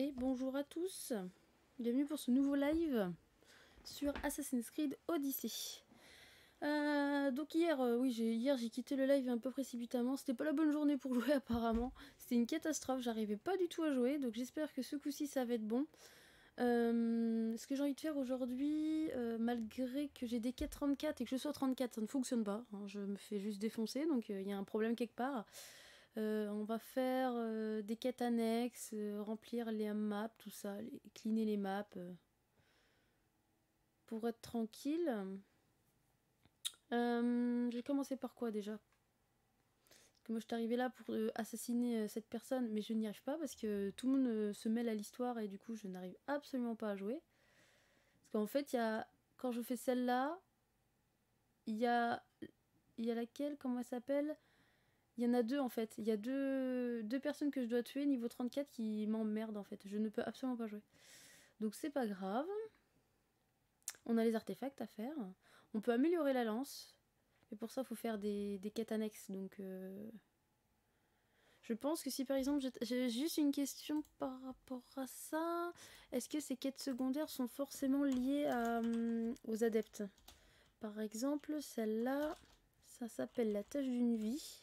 Et bonjour à tous, bienvenue pour ce nouveau live sur Assassin's Creed Odyssey. Euh, donc hier, euh, oui, hier j'ai quitté le live un peu précipitamment. C'était pas la bonne journée pour jouer apparemment. C'était une catastrophe. J'arrivais pas du tout à jouer. Donc j'espère que ce coup-ci ça va être bon. Euh, ce que j'ai envie de faire aujourd'hui, malgré que j'ai des quêtes 34 et que je sois 34, ça ne fonctionne pas. hein. je me fais juste défoncer. Donc il y a un problème quelque part. On va faire des quêtes annexes, remplir les maps, tout ça, les, cleaner les maps. pour être tranquille. Euh, j'ai commencé par quoi déjà? Parce que moi je suis arrivée là pour euh, assassiner euh, cette personne, mais je n'y arrive pas parce que tout le monde euh, se mêle à l'histoire et du coup je n'arrive absolument pas à jouer. Parce qu'en fait, y a quand je fais celle-là, il y a y a laquelle Comment elle s'appelle? Il y en a deux en fait. Il y a deux, deux personnes que je dois tuer niveau 34 qui m'emmerdent en fait. Je ne peux absolument pas jouer. Donc c'est pas grave. On a les artefacts à faire. On peut améliorer la lance. Mais pour ça, il faut faire des, des quêtes annexes. Donc, euh, je pense que si par exemple, j'ai- juste une question par rapport à ça. Est-ce que ces quêtes secondaires sont forcément liées hum, aux adeptes? Par exemple, celle-là, ça s'appelle la tâche d'une vie.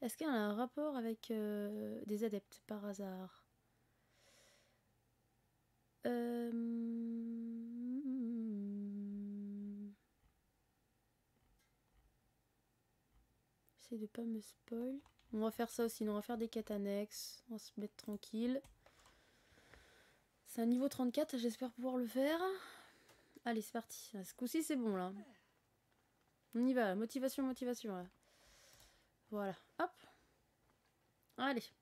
Est-ce qu'elle a un rapport avec euh, des adeptes par hasard? Euh, J'essaie de pas me spoil. On va faire ça aussi, on va faire des quêtes annexes. On va se mettre tranquille. C'est un niveau 34, j'espère pouvoir le faire. Allez, c'est parti. Ce coup-ci, c'est bon là. On y va, motivation, motivation. là. Voilà, hop. Allez.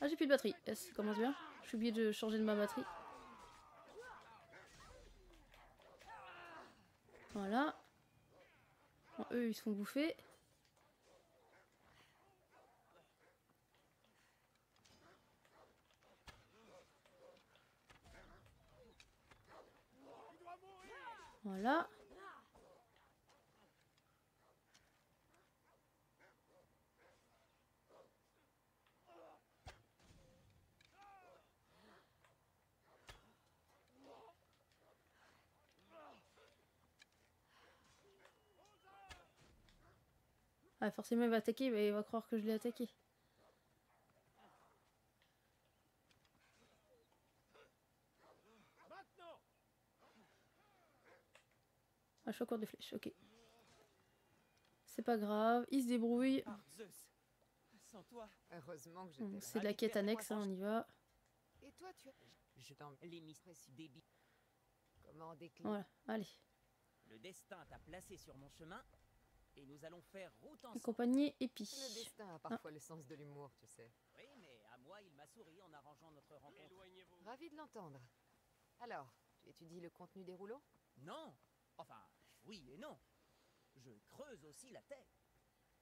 Ah, j'ai plus de batterie. Yes, ça commence bien. Je suis oublié de changer de ma batterie. Voilà. Eux, ils se font bouffer. Voilà. Ah, forcément, il va attaquer, mais il va croire que je l'ai attaqué. Ah, je suis encore de flèches, ok. C'est pas grave, il se débrouille. Zeus Sans toi, Heureusement que Bon, j'étais C'est de la quête annexe, hein, on y va. Et toi, tu as... je. Comment décliner Voilà, allez. Le destin t'a placé sur mon chemin et nous allons faire route ensemble. Accompagné. Le destin a parfois le sens de l'humour, tu sais. Oui, mais à moi, il m'a souri en arrangeant notre rencontre. Ravi de l'entendre. Alors, tu étudies le contenu des rouleaux? Non Enfin, oui et non. Je creuse aussi la terre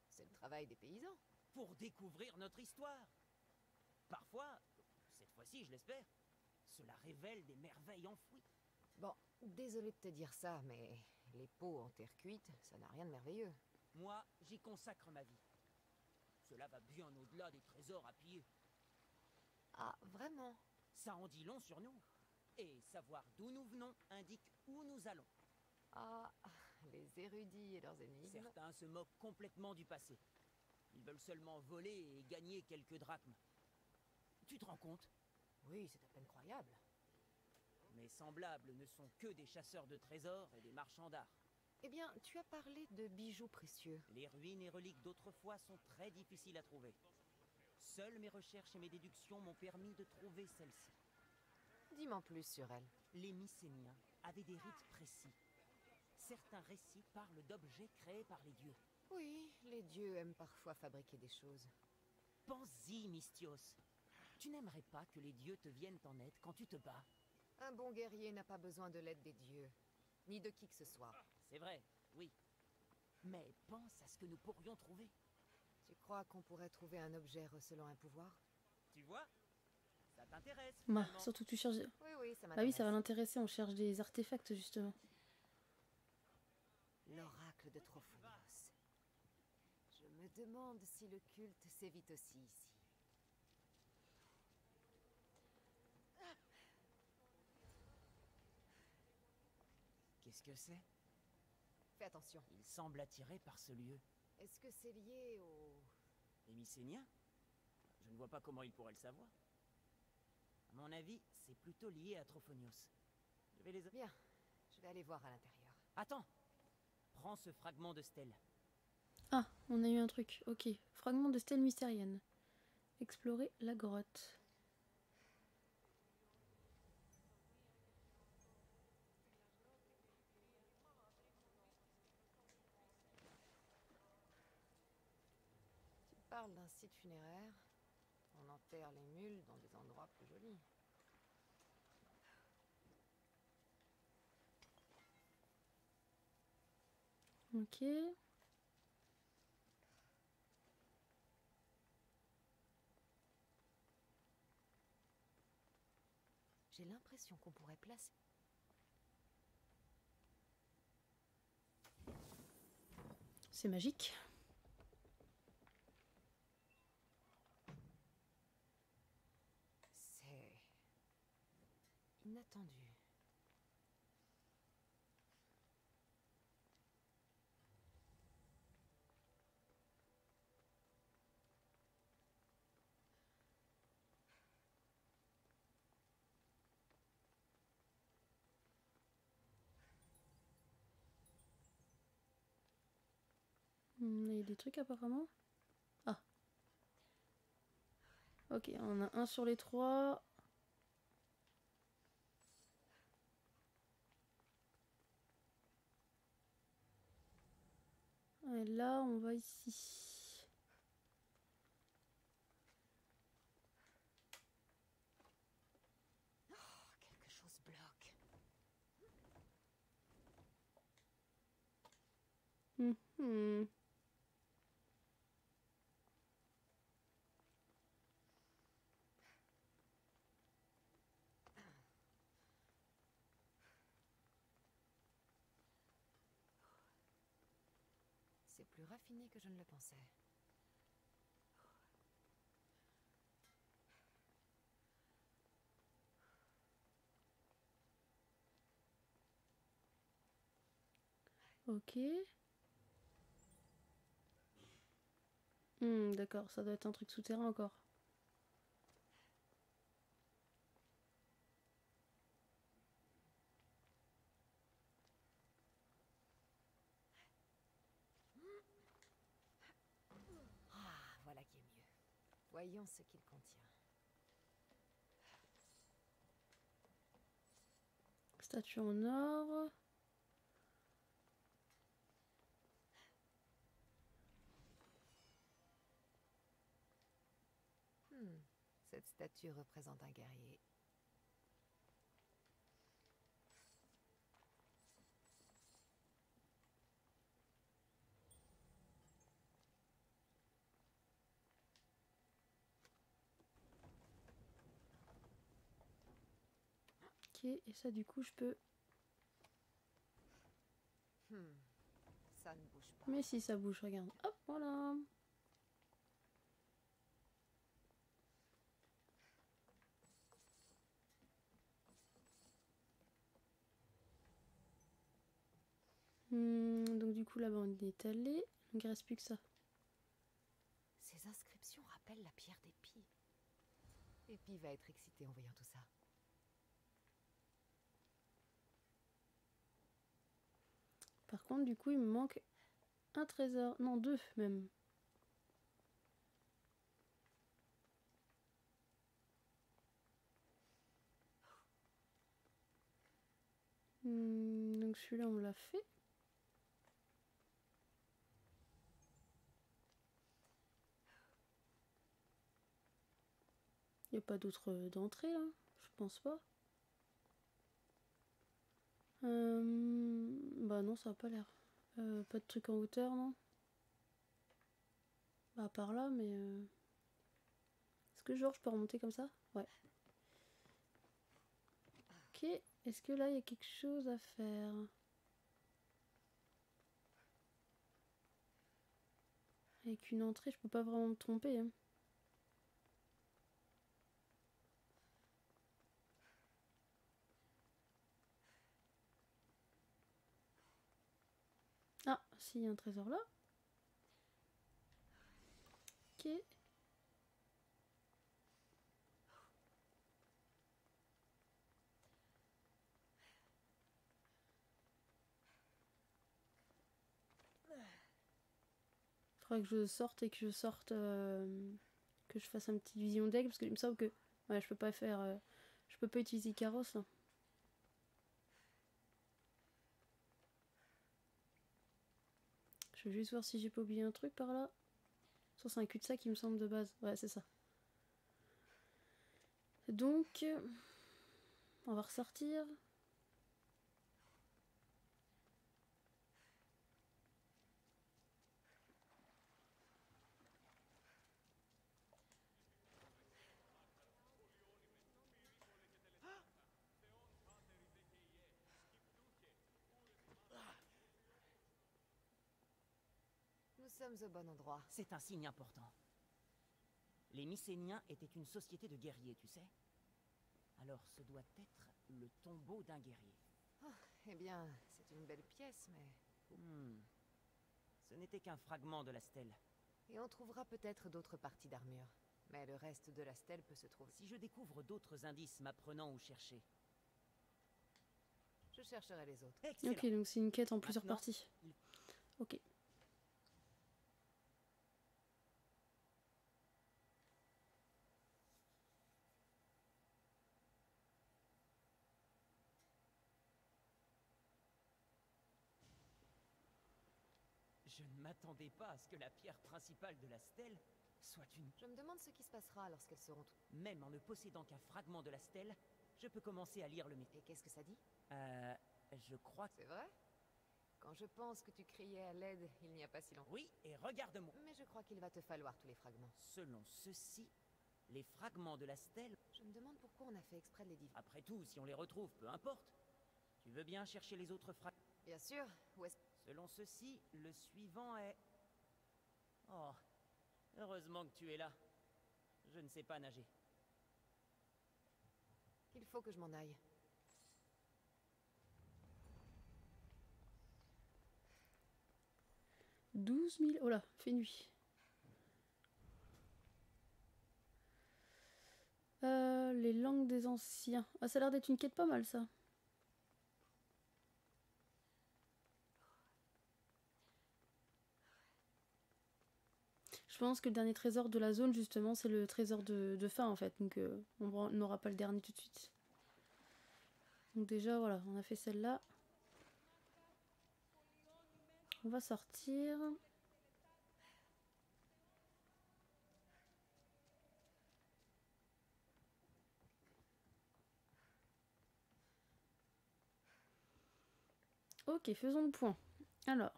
C'est le travail des paysans. pour découvrir notre histoire. Parfois, cette fois-ci, je l'espère, cela révèle des merveilles enfouies. Bon, désolé de te dire ça, mais les pots en terre cuite, ça n'a rien de merveilleux. Moi, j'y consacre ma vie. Cela va bien au-delà des trésors à piller. Ah, vraiment? Ça en dit long sur nous. Et savoir d'où nous venons indique où nous allons. Ah, les érudits et leurs énigmes. Certains se moquent complètement du passé. Ils veulent seulement voler et gagner quelques drachmes. Tu te rends compte? Oui, c'est à peine croyable. Mes semblables ne sont que des chasseurs de trésors et des marchands d'art. Eh bien, tu as parlé de bijoux précieux. Les ruines et reliques d'autrefois sont très difficiles à trouver. Seules mes recherches et mes déductions m'ont permis de trouver celle-ci. Dis-moi plus sur elle. Les Mycéniens avaient des rites précis. Certains récits parlent d'objets créés par les dieux. Oui, les dieux aiment parfois fabriquer des choses. Pense-y, Mystios. Tu n'aimerais pas que les dieux te viennent en aide quand tu te bats Un bon guerrier n'a pas besoin de l'aide des dieux, ni de qui que ce soit. C'est vrai, oui. Mais pense à ce que nous pourrions trouver. Tu crois qu'on pourrait trouver un objet recelant un pouvoir? Tu vois? Ça t'intéresse Bah, surtout que tu cherches. Oui, oui, ça Bah oui, ça va l'intéresser, on cherche des artefacts justement. L'oracle de Trophonios. Je me demande si le culte s'évite aussi ici. Qu'est-ce que c'est Fais attention. Il semble attiré par ce lieu. Est-ce que c'est lié au... Les Mycéniens? Je ne vois pas comment ils pourraient le savoir. À mon avis, c'est plutôt lié à Trophonios. Je vais les... Bien, je vais aller voir à l'intérieur. Attends Prends ce fragment de stèle. Ah, on a eu un truc. Ok. Fragment de stèle mystérienne. Explorer la grotte. Tu parles d'un site funéraire. On enterre les mules dans des endroits plus jolis. Ok. J'ai l'impression qu'on pourrait placer... C'est magique. C'est... inattendu. Hmm, Il y a des trucs apparemment. Ah. Ok, on a un sur les trois. Et là, on va ici. Oh, quelque chose bloque. Hmm. C'est plus raffiné je ne le pensais. Ok. Hmm, D'accord, ça doit être un truc souterrain encore. Ah, voilà qui est mieux. Voyons ce qu'il contient. Statue en or. Hmm, Cette statue représente un guerrier. Et ça du coup je peux... Hmm, Ça ne bouge pas. Mais si ça bouge, regarde. Hop, voilà. Hmm, donc du coup là-bas on est allé. Il reste plus que ça. Ces inscriptions rappellent la pierre d'Épi. Épi va être excité en voyant tout ça. Par contre, du coup, il me manque un trésor. Non, deux même. Hmm, donc celui-là, on l'a fait. Il n'y a pas d'autre d'entrée là? Je pense pas. Euh, bah non, ça a pas l'air. Euh, pas de truc en hauteur, non Bah par là, mais... Euh, est-ce que genre je peux remonter comme ça? Ouais. Ok, est-ce que là il y a quelque chose à faire? Avec une entrée, je peux pas vraiment me tromper. Hein. Ah, s'il y a un trésor là. Ok. Faudrait que je sorte et que je sorte euh, que je fasse un petit vision deck parce qu'il me semble que ouais, je peux pas faire euh, je peux pas utiliser carrosse là. Je vais juste voir si j'ai pas oublié un truc par là. Ça c'est un cul-de-sac qui me semble de base. Ouais, c'est ça. Donc, on va ressortir. Sommes au bon endroit. C'est un signe important. Les Mycéniens étaient une société de guerriers, tu sais Alors ce doit être le tombeau d'un guerrier. Oh, eh bien, c'est une belle pièce, mais... Hmm. Ce n'était qu'un fragment de la stèle. Et on trouvera peut-être d'autres parties d'armure. Mais le reste de la stèle peut se trouver. Si je découvre d'autres indices m'apprenant où chercher. Je chercherai les autres. Excellent. Ok, donc c'est une quête en plusieurs Maintenant, parties. il- Ok. Je ne m'attendais pas à ce que la pierre principale de la stèle soit une... Je me demande ce qui se passera lorsqu'elles seront toutes. Même en ne possédant qu'un fragment de la stèle, je peux commencer à lire le mythe. Et qu'est-ce que ça dit? Euh... Je crois que... C'est vrai? Quand je pense que tu criais à l'aide il n'y a pas si longtemps. Oui, et regarde-moi. Mais je crois qu'il va te falloir tous les fragments. Selon ceci, les fragments de la stèle... Je me demande pourquoi on a fait exprès de les diviser. Après tout, si on les retrouve, peu importe. Tu veux bien chercher les autres fragments? Bien sûr, où est-ce... Selon ceci, le suivant est... Oh, heureusement que tu es là. Je ne sais pas nager. Il faut que je m'en aille. Douze mille. Oh là, fait nuit. Euh, les langues des anciens. Ah, ça a l'air d'être une quête pas mal, ça. Je pense que le dernier trésor de la zone, justement, c'est le trésor de, fin, en fait. Donc, euh, on n'aura pas le dernier tout de suite. Donc déjà, voilà, on a fait celle-là. On va sortir. Ok, faisons le point. Alors,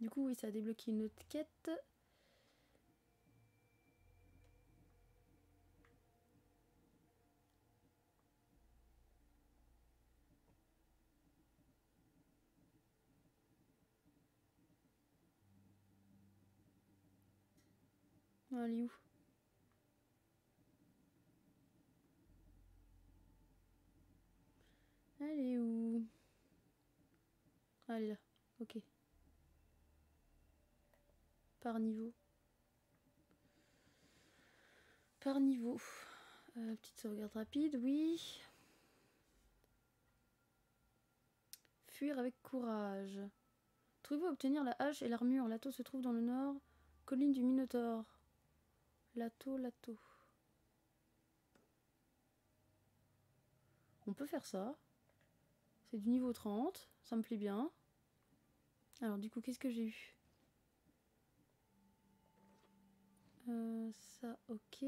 du coup, oui, ça a débloqué une autre quête. Elle est où? Elle est où? Ah, Elle est là, ok. Par niveau. Par niveau. Euh, petite sauvegarde rapide, oui. Fuir avec courage. Trouvez-vous obtenir la hache et l'armure? Lato se trouve dans le nord. Colline du Minotaure. Lato, Lato. On peut faire ça. C'est du niveau 30. Ça me plaît bien. Alors du coup, qu'est-ce que j'ai eu? Euh, ça, ok.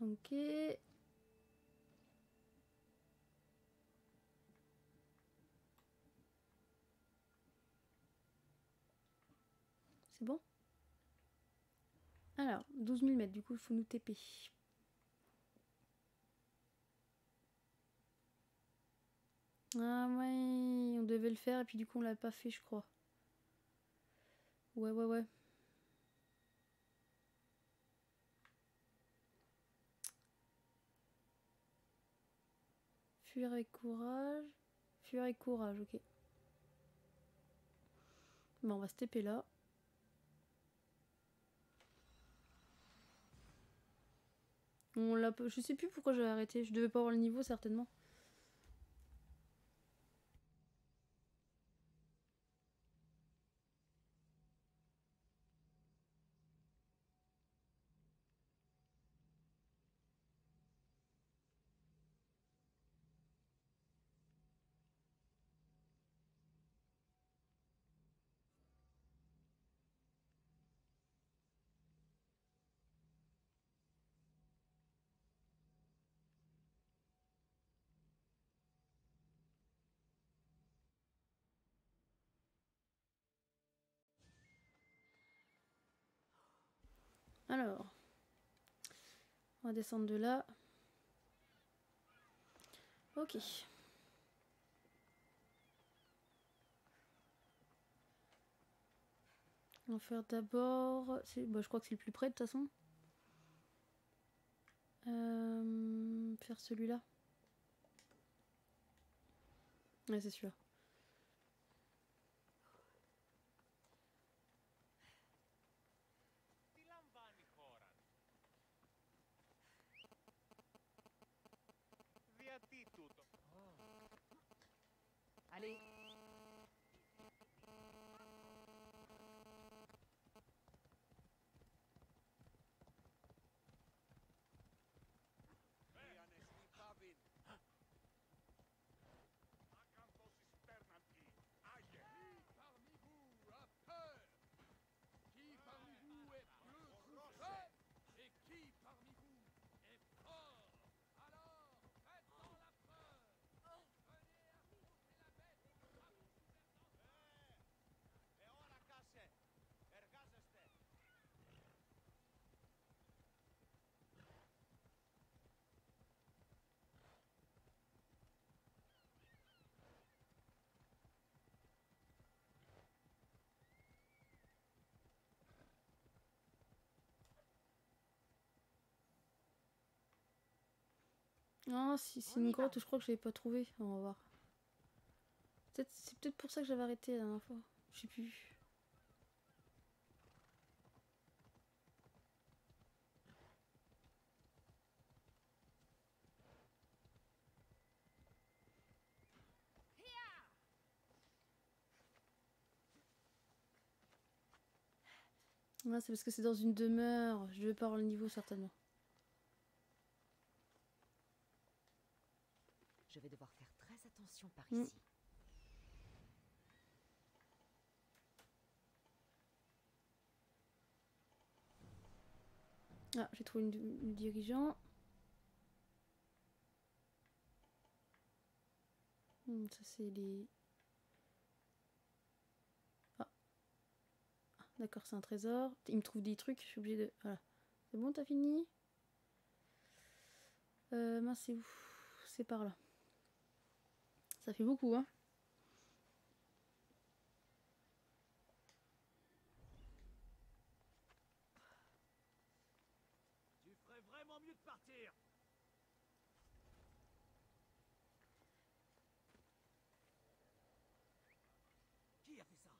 Ok. C'est bon? Alors, 12 000 mètres, du coup, il faut nous TP. Ah ouais, on devait le faire et puis du coup on l'a pas fait je crois. Ouais ouais ouais. Fuir avec courage. Fuir avec courage, ok. Bon, on va se taper là. On l'a Je sais plus pourquoi j'ai arrêté. Je devais pas avoir le niveau, certainement. Alors, on va descendre de là. Ok. On va faire d'abord... Bah, je crois que c'est le plus près de toute façon. Euh, faire celui-là. Ouais, c'est sûr. Non, si c'est une grotte, je crois que je l'avais pas trouvé. On va voir. c'est peut-être pour ça que j'avais arrêté la dernière fois. Je sais plus. Ah, c'est parce que c'est dans une demeure. Je vais pas avoir le niveau certainement. Je vais devoir faire très attention par Mm. ici. Ah, j'ai trouvé une dirigeant. Hmm, ça c'est les... Ah. Ah, D'accord, c'est un trésor. Il me trouve des trucs, je suis obligée de... Voilà. C'est bon, t'as fini? Euh, mince, C'est par là. Ça fait beaucoup, hein Tu ferais vraiment mieux de partir. Qui a fait ça?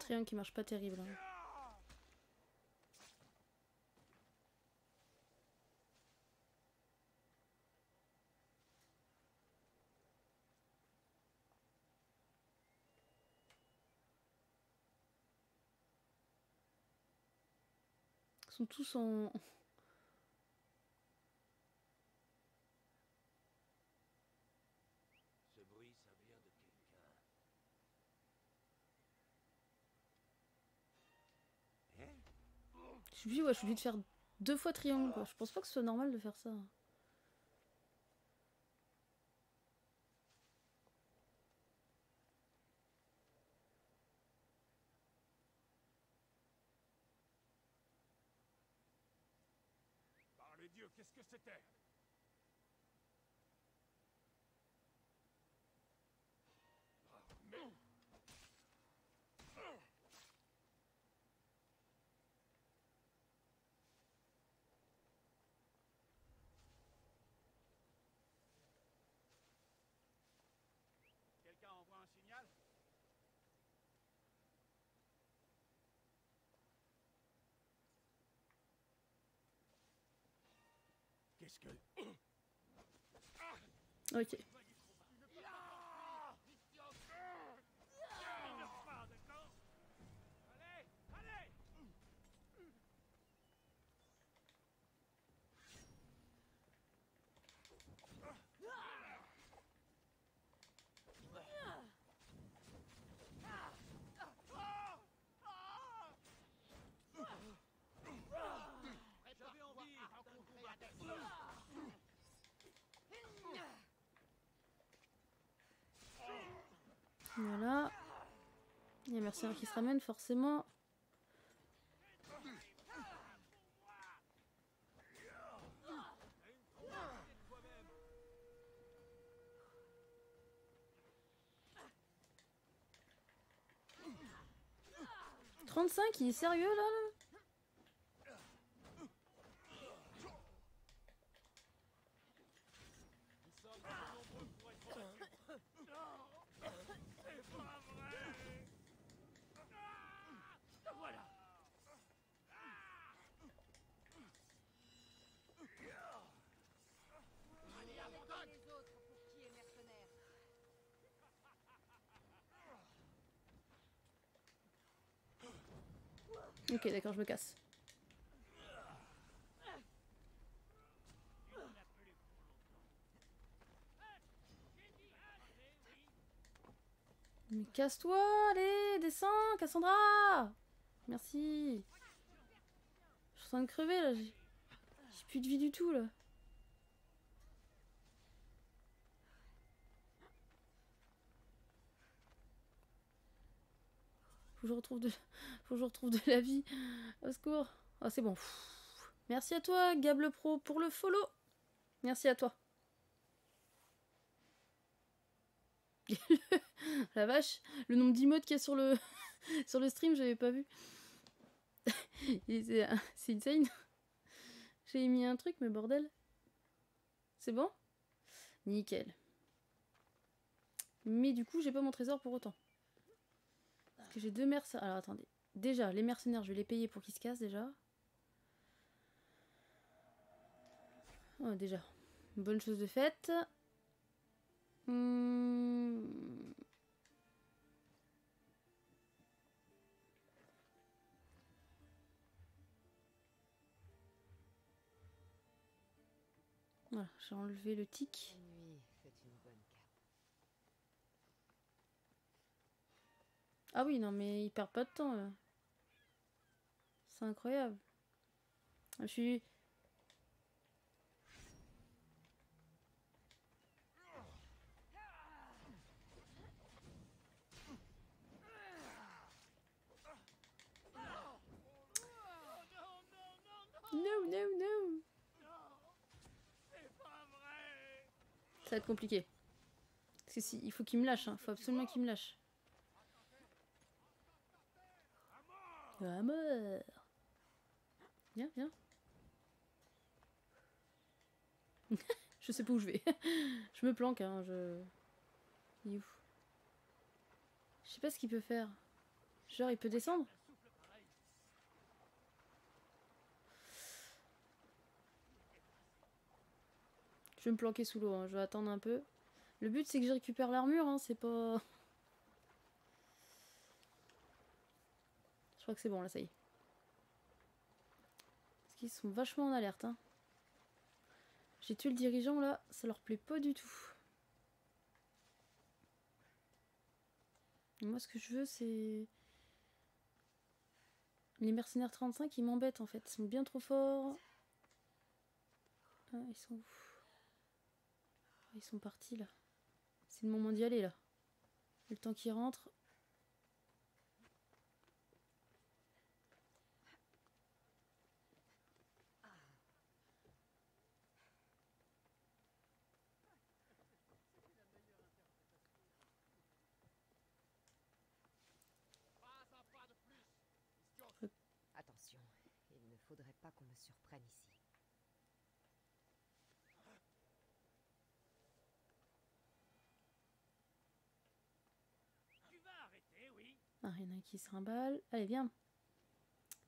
Triangle qui marche pas terrible. hein. Sont tous en. Ce bruit, ça vient de quelqu'un. Je suis obligée, ouais, je suis obligée de faire deux fois triangle, quoi. Je pense pas que ce soit normal de faire ça. Par les dieux, qu'est-ce que c'était Ah, merde Quelqu'un envoie un signal Qu'est-ce que... Ok. Allez Allez J'avais envie d'un combat d'action. Voilà. Qui se ramène, forcément. « 35, il est sérieux là les autres pour qui est mercenaire. Ok, d'accord, je me casse. Mais casse-toi, allez, descends, Cassandra Merci. Je suis en train de crever là, j'ai plus de vie du tout là. Faut que je retrouve de, je retrouve de la vie. Au secours. Ah, c'est bon. Merci à toi, Gable Pro, pour le follow. Merci à toi. La vache, le nombre d'emotes qu'il y a sur le, sur le stream, j'avais pas vu. C'est insane. J'ai mis un truc, mais bordel. C'est bon? Nickel. Mais du coup, j'ai pas mon trésor pour autant. Que j'ai deux mercenaires. Alors attendez. Déjà, les mercenaires, je vais les payer pour qu'ils se cassent déjà. Déjà. Bonne chose de faite. Hmm. Voilà, j'ai enlevé le tic. Ah oui, non, mais il perd pas de temps. Incroyable. Je suis. No, no, no. Ça va être compliqué. Parce que si, il faut qu'il me lâche, hein. faut absolument qu'il me lâche. À mort Viens, viens. je sais pas où je vais. je me planque, hein, je... Je sais pas ce qu'il peut faire. Genre, il peut descendre? Je vais me planquer sous l'eau, hein, je vais attendre un peu. Le but, c'est que je récupère l'armure, hein, c'est pas... Je crois que c'est bon, là, ça y est. Ils sont vachement en alerte. Hein. J'ai tué le dirigeant là, ça leur plaît pas du tout. moi ce que je veux c'est... Les mercenaires 35 ils m'embêtent en fait, ils sont bien trop forts. Ah, ils sont où Ils sont partis là. C'est le moment d'y aller là. Le temps qu'ils rentrent. Attention, il ne faudrait pas qu'on me surprenne ici. Tu vas arrêter, oui Ah, qui se rimballe. Allez, viens.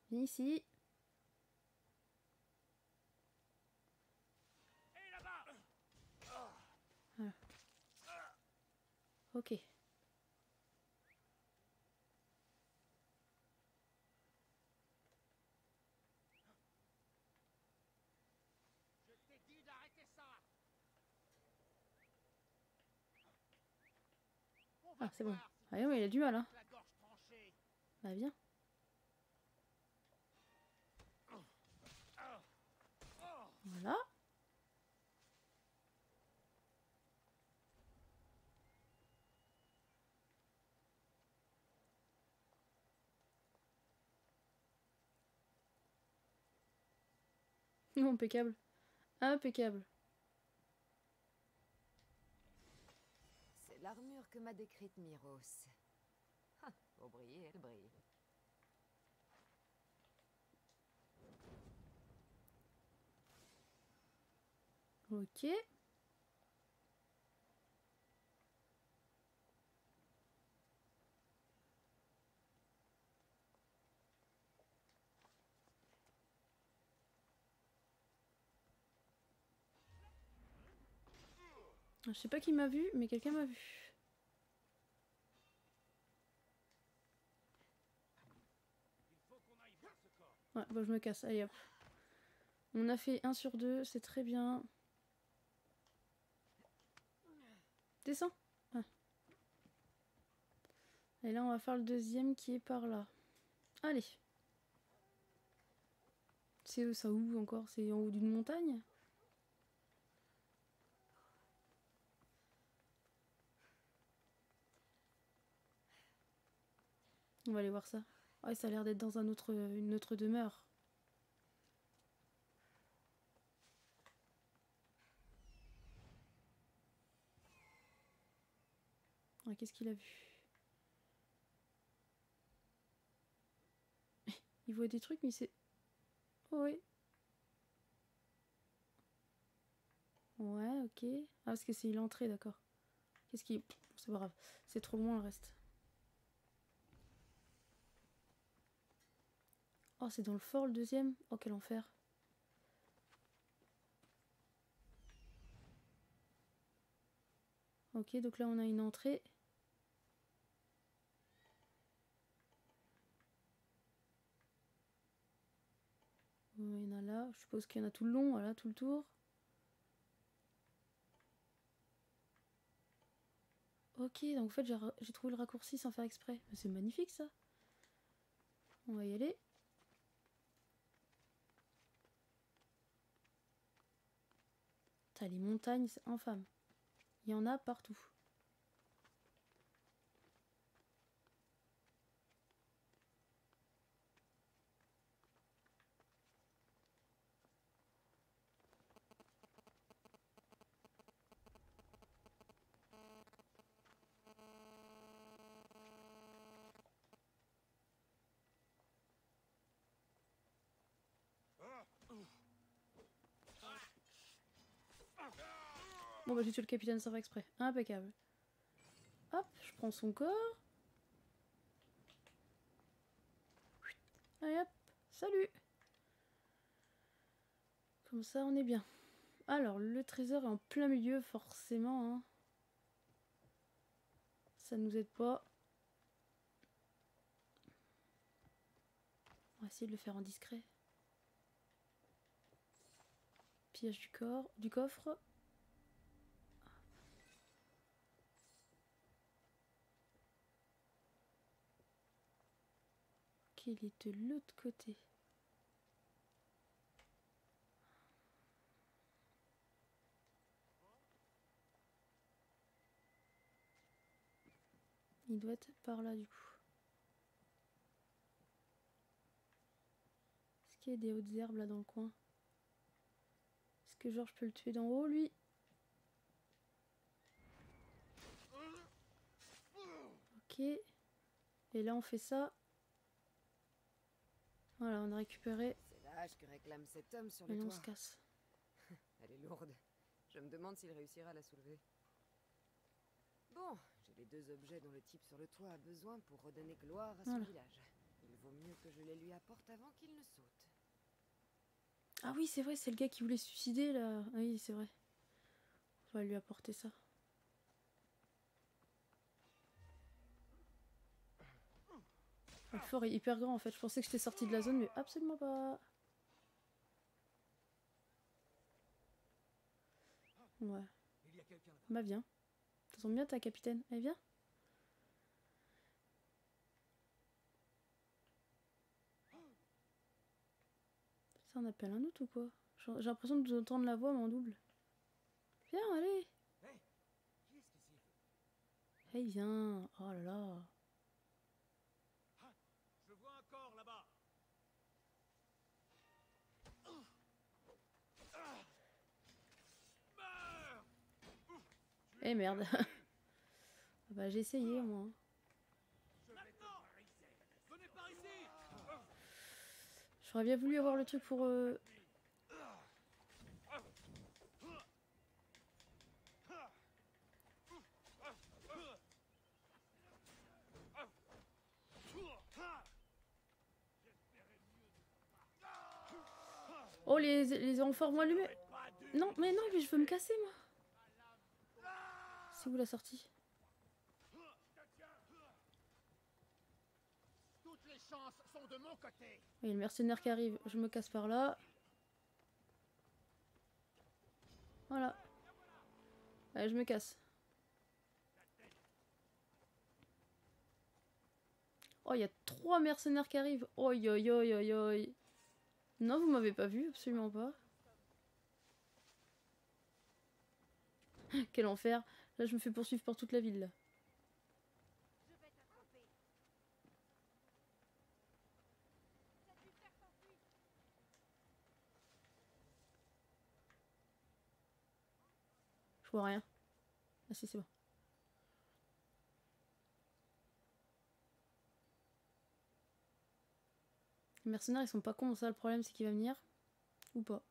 Viens ici. Hé, là-bas Ok. Ah, c'est bon. Ah il a du mal, hein. Bah, viens. Voilà. Impeccable. Impeccable. C'est l'armure que m'a décrite Miros. Briller, elle brille. Ok. Je sais pas qui m'a vu, mais quelqu'un m'a vu. Il faut qu'on aille voir ce corps. Ouais, bon, je me casse. Allez hop. On a fait 1 sur 2, c'est très bien. Descends. Et là, on va faire le deuxième qui est par là. Allez. C'est ça où encore? C'est en haut d'une montagne? On va aller voir ça. Ouais, ça a l'air d'être dans une autre demeure. Ah, Qu'est-ce qu'il a vu? Il voit des trucs, mais c'est... Oh, oui. Ouais, ok. Ah, parce que c'est l'entrée, d'accord. Qu'est-ce qui... C'est pas grave. C'est trop loin, le reste. Oh, c'est dans le fort, le deuxième Oh, quel enfer. Ok, donc là, on a une entrée. Il y en a là. Je suppose qu'il y en a tout le long, voilà, tout le tour. Ok, donc en fait, j'ai trouvé le raccourci sans faire exprès. C'est magnifique, ça. On va y aller. Les montagnes, c'est infâme. Il y en a partout. Bah j'ai tué le capitaine sans faire exprès. Impeccable. Hop, je prends son corps. Allez hop, salut Comme ça on est bien. Alors le trésor est en plein milieu forcément. hein. Ça nous aide pas. On va essayer de le faire en discret. Pillage du corps, du coffre. Ok, il est de l'autre côté. Il doit être par là du coup. Est-ce qu'il y a des hautes herbes là dans le coin? Est-ce que genre je peux le tuer d'en haut lui? Ok. Et là on fait ça. Voilà, on a récupéré. C'est l'âge que réclame cet homme sur le Maintenant on toit. se casse. Elle est lourde. Je me demande s'il réussira à la soulever. Bon, j'ai les deux objets dont le type sur le toit a besoin pour redonner gloire à son Voilà. village. Il vaut mieux que je les lui apporte avant qu'il ne saute. Ah oui, c'est vrai, c'est le gars qui voulait se suicider là. Ah oui, c'est vrai. On va lui apporter ça. Le fort est hyper grand en fait. Je pensais que j'étais sortie de la zone, mais absolument pas. Ouais. Bah viens. Ça sent bien ta capitaine. Allez, viens. Ça on appelle un autre ou quoi J'ai l'impression d'entendre la voix mais en double. Viens, allez Hey, viens Oh là là Je vois un corps là-bas. Meurs Eh merde. Ah Bah j'ai essayé moi. J'aurais bien voulu avoir le truc pour... euh, Oh les, les enfants vont allumer Non mais non mais je veux me casser moi C'est où la sortie? Toutes les chances sont de mon côté Il y a le mercenaire qui arrive, je me casse par là. Voilà. Allez, je me casse. Oh, il y a trois mercenaires qui arrivent. Oi, oi, oi, oi, oi. Non, vous m'avez pas vu, absolument pas. Quel enfer. Là, je me fais poursuivre par toute la ville. Je vois rien. Ah si, c'est bon. Les mercenaires, ils sont pas cons, ça le problème c'est qu'il va venir. Ou pas.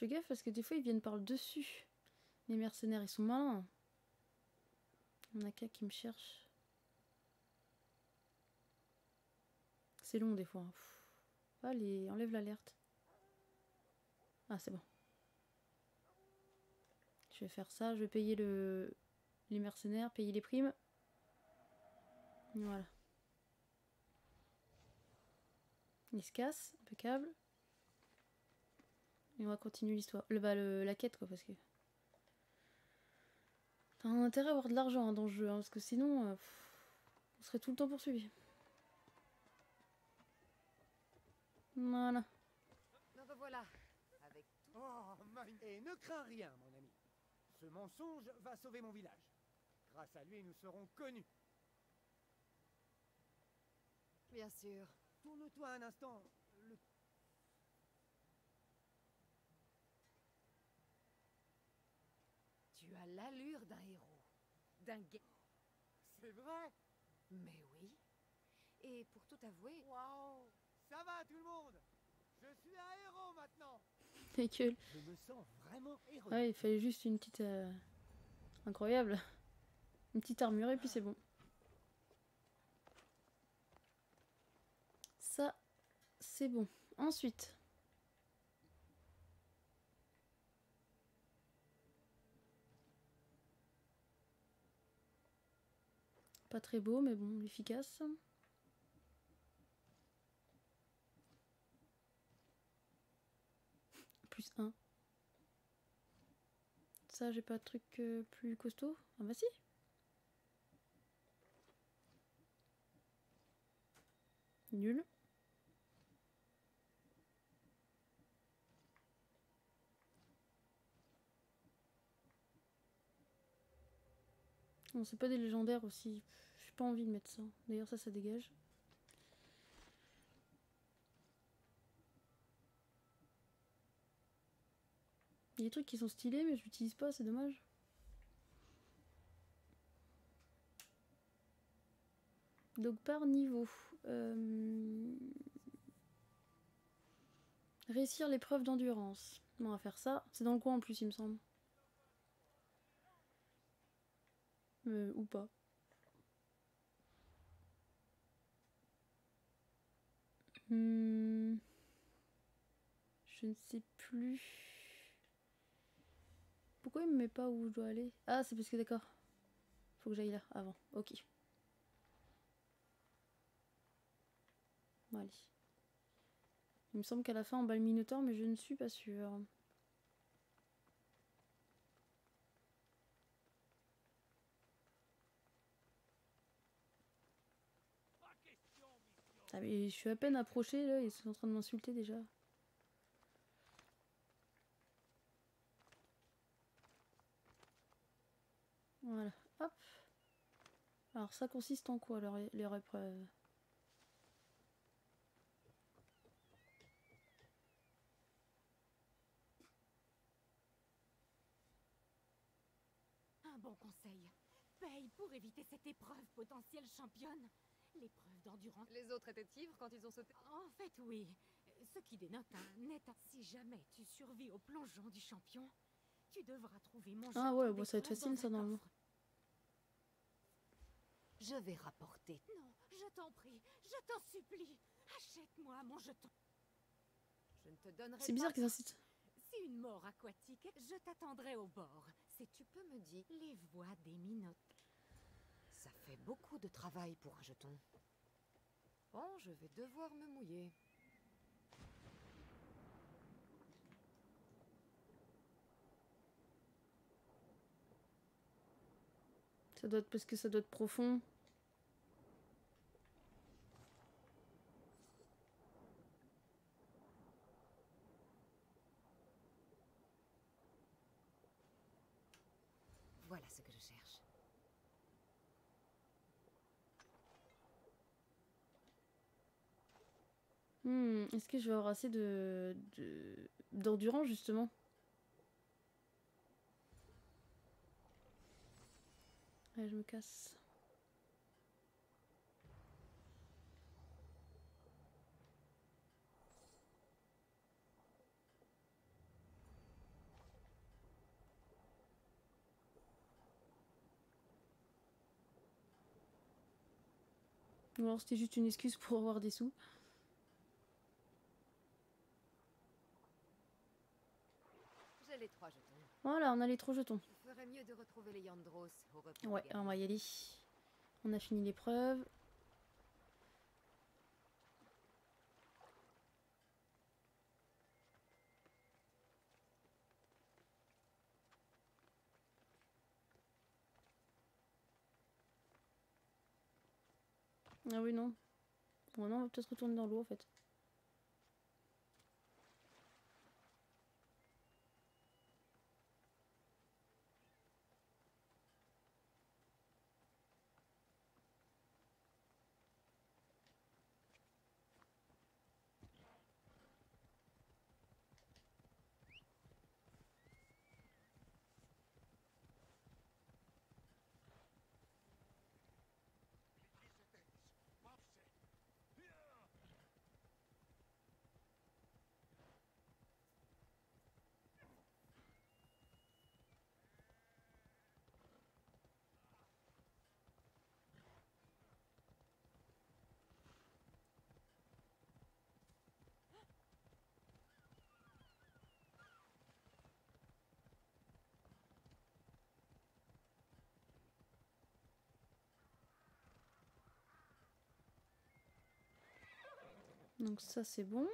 Fais gaffe parce que des fois ils viennent par le dessus. Les mercenaires, ils sont malins. On a qu'à qui me cherche. C'est long des fois. hein. Allez, enlève l'alerte. Ah, c'est bon. Je vais faire ça. Je vais payer le... les mercenaires, payer les primes. Voilà. Il se casse, impeccable. Et on va continuer l'histoire. Le, bah, le- la quête, quoi, parce que. T'as un intérêt à avoir de l'argent hein, dans le jeu, hein, parce que sinon, euh, pff, on serait tout le temps poursuivi. Voilà. Me revoilà. Avec tout. Oh, Mine. Et ne crains rien, mon ami. Ce mensonge va sauver mon village. Grâce à lui, nous serons connus. Bien sûr. Tourne-toi un instant. Tu as l'allure d'un héros. D'un gué... C'est vrai Mais oui. Et pour tout avouer... Waouh Ça va tout le monde Je suis un héros maintenant Ta. Je me sens vraiment héros. Ouais, il fallait juste une petite... Euh, incroyable. Une petite armure et puis c'est bon. Ça, c'est bon. Ensuite... Pas très beau, mais bon, efficace. Plus 1. Ça, j'ai pas de truc euh, plus costaud. Ah bah si. Nul. Non, c'est pas des légendaires aussi. J'ai pas envie de mettre ça. D'ailleurs, ça, ça dégage. Il y a des trucs qui sont stylés, mais je l'utilise pas, c'est dommage. Donc par niveau. euh, Réussir l'épreuve d'endurance. On va faire ça. C'est dans le coin en plus, il me semble. Euh, ou pas. Hmm. Je ne sais plus. Pourquoi il me met pas où je dois aller? Ah, c'est parce que d'accord. Faut que j'aille là avant. Ok. Bon, allez. Il me semble qu'à la fin on bat le Minotaure, mais je ne suis pas sûre. Ah mais je suis à peine approché là, ils sont en train de m'insulter déjà. Voilà, hop. Alors ça consiste en quoi leur, leur épreuve? Un bon conseil. Paye pour éviter cette épreuve potentielle championne. L'épreuve d'endurance. Les autres étaient ivres quand ils ont sauté. En fait, oui. Ce qui dénote un net. Si jamais tu survis au plongeon du champion, tu devras trouver mon Ah jeton ouais, bon, ça va être facile, dans ça, normalement. Je vais rapporter. Non, je t'en prie, je t'en supplie. Achète-moi mon jeton. Je ne te donnerai C'est bizarre qu'ils insistent. Si une mort aquatique, je t'attendrai au bord. C'est Tu peux me dire. les voix des minotaures. Ça fait beaucoup de travail pour un jeton. Bon, je vais devoir me mouiller. Ça doit être parce que ça doit être profond. Voilà ce que je cherche. Hmm, Est-ce que je vais avoir assez de de- d'endurance justement? Allez, je me casse. Ou alors c'était juste une excuse pour avoir des sous. J'ai les trois jetons. Voilà, on a les trois jetons. Je ferais mieux de retrouver les Yandros au repos. Ouais, on va y aller. On a fini l'épreuve. Ah oui, non. Bon, non, on va peut-être retourner dans l'eau en fait. Donc ça c'est bon.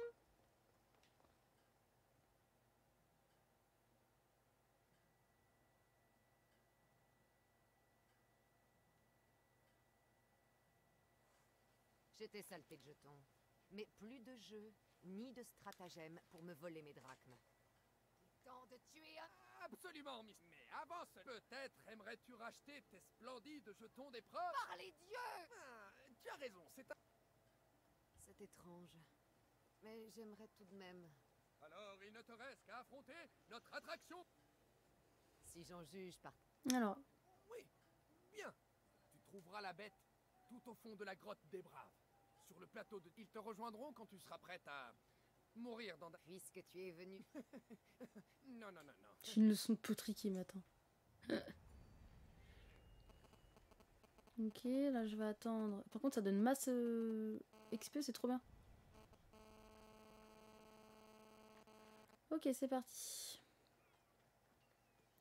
J'étais saleté de jetons. Mais plus de jeu, ni de stratagème pour me voler mes drachmes. Temps de tuer un... Absolument, miss. Mais avant peut-être aimerais-tu racheter tes splendides jetons d'épreuve Par les dieux Ah, Tu as raison, c'est un... Étrange. Mais j'aimerais tout de même, Alors, il ne te reste qu'à affronter notre attraction. si j'en juge par... Alors, Oui, bien. Tu trouveras la bête tout au fond de la grotte des Braves. Sur le plateau de... Ils te rejoindront quand tu seras prête à mourir dans... Puisque tu es venu... Non, non, non, non. j'ai une leçon de poterie qui m'attend. ok, là je vais attendre. Par contre, ça donne masse euh, XP, c'est trop bien. Ok, c'est parti.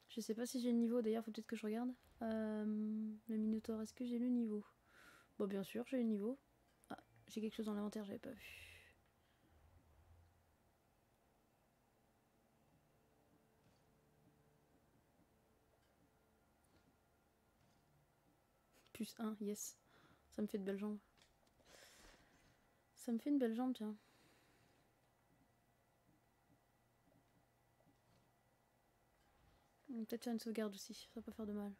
Je sais pas si j'ai le niveau, d'ailleurs, faut peut-être que je regarde. Euh, le Minotaur, est-ce que j'ai le niveau? Bon, bien sûr, j'ai le niveau. Ah, j'ai quelque chose dans l'inventaire, j'avais pas vu. Plus 1, yes. Ça me fait de belles jambes. Ça me fait une belle jambe, tiens. Va Peut-être une sauvegarde aussi, ça peut faire de mal.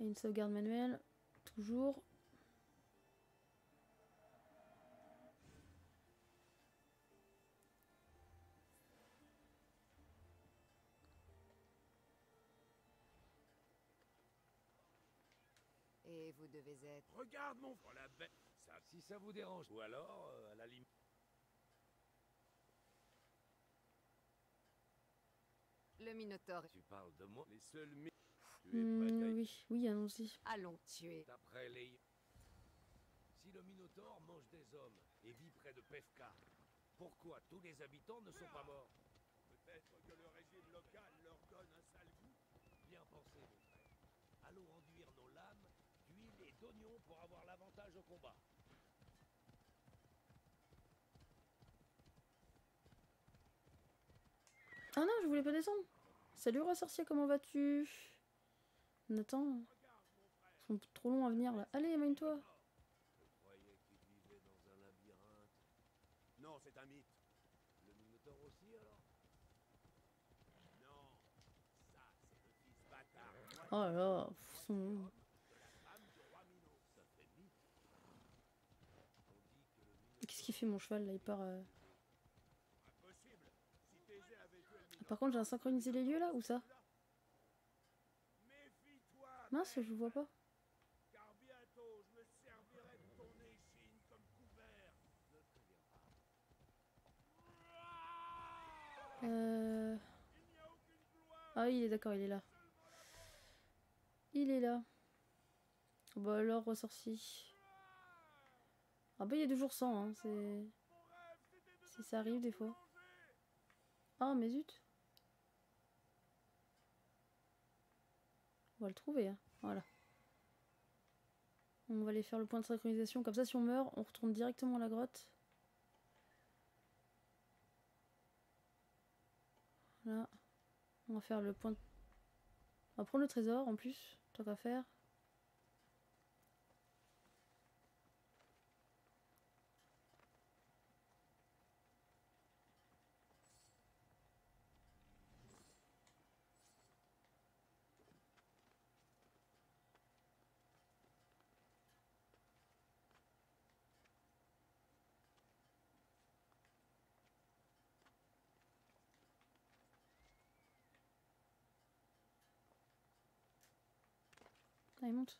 Et une sauvegarde manuelle, toujours. Et vous devez être... Regarde mon frère, la bête. Ça, si ça vous dérange. Ou alors, euh, à la limite. Le Minotaure. Tu parles de moi. Les seuls mi- Tu es Hmm, oui, oui, allons-y. Allons tuer. D'après les... Si le Minotaure mange des hommes et vit près de Pefka, pourquoi tous les habitants ne sont pas morts? Peut-être que le régime local leur donne un sale goût Bien pensé, mon frère. Allons enduire nos lames d'huile et d'oignons pour avoir l'avantage au combat. Ah non, je voulais pas descendre. Salut roi sorcier, comment vas-tu? Nathan. Ils sont trop longs à venir là. Allez, éloigne-toi. Je croyais qu'il vivait dans un labyrinthe. Non, c'est un mythe. Le Minotaure aussi, alors? Non, ça, c'est le fils bâtard. Oh là là, son- femme du roi Minos. Ça fait mythe. On dit que fait mon cheval là Il part. euh. Par contre, j'ai synchronisé les lieux là Où ça? Mince, je vois pas. Euh... Ah, il est d'accord, il est là. Il est là. Bah alors, roi sorcier. Ah bah il y a deux jours sans, hein, c'est... Si ça arrive des fois. Ah mais zut. On va le trouver, hein. voilà. On va aller faire le point de synchronisation, comme ça si on meurt, on retourne directement à la grotte. Voilà. On va faire le point... de- On va prendre le trésor en plus, tant qu'à faire. Il monte.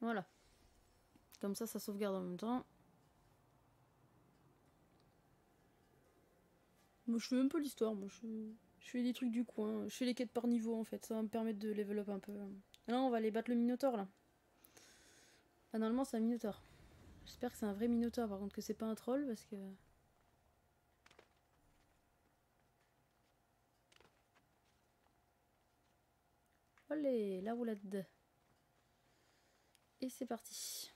Voilà. Comme ça, ça sauvegarde en même temps. Moi, je fais un peu l'histoire. Moi, je... je fais des trucs du coin. Je fais les quêtes par niveau, en fait. Ça va me permettre de level up un peu. Là, on va aller battre le Minotaur, là. Ah, normalement, c'est un Minotaur. J'espère que c'est un vrai Minotaur, par contre, que c'est pas un troll, parce que... Allez, la roulade. Et c'est parti.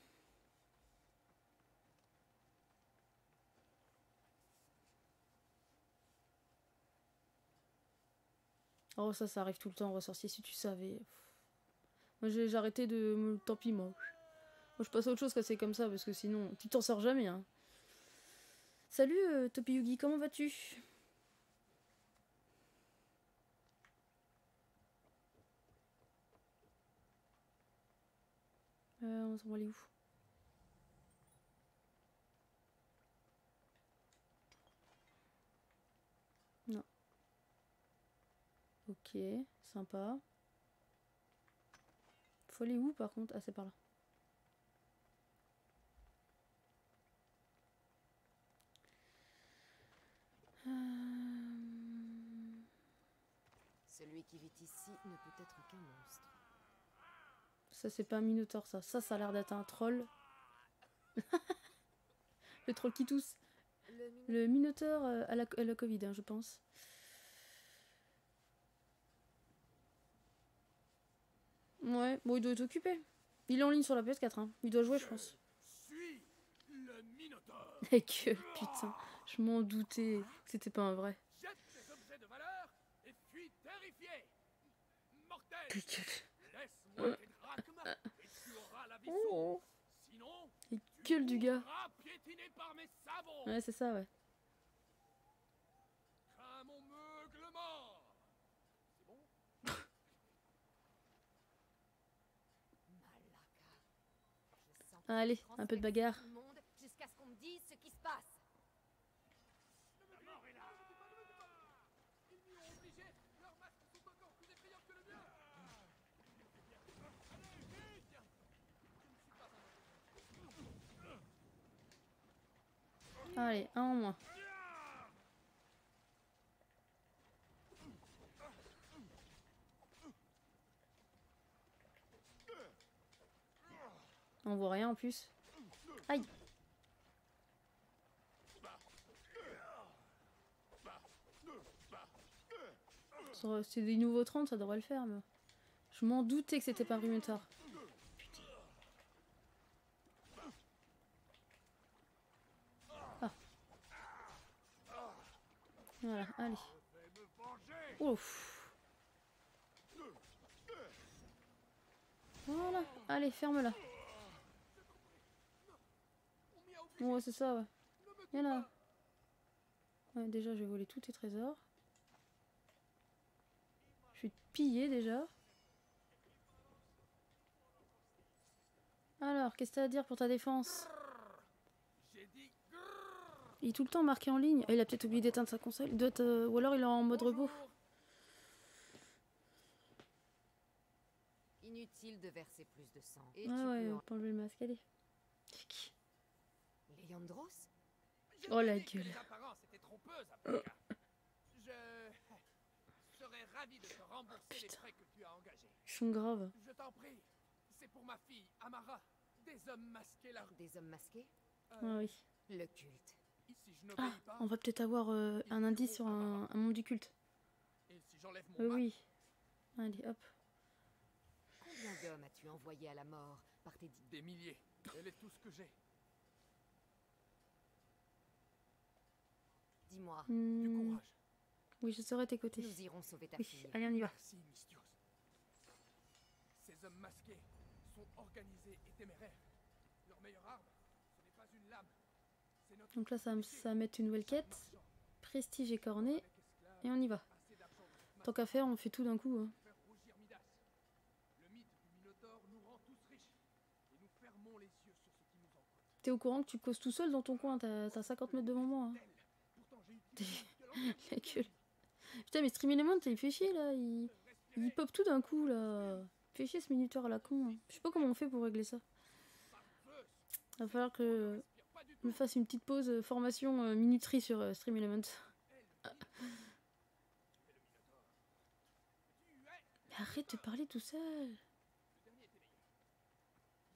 Oh ça, ça arrive tout le temps, ressorcier, si tu savais. Moi j'ai arrêté de... Tant pis moi. Moi je passe à autre chose quand c'est comme ça, parce que sinon tu t'en sors jamais. Hein. Salut euh, Topi Yugi, comment vas-tu? Euh, on s'en va aller où? Non. Ok, sympa. Faut aller où par contre? Ah, c'est par là. Euh, Celui qui vit ici ne peut être qu'un monstre. Ça, c'est pas un minotaure, ça. Ça, ça a l'air d'être un troll. Le troll qui tousse. Le minotaure euh, à la, à la Covid, hein, je pense. Ouais, bon, il doit être occupé. Il est en ligne sur la PS4, hein. Il doit jouer, je pense. Suis le Minotaure. Et que, putain, je m'en doutais que c'était pas un vrai. Jette tes objets de valeur et fuis terrifié. Mortel, Putain. laisse-moi tes drachmes et tu auras la vie sauve. Oh, Sinon, il gueule du gars. mourras piétiné par mes sabots. Ouais, c'est ça, ouais. Crains mon meuglement. C'est bon Malaka. Je sens Ah, allez, un peu de bagarre. tout le monde Jusqu'à ce qu'on me dise ce qui se passe. La mort est là. Ils m'y ont obligé. Leurs masques sont encore plus effrayants que le mien. Allez, vite Allez, un en moins. On voit rien en plus. Aïe. C'est des nouveaux 30, ça devrait le faire. Mais... Je m'en doutais que c'était pas un. Putain. Ah. Voilà, allez. Ouf. Voilà, allez, ferme-la. Ouais, c'est ça, ouais. Viens là. Ouais, déjà, j'ai volé tous tes trésors. Je suis pillé déjà. Alors, qu'est-ce que t'as à dire pour ta défense? Il est tout le temps marqué en ligne. Ah, Il a peut-être oublié d'éteindre sa console. Il doit être, euh, Ou alors il est en mode repos. bonjour. Inutile de verser plus de sang. Et Ouais, tu ouais, peux on peut enlever le masque, allez. Léandros? Je Oh, la gueule. Les apparences étaient trompeuses, Apolka. Je serais ravi de te rembourser les Putain. frais que tu as engagés. Ils sont graves. Je t'en prie. C'est pour ma fille, Amara. Des hommes masqués rue. Des hommes masqués? Euh, Ah oui. Le culte. Ah, on va peut-être avoir euh, un indice sur un, un membre du culte. et si j'enlève mon Euh, oui. Allez, hop. Combien d'hommes as-tu envoyé à la mort par tes dix des milliers. Elle est tout ce que j'ai. Dis-moi, Du Hmm, courage. oui, je serai à tes côtés. nous irons sauver ta Oui, fille. allez, on y va. Merci. Ces hommes masqués sont organisés et téméraires. Leur meilleure arme, ce n'est pas une lame. C'est notre Donc là, ça, va mettre une nouvelle quête. Prestige et cornet. Et on y va. Tant qu'à faire, on fait tout d'un coup. hein. T'es au courant que tu causes tout seul dans ton coin. T'as t'as 50 mètres devant moi. hein. Putain, mais Stream Element, il fait chier là. Il, pop tout d'un coup là. Fait chier ce minuteur à la con. hein. Je sais pas comment on fait pour régler ça. Va falloir que me fasse une petite pause euh, formation euh, minuterie sur euh, Stream Element. Mais arrête de parler tout seul.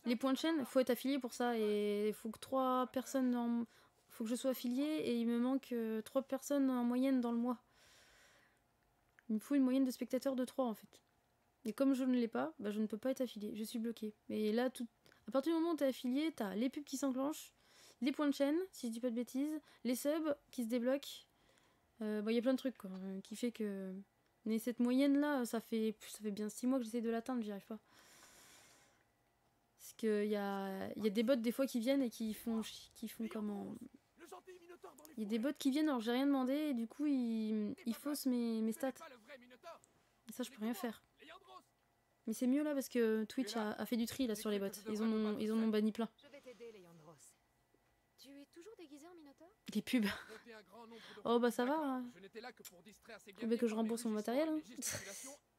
Les points de chaîne, faut être affilié pour ça et faut que trois personnes en... faut que je sois affilié et il me manque trois personnes en moyenne dans le mois. Il me faut une moyenne de spectateurs de 3 en fait. Et comme je ne l'ai pas, bah, je ne peux pas être affilié. Je suis bloqué. Et là, tout... à partir du moment où tu es affilié, tu as les pubs qui s'enclenchent, les points de chaîne, si je dis pas de bêtises, les subs qui se débloquent. Euh, bah, Il y a plein de trucs quoi, euh, qui fait que. Mais cette moyenne-là, ça fait, ça fait bien 6 mois que j'essaie de l'atteindre, j'y arrive pas. Parce qu'il y a, y a des bots des fois qui viennent et qui font, qui font comment. Il y a des bots qui viennent alors j'ai rien demandé et du coup ils, ils faussent mes, mes stats. Et ça je peux rien faire. Mais c'est mieux là parce que Twitch a, a fait du tri là sur les bots. Ils en ont, ils en ont banni plein. Je vais t'aider, Leandros. Tu es toujours déguisé en Minotaure Des pubs. Oh bah ça va. Hein. Je n'étais là que pour distraire ces Faut bien que je rembourse mon matériel, hein.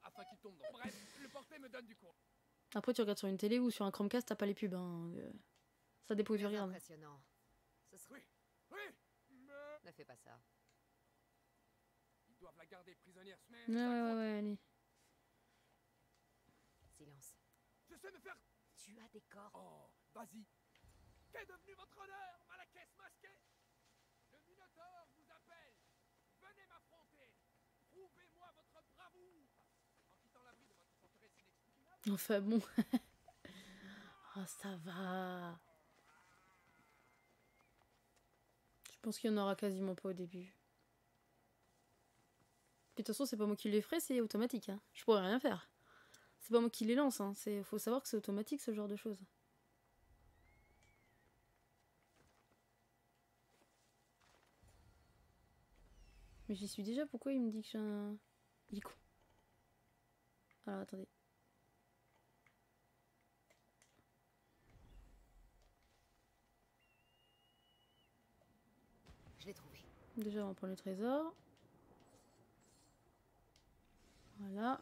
Après tu regardes sur une télé ou sur un Chromecast t'as pas les pubs. hein. Euh, Ça dépend où tu regardes. impressionnant. Ce serait... Oui, mais Ne fais pas ça. ils doivent la garder prisonnière. Ouais ouais ouais, ouais allez. Silence. Je sais me faire. Tu as des corps. Oh, vas-y. Qu'est devenu votre honneur, Malacaisse masqué Le Minotaure vous appelle. Venez m'affronter. Prouvez-moi votre bravoure. En quittant l'abri de votre forteresse inexpugnable. Enfin bon. Ah ça va. Je pense qu'il y en aura quasiment pas au début. Puis de toute façon c'est pas moi qui les ferai, c'est automatique. Hein. Je pourrais rien faire. C'est pas moi qui les lance. Hein. Faut savoir que c'est automatique ce genre de choses. Mais j'y suis déjà, pourquoi il me dit que j'ai un... Il est con. Alors attendez. Je l'ai trouvé. Déjà, on va prendre le trésor. Voilà.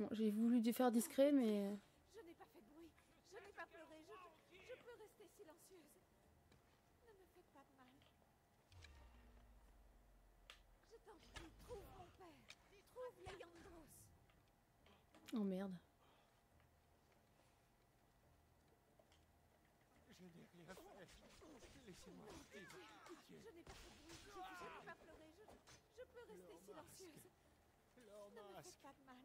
Bon, j'ai voulu de faire discret, mais... Je n'ai pas fait de bruit. Je n'ai pas pleuré. Je, je peux rester silencieuse. Ne me faites pas de mal. Je t'en prie, trouve mon père. Trouve Leandros. Oh merde. Je n'ai rien fait. Laissez-moi partir. Pitié. Je n'ai pas fait de bruit. Je, je n'ai pas pleuré. Je, je peux rester silencieuse. Leur Ne me masque. faites pas de mal.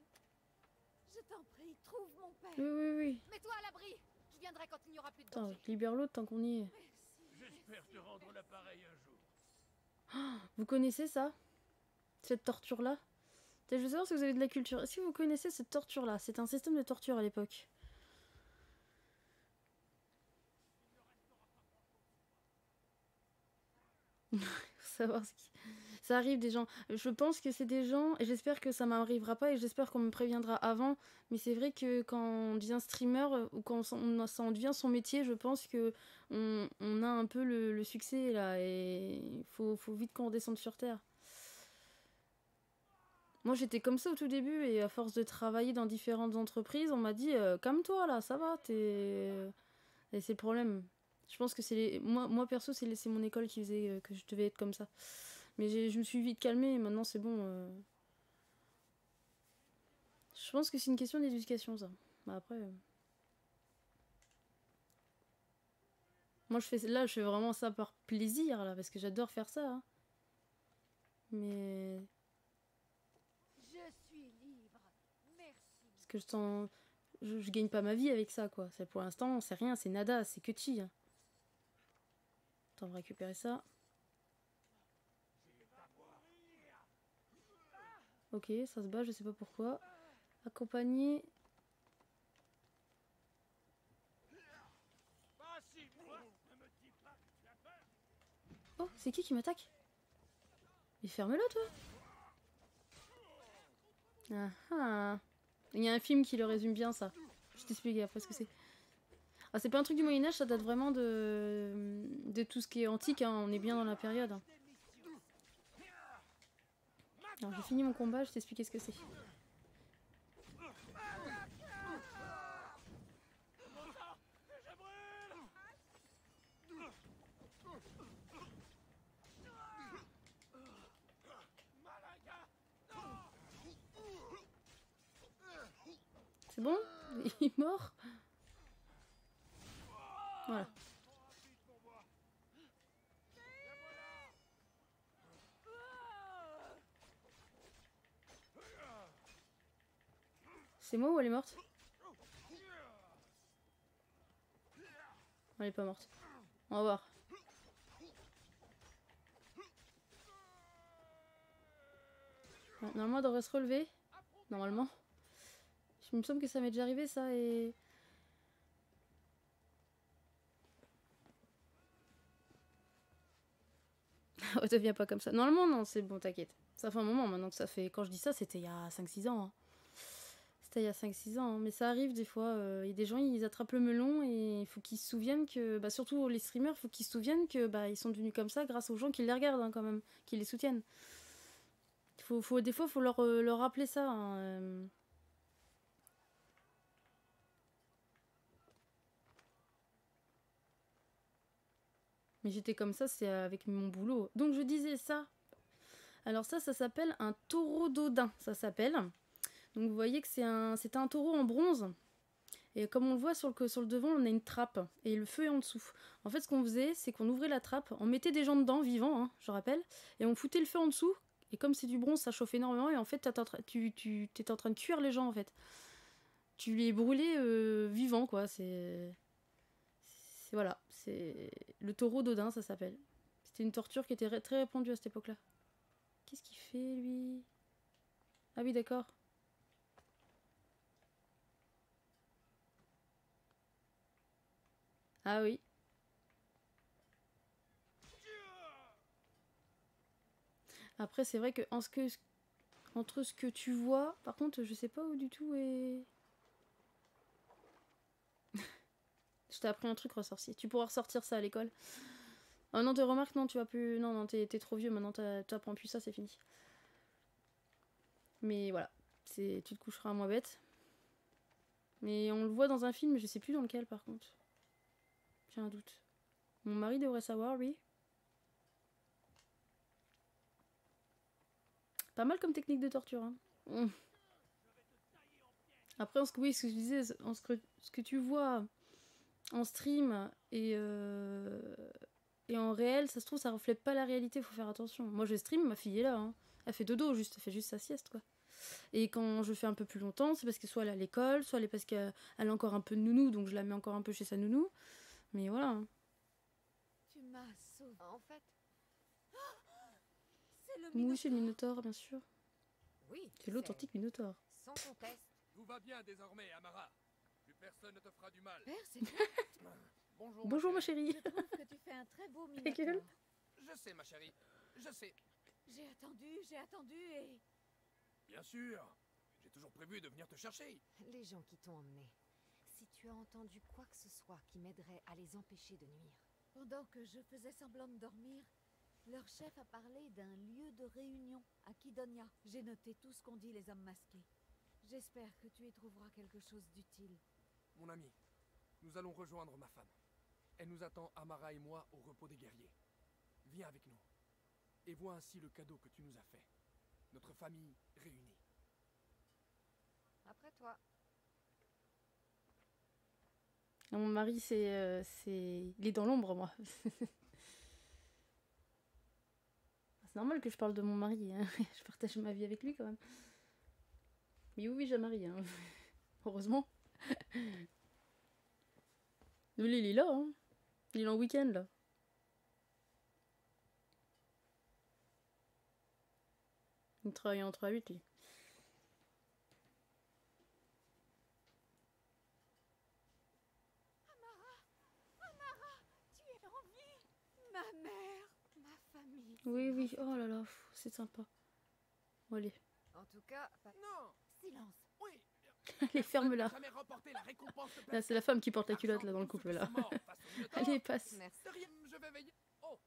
Je t'en prie, trouve mon père. Oui, oui, oui. Mets-toi à l'abri. Je viendrai quand il n'y aura plus de Attends, danger. libère l'autre tant qu'on y est. Merci. J'espère te rendre l'appareil un jour. Vous connaissez ça? Cette torture-là? Je veux savoir si vous avez de la culture. Est-ce que vous connaissez cette torture-là? C'est un système de torture à l'époque. Faut savoir ce qui... Ça arrive des gens. Je pense que c'est des gens, et j'espère que ça m'arrivera pas, et j'espère qu'on me préviendra avant. Mais c'est vrai que quand on devient streamer, euh, ou quand ça en devient son métier, je pense que on, a un peu le, succès là, et il faut, vite qu'on redescende sur Terre. Moi j'étais comme ça au tout début, et à force de travailler dans différentes entreprises, on m'a dit euh, Calme-toi là, ça va, t'es. Et c'est le problème. Je pense que c'est les... moi, moi perso, c'est c'est mon école qui faisait euh, que je devais être comme ça. Mais je me suis vite calmée et maintenant c'est bon. euh. Je pense que c'est une question d'éducation ça. Bah, après. euh. Moi je fais là je fais vraiment ça par plaisir là parce que j'adore faire ça. hein. Mais Je suis libre. Merci. parce que je sens je, je gagne pas ma vie avec ça quoi. C'est pour l'instant c'est rien, c'est nada, c'est que chi. hein. Attends, on va récupérer ça. Ok, ça se bat, je sais pas pourquoi. Accompagné. Oh, c'est qui qui m'attaque? Mais ferme-la, toi Ah ah Il y a un film qui le résume bien, ça. Je t'explique après ce que c'est. Ah, c'est pas un truc du Moyen-Âge, ça date vraiment de... de tout ce qui est antique, hein. on est bien dans la période. hein. Alors j'ai fini mon combat, je t'explique ce que c'est. C'est bon? Il est mort? Voilà. C'est moi ou elle est morte Elle est pas morte. On va voir. Normalement, elle devrait se relever. Normalement. Je me semble que ça m'est déjà arrivé ça et. oh, deviens pas comme ça. Normalement, non, c'est bon, t'inquiète. Ça fait un moment maintenant que ça fait. Quand je dis ça, c'était il y a 5-6 ans. hein. Il y a 5-6 ans. hein. Mais ça arrive des fois. Il y a des gens, ils attrapent le melon et il faut qu'ils se souviennent que. Bah, surtout les streamers, il faut qu'ils se souviennent que bah, ils sont devenus comme ça grâce aux gens qui les regardent hein, quand même, qui les soutiennent. Faut, faut, des fois, il faut leur, euh, leur rappeler ça. hein, euh. Mais j'étais comme ça, c'est avec mon boulot. Donc je disais ça. Alors ça, ça s'appelle un taureau d'Odin, ça s'appelle. Donc vous voyez que c'est un, un taureau en bronze. Et comme on le voit sur le, sur le devant, on a une trappe. Et le feu est en dessous. En fait, ce qu'on faisait, c'est qu'on ouvrait la trappe, on mettait des gens dedans, vivants, hein, je rappelle, et on foutait le feu en dessous. Et comme c'est du bronze, ça chauffe énormément. Et en fait, tu, tu étais en train de cuire les gens, en fait. Tu les brûlais euh, vivants, quoi. C'est... Voilà, c'est le taureau d'Odin, ça s'appelle. C'était une torture qui était très répandue à cette époque-là. Qu'est-ce qu'il fait, lui? Ah oui, d'accord. Ah oui. Après, c'est vrai que, entre ce que tu vois, par contre, je sais pas où du tout est. je t'ai appris un truc, ressorcier. Tu pourras ressortir ça à l'école. Oh non, te remarque, non, tu vas plus. Non, non, t'es trop vieux maintenant, t'apprends plus ça, c'est fini. Mais voilà, tu te coucheras moins bête. Mais on le voit dans un film, je sais plus dans lequel par contre. J'ai un doute. Mon mari devrait savoir, lui. Pas mal comme technique de torture. Hein. Mm. Après, que, oui, ce que je disais, que, ce que tu vois en stream et, euh, et en réel, ça se trouve, ça reflète pas la réalité, faut faire attention. Moi, je stream, ma fille est là. hein. Elle fait dodo, juste, elle fait juste sa sieste, quoi. Et quand je fais un peu plus longtemps, c'est parce que soit elle est à l'école, soit elle est parce qu'elle a encore un peu de nounou, donc je la mets encore un peu chez sa nounou. Mais voilà. hein. Tu m'as sauvé. En fait, C'est le Oui, c'est le Minotaure, bien sûr. oui. C'est l'authentique Minotaure. Sans conteste. Tout va bien désormais, Amara. Plus personne ne te fera du mal. Père, c'est. Bonjour. Bonjour, ma chérie. Je trouve que tu fais un très beau minotaure. Je sais, ma chérie. Je sais. J'ai attendu, j'ai attendu et... Bien sûr. J'ai toujours prévu de venir te chercher. Les gens qui t'ont emmené. Tu as entendu quoi que ce soit qui m'aiderait à les empêcher de nuire, Pendant que je faisais semblant de dormir, leur chef a parlé d'un lieu de réunion à Kidonia. J'ai noté tout ce qu'ont dit les hommes masqués. J'espère que tu y trouveras quelque chose d'utile. Mon ami, nous allons rejoindre ma femme. Elle nous attend, Amara et moi, au repos des guerriers. Viens avec nous. Et vois ainsi le cadeau que tu nous as fait. Notre famille réunie. après toi. Mon mari, c'est. euh, c'est... Il est dans l'ombre, moi. c'est normal que je parle de mon mari. hein. Je partage ma vie avec lui, quand même. Mais oui, oui, j'ai un mari. hein. Heureusement. Lui, il est là. Hein. Il est en week-end, là. Il travaille en 3 à 8, lui. Tu es en vie Ma mère, ma famille. Oui, oui. Oh là là, c'est sympa. Bon, allez. En tout cas, pas- Non Silence. Oui Allez, ferme-la. Là, c'est la femme qui porte la culotte, là, dans le couple, pour là. Allez, passe. merci. De rien, je vais veiller. Oh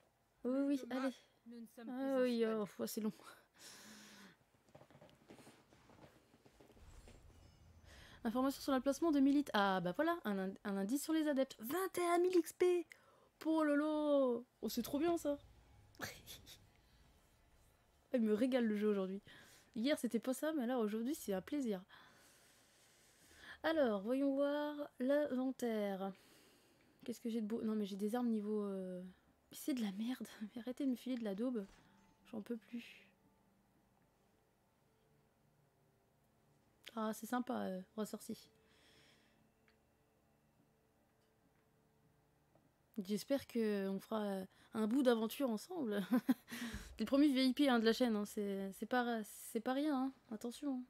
Oui, oui, allez. Nous ne sommes Ah oui, oh, c'est long. Information sur l'emplacement de Milite. Ah bah voilà, un, ind- un indice sur les adeptes. 21 000 XP Oh lolo Oh c'est trop bien ça Il me régale le jeu aujourd'hui. Hier c'était pas ça, mais là aujourd'hui c'est un plaisir. Alors, voyons voir l'inventaire. Qu'est-ce que j'ai de beau? Non, mais j'ai des armes niveau. euh, C'est de la merde. Arrêtez de me filer de la daube. J'en peux plus. Ah, c'est sympa, euh, ressorti. J'espère que on fera euh, un bout d'aventure ensemble. T'es le premier VIP hein, de la chaîne, hein, c'est pas, pas rien, hein, attention. hein.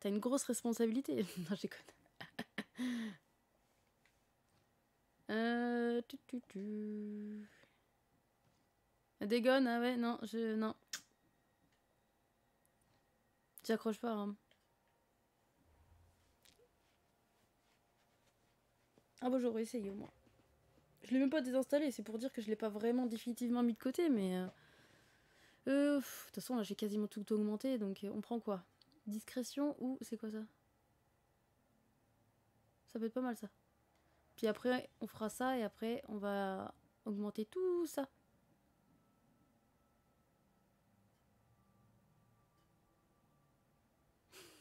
T'as une grosse responsabilité. non, j'ai Euh, tu, tu, tu. Guns, ah ouais, non, je. Non. J'accroche pas, hein. Ah bah j'aurais essayé au moins. Je l'ai même pas désinstallé, c'est pour dire que je l'ai pas vraiment définitivement mis de côté, mais... euh, euh, De toute façon, là j'ai quasiment tout augmenté, donc euh, on prend quoi? Discrétion ou... C'est quoi ça? Ça peut être pas mal ça. Puis après, on fera ça et après, on va augmenter tout ça.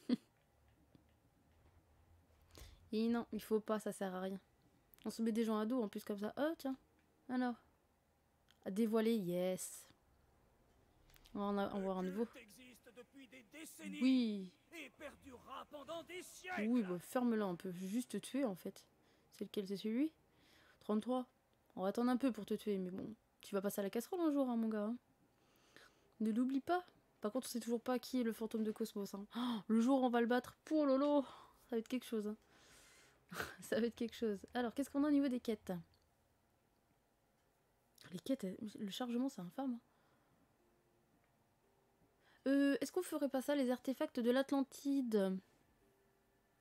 Et non, il faut pas, ça sert à rien. On se met des gens à dos en plus comme ça. Oh tiens, alors. À dévoiler, yes. On va en a- en voir un nouveau. Oui, et perdurera pendant des siècles. oui, bah, ferme-la, on peut juste te tuer en fait. C'est lequel, c'est celui? 33. On va attendre un peu pour te tuer, mais bon, tu vas passer à la casserole un jour, hein, mon gars. hein. Ne l'oublie pas. Par contre, on sait toujours pas qui est le fantôme de Cosmos. hein. Oh, le jour où on va le battre, pour lolo, ça va être quelque chose. hein. ça va être quelque chose. Alors, qu'est-ce qu'on a au niveau des quêtes? Les quêtes, le chargement, c'est infâme. Euh, Est-ce qu'on ferait pas ça, les artefacts de l'Atlantide?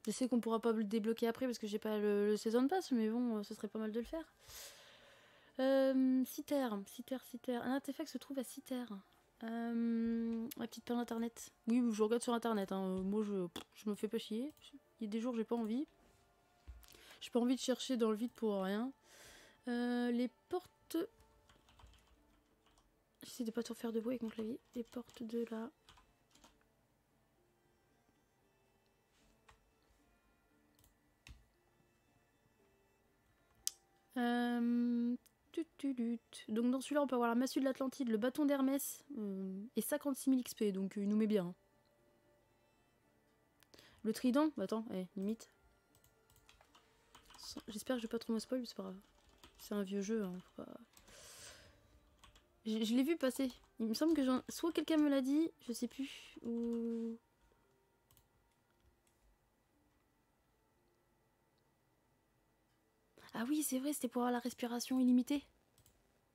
Je sais qu'on pourra pas le débloquer après parce que j'ai pas le, le Season Pass, mais bon, euh, ce serait pas mal de le faire. Euh, Citer, Citer, Citer. Un artefact se trouve à Citer. Euh, la petite perle internet. Oui, je regarde sur internet. hein. Moi, je, je me fais pas chier. Il y a des jours, j'ai pas envie. J'ai pas envie de chercher dans le vide pour rien. Euh, les portes. J'essaie de pas trop faire de bruit avec mon clavier. Les portes de la. Euh. Donc dans celui-là, on peut avoir la massue de l'Atlantide, le bâton d'Hermès euh, et 56 000 XP, donc il nous met bien. hein. Le trident, attends, eh, limite. J'espère que je vais pas trop me spoil, c'est pas grave. C'est un vieux jeu, hein, Je, l'ai vu passer. Il me semble que j'en- soit quelqu'un me l'a dit, je sais plus. Ah oui, c'est vrai, c'était pour avoir la respiration illimitée.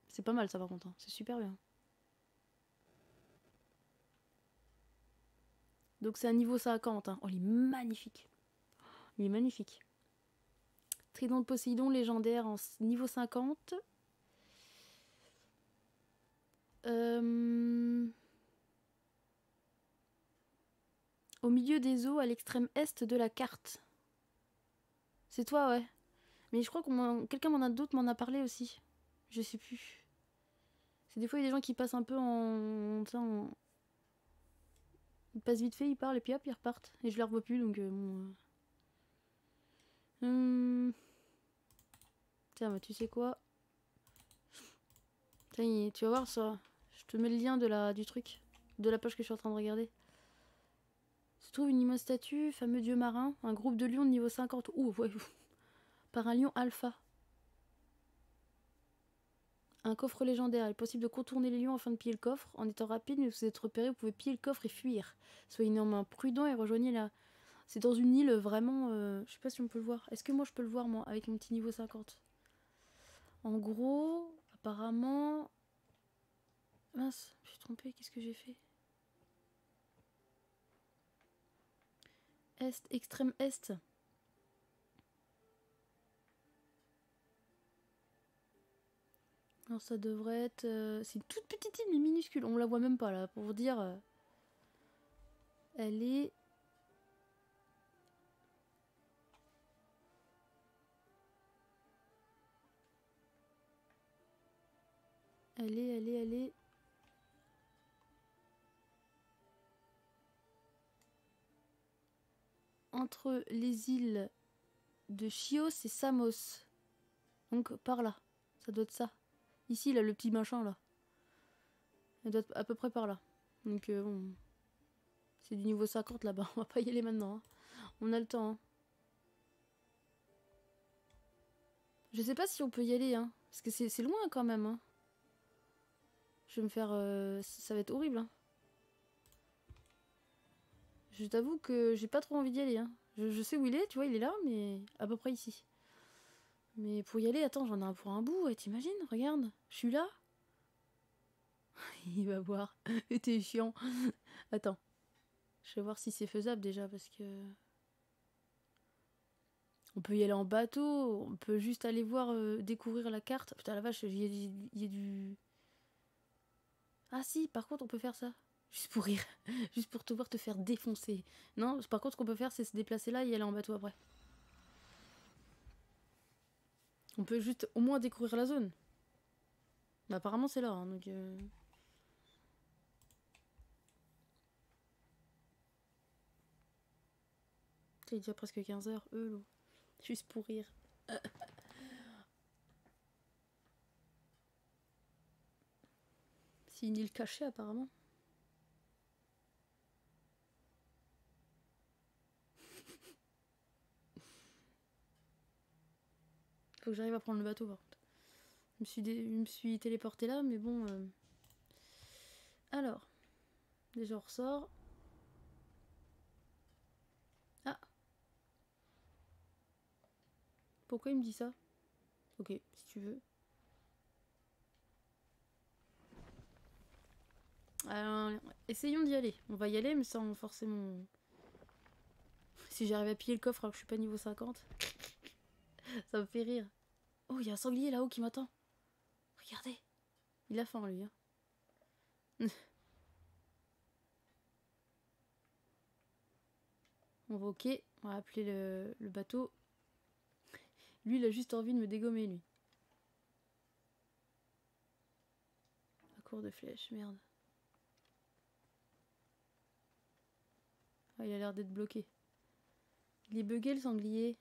C'est pas mal ça par contre, hein. c'est super bien. Donc c'est un niveau 50. Hein. Oh, il est magnifique. Il est magnifique. Trident de Poséidon légendaire en niveau 50. Euh, Au milieu des eaux, à l'extrême est de la carte. C'est toi, ouais. Mais je crois que quelqu'un m'en a d'autres m'en a parlé aussi. Je sais plus. C'est des fois il y a des gens qui passent un peu en- ils passent vite fait, ils parlent et puis hop ils repartent et je les revois plus donc euh, bon. euh. Hum. Tu sais quoi? Tu vas voir ça. Je te mets le lien de la du truc, de la page que je suis en train de regarder. Se trouve une immense statue, fameux dieu marin, un groupe de lions de niveau 50. Ouh ouais. Par un lion alpha. Un coffre légendaire. Il est possible de contourner les lions afin de piller le coffre. En étant rapide, mais vous êtes repéré, vous pouvez piller le coffre et fuir. Soyez néanmoins prudent et rejoignez la. C'est dans une île vraiment. euh, Je sais pas si on peut le voir. Est-ce que moi je peux le voir, moi, avec mon petit niveau 50 En gros, apparemment. Mince, je suis trompée. Qu'est-ce que j'ai fait? Est, extrême est. Alors ça devrait être... euh, c'est une toute petite île mais minuscule. On la voit même pas là. Pour vous dire... euh, elle est... Est, elle est... entre les îles de Chios et Samos. Donc par là. Ça doit être ça. Ici, là, le petit machin, là. Ça doit être à peu près par là. Donc euh, bon. C'est du niveau 50 là-bas. On va pas y aller maintenant. hein. On a le temps. hein. Je sais pas si on peut y aller, hein. Parce que c'est loin quand même, hein. Je vais me faire... euh, ça va être horrible, hein. Je t'avoue que j'ai pas trop envie d'y aller, hein. Je, sais où il est, tu vois, il est là, mais à peu près ici. Mais pour y aller, attends, j'en ai un pour un bout, t'imagines Regarde, je suis là. il va voir. T'es chiant. attends. Je vais voir si c'est faisable déjà, parce que... On peut y aller en bateau, on peut juste aller voir, euh, découvrir la carte. Putain, la vache, il y a du... Ah si, par contre, on peut faire ça. Juste pour rire. Juste pour te voir te faire défoncer. Non, par contre, ce qu'on peut faire, c'est se déplacer là et aller en bateau après. On peut juste au moins découvrir la zone. Mais apparemment, c'est là, hein, donc... euh, Il est déjà presque 15h, eux. Juste pour rire. C'est une île cachée, apparemment. Faut que j'arrive à prendre le bateau, par contre. Je me suis, téléporté là, mais bon... euh. Alors. Déjà, on ressort. Ah. Pourquoi il me dit ça? Ok, si tu veux. Alors, essayons d'y aller. On va y aller, mais sans forcément... Si j'arrive à piller le coffre alors que je suis pas niveau 50, ça me fait rire. Oh, il y a un sanglier là-haut qui m'attend. Regardez. Il a faim, lui. Hein. On va ok. On va appeler le, le bateau. Lui, il a juste envie de me dégommer, lui. À court de flèche, merde. Il a l'air d'être bloqué. Il est bugué, le sanglier.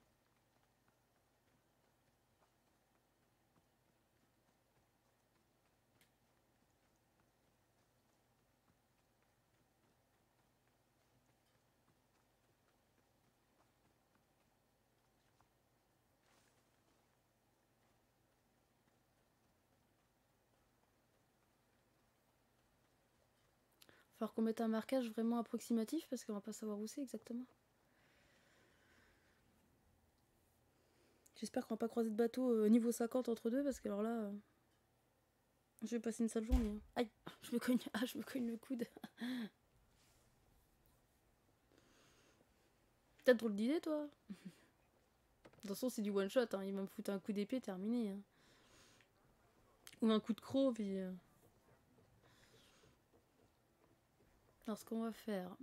Qu'on mette un marquage vraiment approximatif parce qu'on va pas savoir où c'est exactement. J'espère qu'on va pas croiser de bateau euh, niveau 50 entre deux parce que alors là. euh, Je vais passer une sale journée. hein. Aïe, je me cogne, ah, je me cogne le coude. T'as drôle d'idée toi De toute façon, c'est du one shot, hein. il va me foutre un coup d'épée terminé. hein. Ou un coup de croc, puis. euh, Alors, ce qu'on va faire,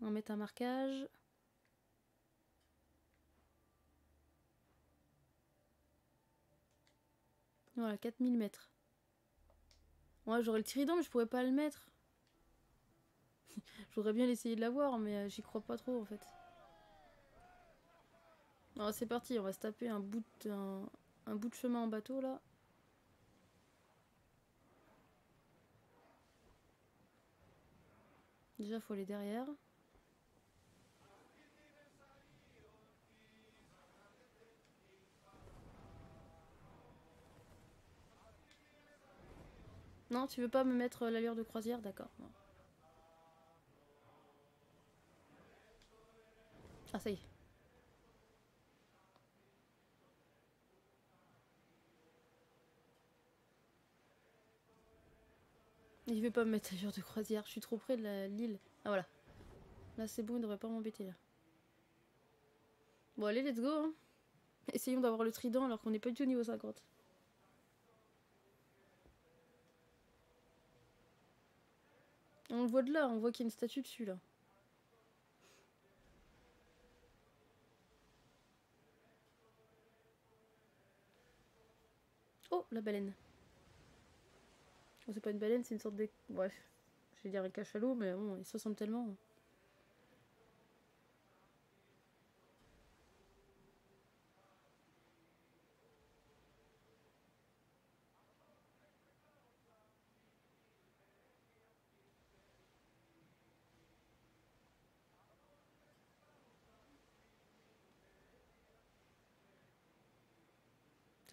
on va mettre un marquage. Voilà, 4000 mètres. Ouais, j'aurais le trident, mais je pourrais pas le mettre. J'aurais bien essayé de l'avoir, mais euh, j'y crois pas trop en fait. Alors c'est parti, on va se taper un bout de chemin en bateau là. Déjà, faut aller derrière. Non, tu veux pas me mettre l'allure de croisière? D'accord. Ah, ça y est. Il veut pas me mettre allure de croisière, je suis trop près de l'île. Ah voilà. Là c'est bon, il devrait pas m'embêter là. Bon allez, let's go. hein. Essayons d'avoir le trident alors qu'on n'est pas du tout au niveau 50. On le voit de là, on voit qu'il y a une statue dessus là. Oh, la baleine. C'est pas une baleine, c'est une sorte de. Bref, je vais dire un cachalot, mais bon, ils se ressemblent tellement.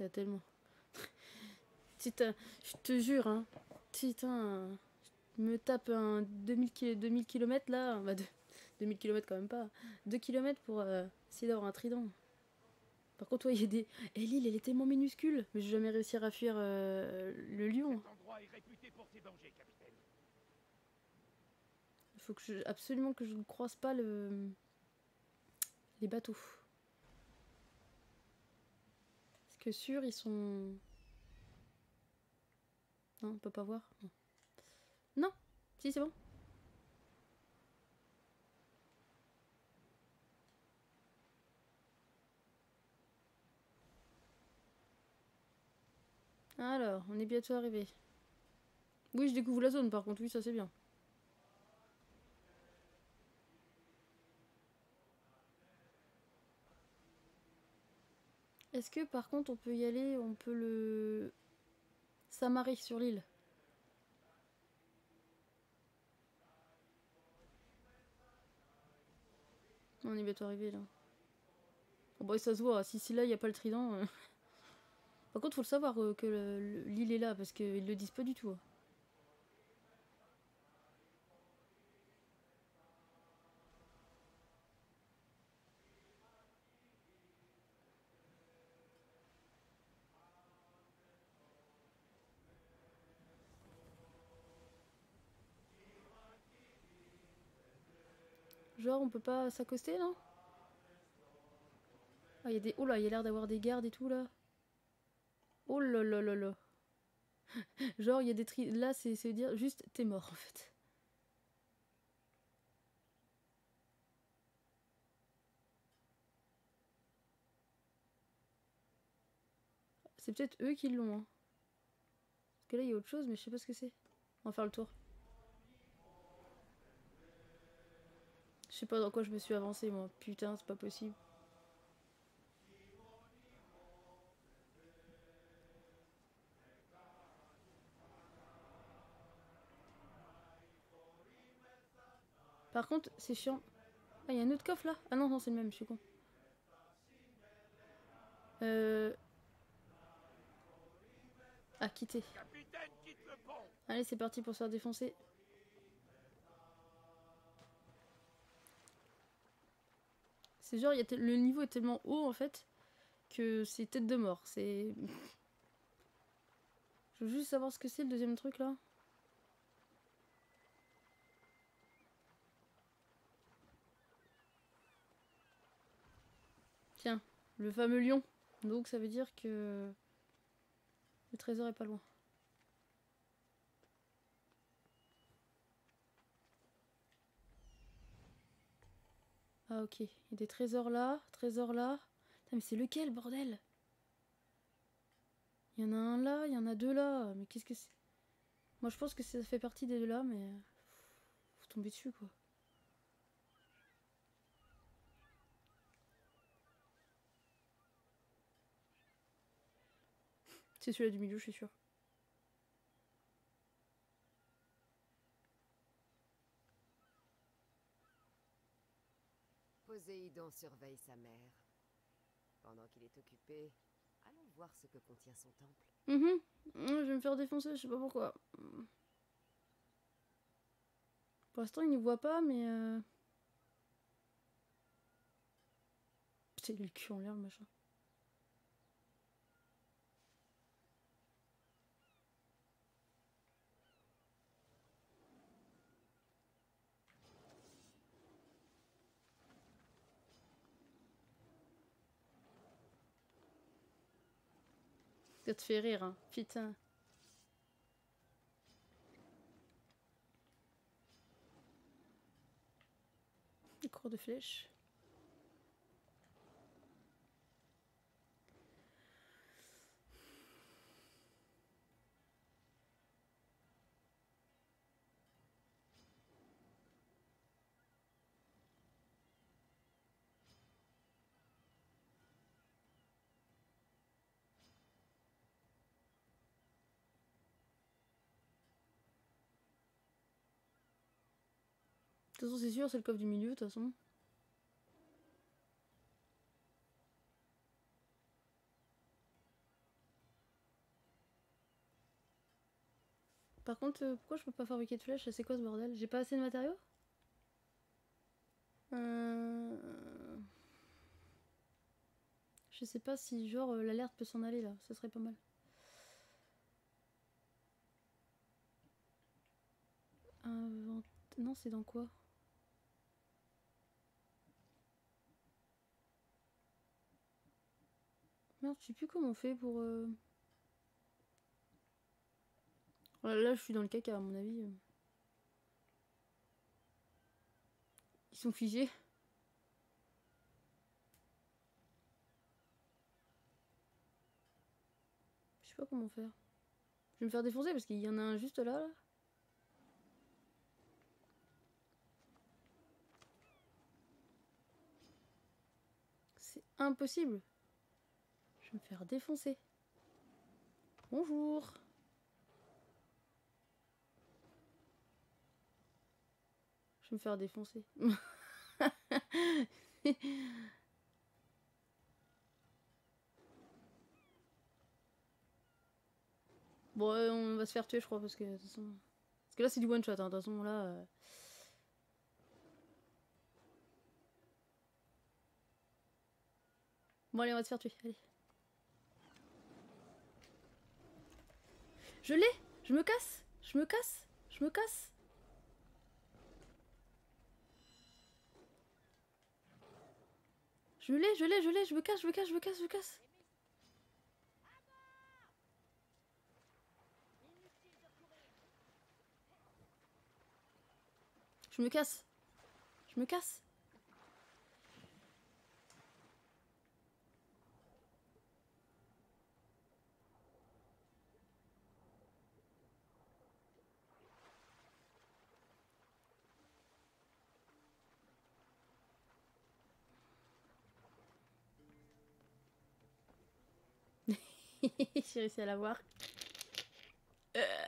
tellement. Putain, je te jure, hein. Putain, je me tape un 2000, ki- 2000 km là. Bah, deux- 2000 km quand même pas. 2 km pour euh, essayer d'avoir un trident. Par contre, ouais, il y a des. Et l'île, elle est tellement minuscule. Mais je vais jamais réussir à fuir euh, le lion. Il faut que je, absolument que je ne croise pas le, les bateaux. Parce que sûr, ils sont. Non, on peut pas voir. Non. Si c'est bon. Alors, on est bientôt arrivé. Oui, je découvre la zone par contre, oui, ça c'est bien. Est-ce que par contre on peut y aller, on peut le s'amarrer sur l'île On est bientôt arrivé là. Bon bah ça se voit, si c'est là il n'y a pas le trident. euh. Par contre faut le savoir euh, que le- le- l'île est là parce qu'ils le disent pas du tout. On peut pas s'accoster non? Ah il y a des... Oh là il y a l'air d'avoir des gardes et tout là. Oh là là là là. Genre il y a des tri... Là c'est c'est dire juste t'es mort en fait. C'est peut-être eux qui l'ont. hein. Parce que là il y a autre chose mais je sais pas ce que c'est. On va faire le tour. Sais pas dans quoi je me suis avancé moi. Putain, c'est pas possible. Par contre, c'est chiant. Ah, il y a un autre coffre là? Ah non, non, c'est le même, je suis con. Euh... Ah, quitter. Allez, c'est parti pour se faire défoncer. C'est genre, le niveau est tellement haut en fait que c'est tête de mort. C'est. Je veux juste savoir ce que c'est le deuxième truc là. Tiens, le fameux lion. Donc ça veut dire que le trésor est pas loin. Ah ok, il y a des trésors là, trésors là. Putain, mais c'est lequel, bordel? Il y en a un là, il y en a deux là. Mais qu'est-ce que c'est? Moi je pense que ça fait partie des deux là, mais... Faut tomber dessus quoi. C'est celui-là du milieu, je suis sûre. Poséidon surveille sa mère. Pendant qu'il est occupé, allons voir ce que contient son temple. Mhm. Je vais me faire défoncer, je sais pas pourquoi. Pour l'instant, il ne voit pas, mais. Euh... A le cul en l'air, machin. Ça te fait rire, hein. Putain. Le cours de flèche. de toute façon, c'est sûr, c'est le coffre du milieu, de toute façon. Par contre, euh, pourquoi je peux pas fabriquer de flèches? C'est quoi ce bordel? J'ai pas assez de matériaux? Euh... Je sais pas si, genre, euh, l'alerte peut s'en aller, là. Ce serait pas mal. Non, c'est dans quoi? Merde, je sais plus comment on fait pour... euh, Ouais, Là, je suis dans le caca, à mon avis. euh. Ils sont figés. Je sais pas comment faire. Je vais me faire défoncer parce qu'il y en a un juste là. là. C'est impossible. Je vais me faire défoncer. Bonjour. Je vais me faire défoncer. bon, ouais, on va se faire tuer, je crois, parce que de toute façon... Parce que là, c'est du one shot, hein. de toute façon, là. euh. Bon, allez, on va se faire tuer, allez. Je l'ai Je me casse Je me casse Je me casse Je l'ai, je l'ai, je l'ai, je me casse, je me casse, je me casse, je me casse. Je me casse. Je me casse. J'ai réussi à l'avoir. Euh,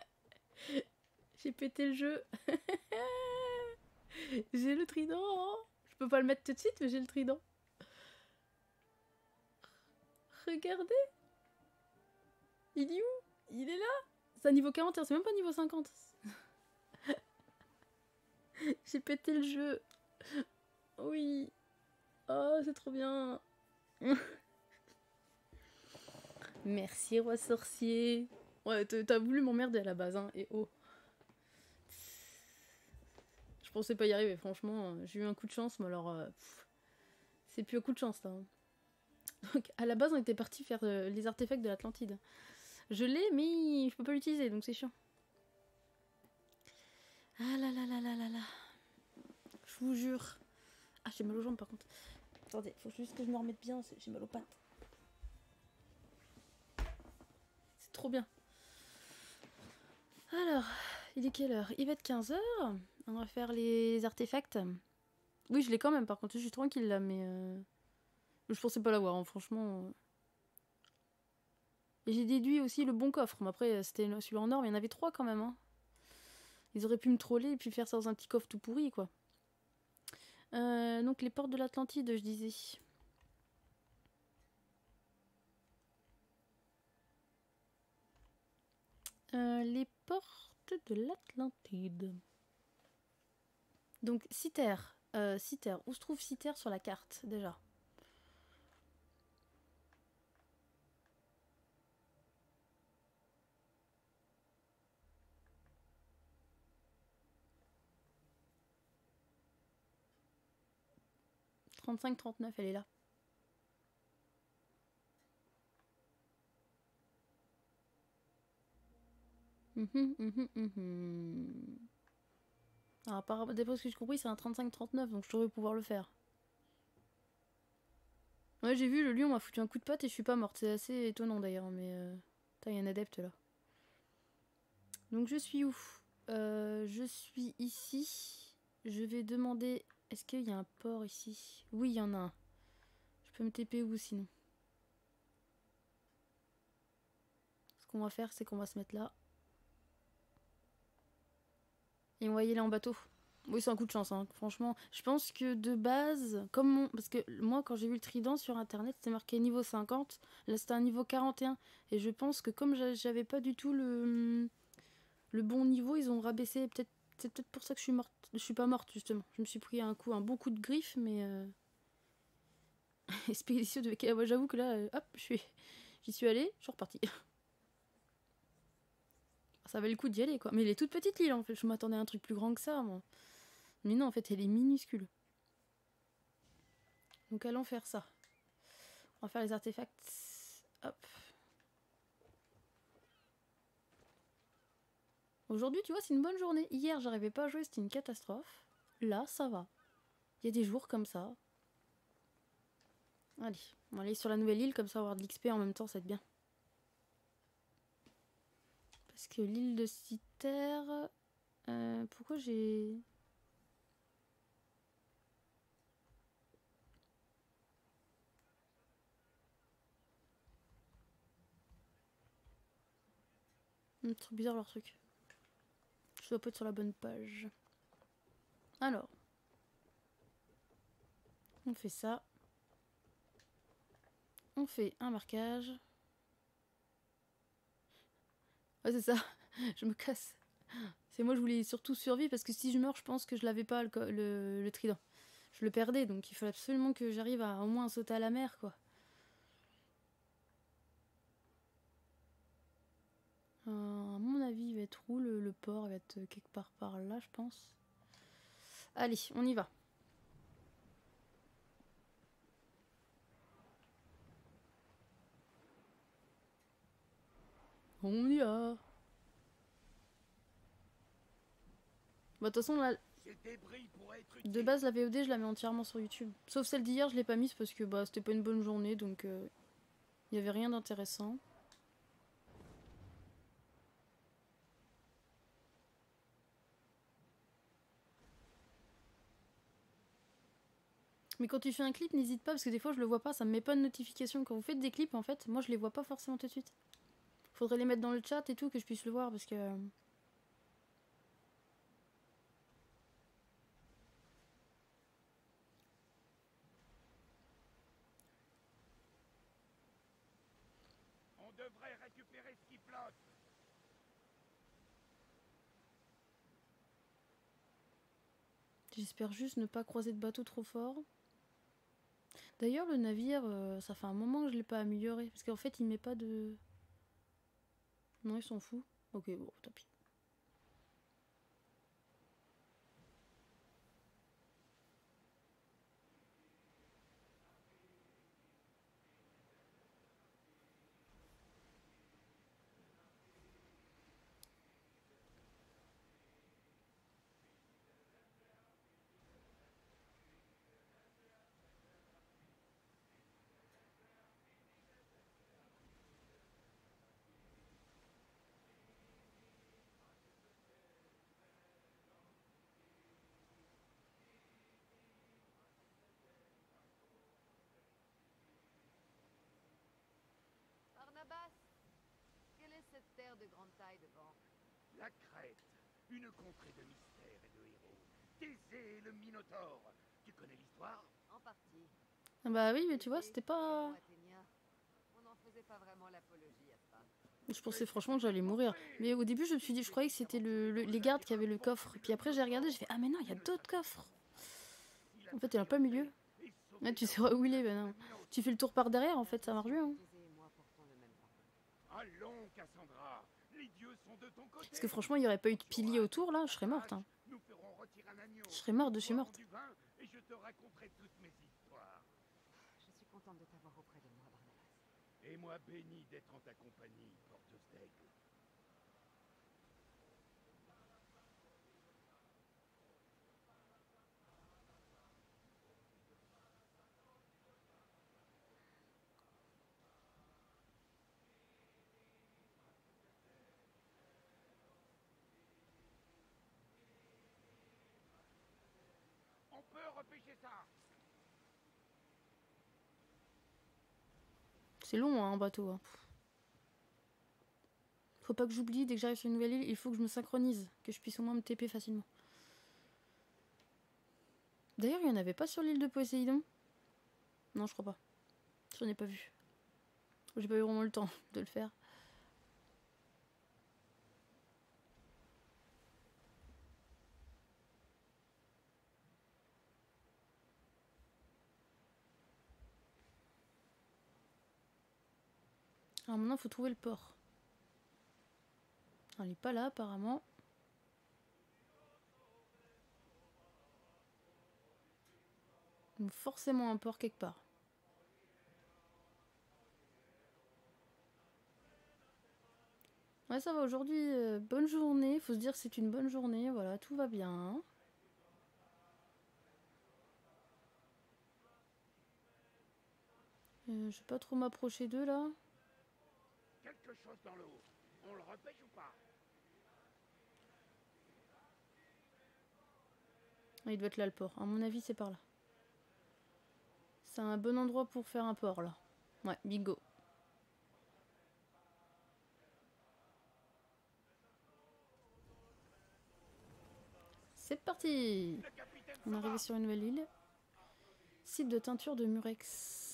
J'ai pété le jeu. j'ai le trident. Je peux pas le mettre tout de suite, mais j'ai le trident. Regardez. Il est où? Il est là. C'est à niveau 41, c'est même pas niveau 50. j'ai pété le jeu. Oui. Oh, c'est trop bien. Merci, roi sorcier. Ouais, t'as voulu m'emmerder à la base, hein. Et oh. Je pensais pas y arriver, franchement. euh, J'ai eu un coup de chance, mais alors. euh, C'est plus un coup de chance, là. hein. Donc, à la base, on était parti faire euh, les artefacts de l'Atlantide. Je l'ai, mais je peux pas l'utiliser, donc c'est chiant. Ah là là là là là là. Je vous jure. Ah, j'ai mal aux jambes par contre. Attendez, faut juste que je me remette bien, j'ai mal aux pattes. Trop bien. Alors, il est quelle heure? Il va être 15h. On va faire les artefacts. Oui, je l'ai quand même, par contre, je suis tranquille là, mais. euh, Je pensais pas l'avoir, hein, franchement. J'ai déduit aussi le bon coffre. Mais après, c'était celui en or, mais il y en avait trois quand même. hein. Ils auraient pu me troller et puis faire ça dans un petit coffre tout pourri, quoi. Euh, donc, les portes de l'Atlantide, je disais. Euh, les portes de l'Atlantide. Donc, Citer. Euh, Citer. Où se trouve Citer sur la carte, déjà? Trente-cinq, trente-neuf, elle est là. Mhm, mhm, mhm. Alors, apparemment, d'après ce que j'ai compris, c'est un 35-39, donc je devrais pouvoir le faire. Ouais, j'ai vu, le lion m'a foutu un coup de patte et je suis pas morte. C'est assez étonnant d'ailleurs, mais. Euh... Un adepte là. Donc, je suis où? Euh, Je suis ici. Je vais demander. Est-ce qu'il y a un port ici? Oui, il y en a un. Je peux me TP où sinon? Ce qu'on va faire, c'est qu'on va se mettre là. Et on va y aller en bateau. Oui, c'est un coup de chance, hein. franchement. Je pense que de base, comme. Parce que moi, quand j'ai vu le trident sur internet, c'était marqué niveau 50. Là, c'était un niveau 41. Et je pense que comme j'a- j'avais pas du tout le... le bon niveau, ils ont rabaissé. Peut-être, c'est peut-être pour ça que je suis morte. Je suis pas morte justement. Je me suis pris un coup, un bon coup de griffe, mais euh... Expédition de j'avoue que là, euh, hop, je suis, j'y suis allée, je suis repartie. ça valait le coup d'y aller quoi. Mais elle est toute petite l'île en fait. Je m'attendais à un truc plus grand que ça, moi. Mais non, en fait, elle est minuscule. Donc allons faire ça. On va faire les artefacts. Hop. Aujourd'hui, tu vois, c'est une bonne journée. Hier, j'arrivais pas à jouer, c'était une catastrophe. Là, ça va. Il y a des jours comme ça. Allez, on va aller sur la nouvelle île, comme ça, avoir de l'XP en même temps, ça va être bien. Parce que l'île de Citer... Euh, pourquoi j'ai... C'est trop bizarre leur truc. Je dois pas être sur la bonne page. Alors. On fait ça. On fait un marquage. Ouais, c'est ça. je me casse. C'est moi, je voulais surtout survivre parce que si je meurs, je pense que je l'avais pas le, trident. Je le perdais, donc il fallait absolument que j'arrive à au moins sauter à la mer, quoi. Euh, à mon avis, il va être où le, le port? Il va être quelque part par là, je pense. Allez, on y va. On y va. Bah, de toute façon, là, de base, la VOD, je la mets entièrement sur YouTube. Sauf celle d'hier, je l'ai pas mise parce que bah, c'était pas une bonne journée, donc il euh, n'y avait rien d'intéressant. Mais quand tu fais un clip, n'hésite pas parce que des fois je le vois pas, ça me met pas de notification. Quand vous faites des clips, en fait, moi je les vois pas forcément tout de suite. Faudrait les mettre dans le chat et tout que je puisse le voir parce que. euh, On devrait récupérer ce qui flotte. J'espère juste ne pas croiser de bateau trop fort. D'ailleurs, le navire, euh, ça fait un moment que je l'ai pas amélioré. Parce qu'en fait, il met pas de. Non, il s'en fout. Ok, bon, tant pis. De grande taille devant La Crète, une contrée de mystère et de héros. Thésée et le Minotaure. Tu connais l'histoire? En partie. Ah bah oui, mais tu vois, c'était pas. Athénien. On n'en faisait pas vraiment l'apologie à ça. Je pensais franchement que j'allais mourir. Mais au début, je me suis dit, je croyais que c'était le, le- les gardes qui avaient le coffre. Puis après, j'ai regardé, j'ai fait, ah mais non, il y a d'autres coffres. En fait, il est en plein milieu. Là, tu sais où il est, ben non. Tu fais le tour par derrière, en fait, ça marche bien. hein. Allons, Cassandra. Les dieux sont de ton côté. Parce que franchement, il n'y aurait pas eu de pilier autour, là, je serais morte. hein. Je serais morte de chez morte. je te raconterai toutes mes histoires. Je suis contente de t'avoir auprès de moi, Barnabas. Et moi béni d'être en ta compagnie, porteuse d'aigle. On peut repêcher ça C'est long, hein, en bateau. hein. Faut pas que j'oublie, dès que j'arrive sur une nouvelle île, il faut que je me synchronise, que je puisse au moins me TP facilement. D'ailleurs, il y en avait pas sur l'île de Poséidon? Non, je crois pas. J'en ai pas vu. J'ai pas eu vraiment le temps de le faire. Alors maintenant, il faut trouver le port. Ah, il n'est pas là, apparemment. Donc forcément un port quelque part. Ouais, ça va aujourd'hui. euh, bonne journée. Faut se dire c'est une bonne journée. Voilà, tout va bien. Euh, je vais pas trop m'approcher d'eux là. Quelque chose dans l'eau. On le repêche ou pas? Il doit être là le port. À mon avis, c'est par là. C'est un bon endroit pour faire un port là. Ouais, bingo. C'est parti On est arrivé sur une nouvelle île. Site de teinture de Murex.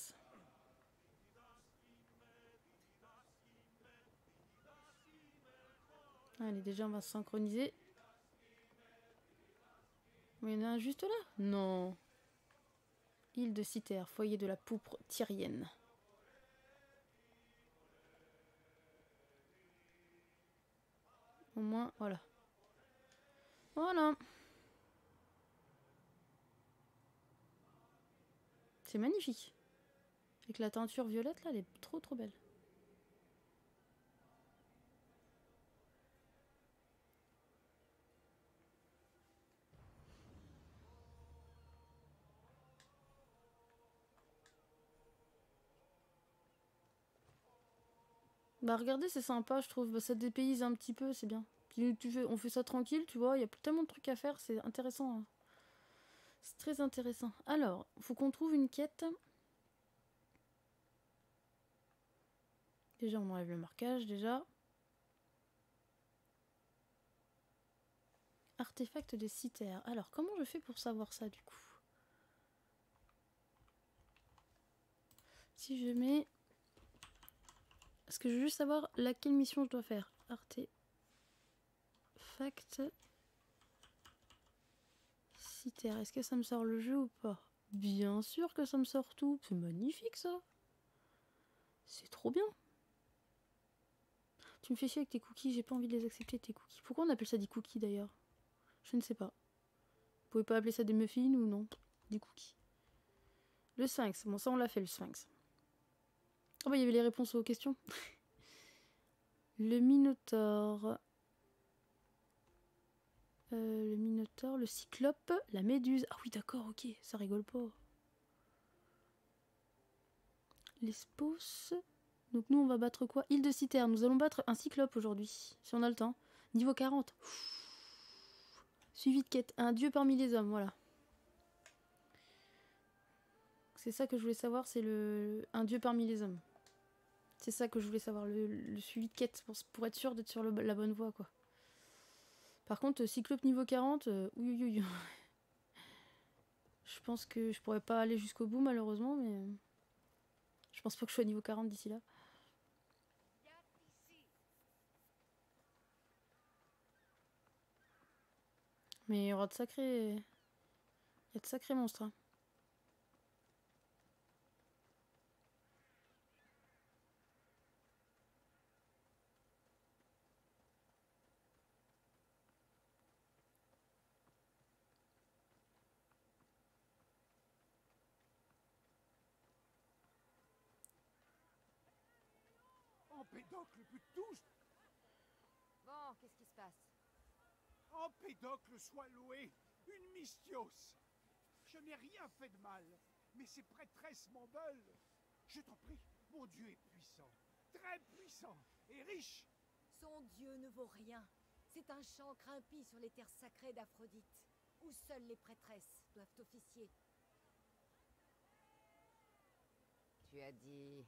Allez, déjà, on va se synchroniser. Mais il y en a un juste là? Non. Île de Citer, foyer de la pourpre tyrienne. Au moins, voilà. Voilà. C'est magnifique. Avec la teinture violette là, elle est trop trop belle. Bah regardez, c'est sympa, je trouve. Bah, ça dépayse un petit peu, c'est bien. Puis tu on fait ça tranquille, tu vois. Il y a tellement de trucs à faire, c'est intéressant. hein. C'est très intéressant. Alors, faut qu'on trouve une quête. Déjà, on enlève le marquage, déjà. Artefact de Citer. Alors, comment je fais pour savoir ça, du coup? Si je mets... Parce que je veux juste savoir laquelle mission je dois faire. Artefact... Citer. Est-ce que ça me sort le jeu ou pas? Bien sûr que ça me sort tout. C'est magnifique, ça. C'est trop bien. Tu me fais chier avec tes cookies, j'ai pas envie de les accepter tes cookies. Pourquoi on appelle ça des cookies d'ailleurs? Je ne sais pas. Vous pouvez pas appeler ça des muffins ou non? Des cookies. Le sphinx, bon ça on l'a fait le sphinx. Ah bah il y avait les réponses aux questions. le minotaure. Euh, le minotaure, le cyclope, la méduse. Ah oui d'accord, ok, ça rigole pas. L'espos. Donc nous on va battre quoi? Île de Citer. Nous allons battre un cyclope aujourd'hui, si on a le temps. Niveau 40. Suivi de quête. Un dieu parmi les hommes, voilà. C'est ça que je voulais savoir, c'est le un dieu parmi les hommes. C'est ça que je voulais savoir, le, suivi de quête, pour, pour être sûr d'être sur la bonne voie, quoi. Par contre, cyclope niveau 40, euh, oui, oui, oui. Je pense que je pourrais pas aller jusqu'au bout, malheureusement, mais... euh, Je pense pas que je sois niveau 40 d'ici là. Mais il y aura de sacrés... Il y a de sacrés monstres. hein. Empédocle peut tous Bon, qu'est-ce qui se passe Empédocle soit loué Une mystios Je n'ai rien fait de mal, mais ces prêtresses m'en veulent. Je t'en prie, mon Dieu est puissant, très puissant et riche. Son dieu ne vaut rien. C'est un champ crimpi sur les terres sacrées d'Aphrodite, où seules les prêtresses doivent officier. Tu as dit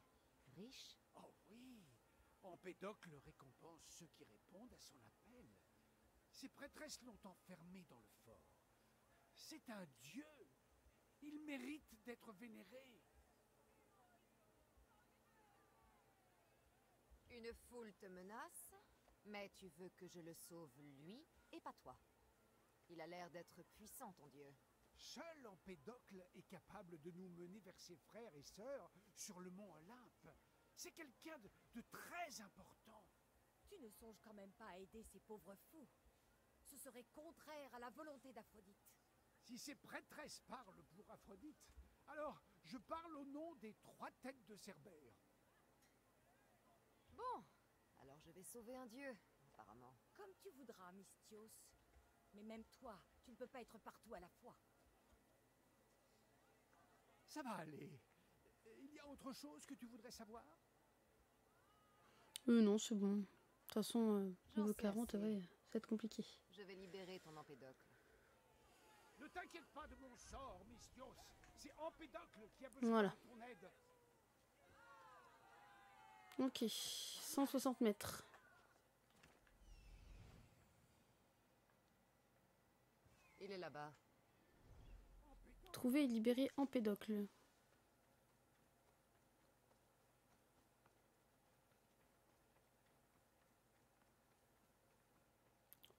riche? Oh oui, Empédocle récompense ceux qui répondent à son appel. Ces prêtresses l'ont enfermé dans le fort. C'est un dieu. Il mérite d'être vénéré. Une foule te menace, mais tu veux que je le sauve lui et pas toi. Il a l'air d'être puissant, ton dieu. Seul Empédocle est capable de nous mener vers ses frères et sœurs sur le mont Olympe. C'est quelqu'un de, de très important. Tu ne songes quand même pas à aider ces pauvres fous. Ce serait contraire à la volonté d'Aphrodite. Si ces prêtresses parlent pour Aphrodite, alors je parle au nom des trois têtes de Cerbère. Bon, alors je vais sauver un dieu, apparemment. Comme tu voudras, Mystios. Mais même toi, tu ne peux pas être partout à la fois. Ça va aller. Il y a autre chose que tu voudrais savoir? Euh, non, c'est bon. De toute façon, euh, niveau sais 40, assez. ouais, ça va être compliqué. Je vais libérer ton empédocle. Ne t'inquiète pas de mon sort, Mystios. C'est Empédocle qui a besoin Voilà. de ton aide. Ok, 160 mètres. Il est là-bas. Trouver et libérer Empédocle. Premier d'effort, forcément. Ma nature divine m'affranchit des préoccupations mortelles telles que la l'odeur. Les animaux sont le refuge des âmes humaines déchues.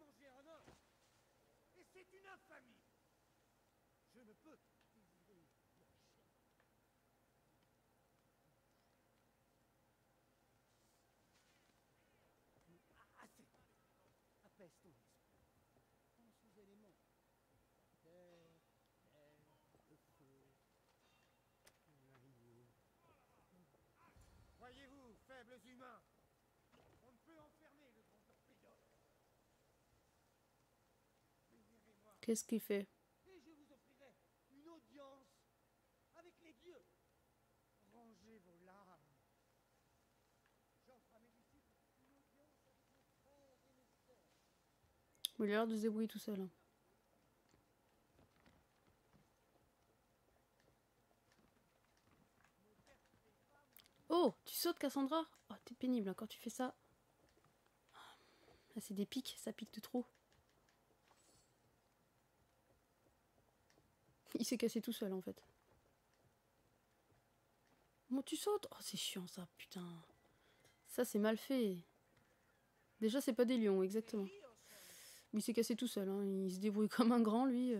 Manger un homme. Et c'est une infamie. Je ne peux désirer la chair. Ah, Assez. Apaise ton esprit. Pense aux éléments. La terre, l'air, le feu, l'agneau. Voyez-vous, faibles humains, on ne peut enfermer le grand torpédocle. Libérez-moi, Qu'est-ce qu'il fait? Et je vous offrirai une audience avec les dieux. Rangez vos larmes. J'offre à mes disciples une audience avec mes frères et mes sœurs. Bon, Il a l'air de se débrouiller tout seul. hein. Oh, tu sautes Cassandra Oh, t'es pénible hein, quand tu fais ça. Ah, c'est des pics, ça pique de trop. Il s'est cassé tout seul en fait. Bon, tu sautes Oh, c'est chiant ça, putain. Ça, c'est mal fait. Déjà, c'est pas des lions, exactement. Mais il s'est cassé tout seul, hein. il se débrouille comme un grand, lui.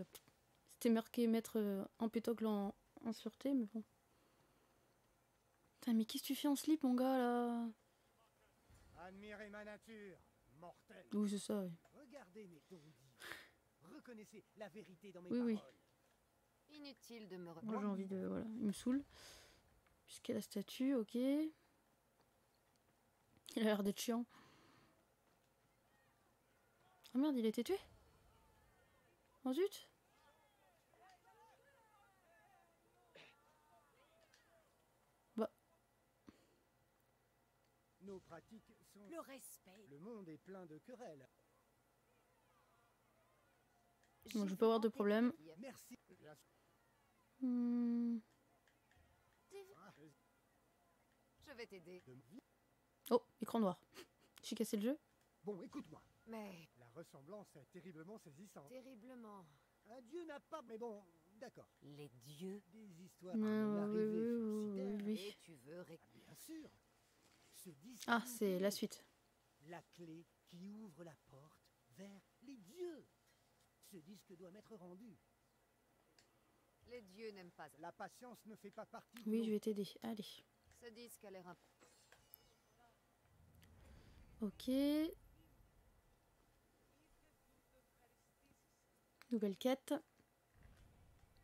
C'était marqué mettre euh, en pétocle en sûreté, mais bon. Putain, mais qu'est-ce que tu fais en slip, mon gars, là Admirez ma nature, mortelle. Oui, c'est ça, oui. Regardez mes dons Reconnaissez la vérité dans mes Oui, oui. paroles. Inutile de me Moi, j'ai envie de... Voilà, il me saoule. A la statue, ok. Il a l'air d'être chiant. Oh merde, il a été tué Oh zut Nos pratiques sont... Le respect. Le monde est plein de querelles. Je avoir de problème. Merci. Hmm. Je vais t'aider. de- Oh, écran noir. J'ai cassé le jeu Bon, écoute-moi. Mais La ressemblance est terriblement saisissante. terriblement. Un dieu n'a pas... Mais bon, d'accord. Les dieux. Des histoires Ah, comme oui, l'arrivée oui, oui, fulcidaire. oui, oui. Et tu veux ré- Ah, Bien sûr. Ah, c'est la suite. La clé qui ouvre la porte vers les dieux. Ce disque doit m'être rendu. Les dieux n'aiment pas. La patience ne fait pas partie de Oui, je vais t'aider. Allez. Ce disque a l'air un Ok. Nouvelle quête.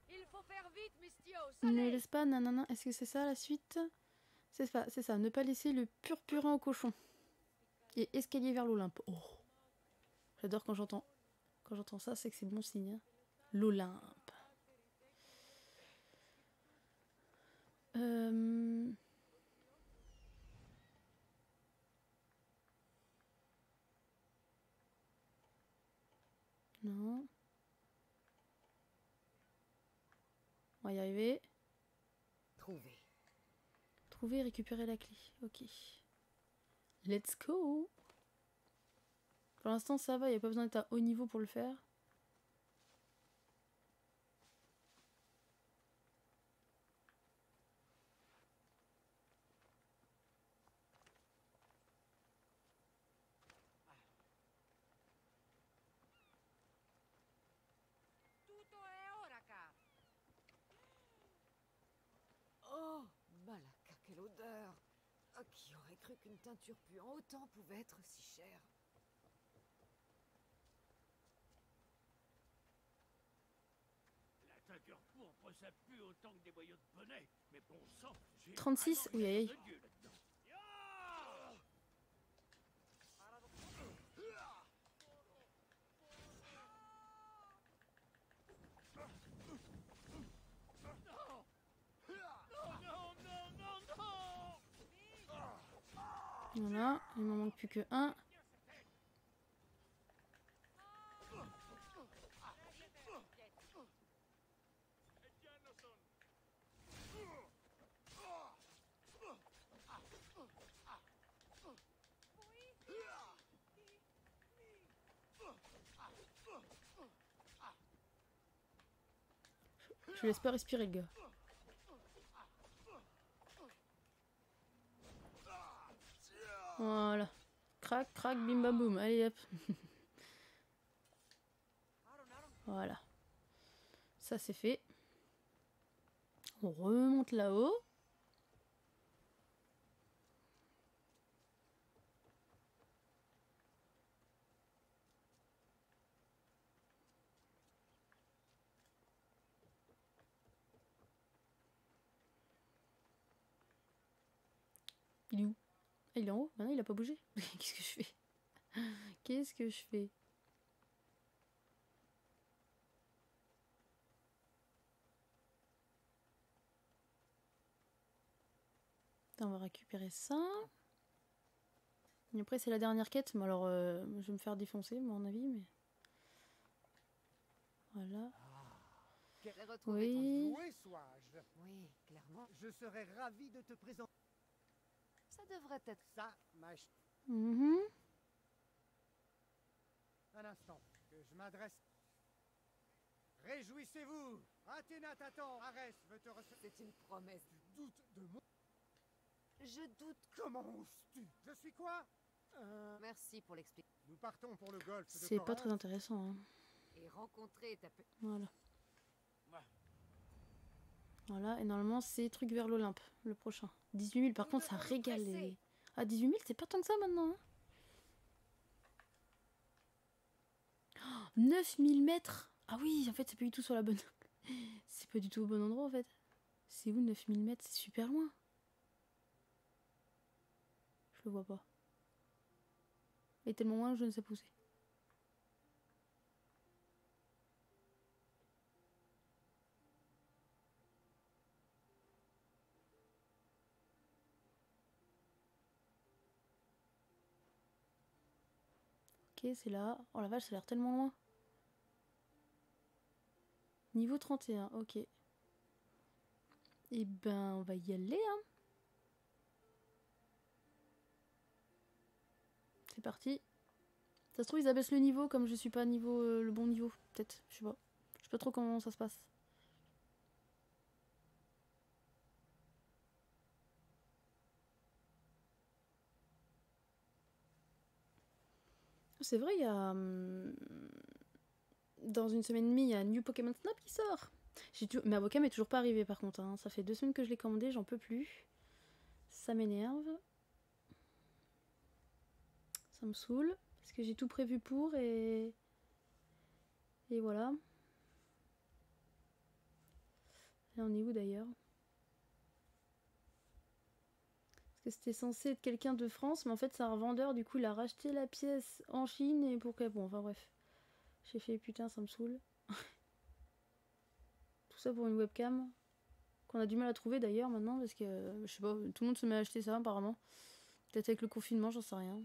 Il faut faire vite, Mystios. Ne laisse pas, nanana. Est-ce que c'est ça la suite? C'est ça, c'est ça. Ne pas laisser le purpurin au cochon. Et escalier vers l'Olympe. Oh. J'adore quand j'entends quand j'entends ça, c'est que c'est bon signe. hein. L'Olympe. Euh... Non. On va y arriver. Trouver et récupérer la clé. Ok. Let's go Pour l'instant ça va, il n'y a pas besoin d'être à haut niveau pour le faire. quelle odeur Oh, qui aurait cru qu'une teinture puant autant pouvait être si chère La teinture pourpre, ça pue autant que des boyaux de poney. Mais bon sang, j'ai 36, vraiment oui, aïe. de Dieu là-dedans. Ya Voilà, il m'en manque plus que un. Je laisse pas respirer le gars. Voilà. Crac, crac, bim bam boum. Allez hop. voilà. Ça c'est fait. On remonte là-haut. Il il est en haut Maintenant il a pas bougé Qu'est-ce que je fais? Qu'est-ce que je fais? Attends, on va récupérer ça. Et après c'est la dernière quête, mais alors euh, je vais me faire défoncer à mon avis, mais... Voilà. Oui. Oui, clairement. Je serais ravi de te présenter Ça devrait être ça, ma ch- Mhm. Un instant, que je m'adresse. Réjouissez-vous Athéna t'attend Arès veut te recevoir. C'est une promesse. Tu doutes de moi Je doute. Comment oses-tu? Je suis quoi? Euh, Merci pour l'explication. Nous partons pour le golfe de C'est pas très intéressant. hein. Et rencontrer ta Voilà. Voilà, et normalement c'est truc vers l'Olympe, le prochain. 18 000, par contre ça régale. Les... Ah, 18 000, c'est pas tant que ça maintenant. hein. Oh, 9 000 mètres Ah oui, en fait, c'est pas du tout sur la bonne. c'est pas du tout au bon endroit en fait. C'est où 9 000 mètres? C'est super loin. Je le vois pas. Et tellement loin que je ne sais pas C'est là. Oh la vache, ça a l'air tellement loin. Niveau 31, ok. Et ben, on va y aller, hein. C'est parti. Ça se trouve, ils abaissent le niveau comme je suis pas niveau euh, le bon niveau. Peut-être, je sais. Je sais pas trop comment ça se passe. C'est vrai, il y a. hum, Dans une semaine et demie, il y a New Pokémon Snap qui sort. Tou- Ma Wacom est toujours pas arrivée par contre. hein. Ça fait deux semaines que je l'ai commandé, j'en peux plus. Ça m'énerve. Ça me saoule. Parce que j'ai tout prévu pour et. Et voilà. Et on est où d'ailleurs Parce que c'était censé être quelqu'un de France, mais en fait c'est un revendeur, du coup il a racheté la pièce en Chine et pour. Bon, enfin bref. J'ai fait putain, ça me saoule. Tout ça pour une webcam qu'on a du mal à trouver d'ailleurs maintenant parce que je sais pas, tout le monde se met à acheter ça apparemment. Peut-être avec le confinement, j'en sais rien.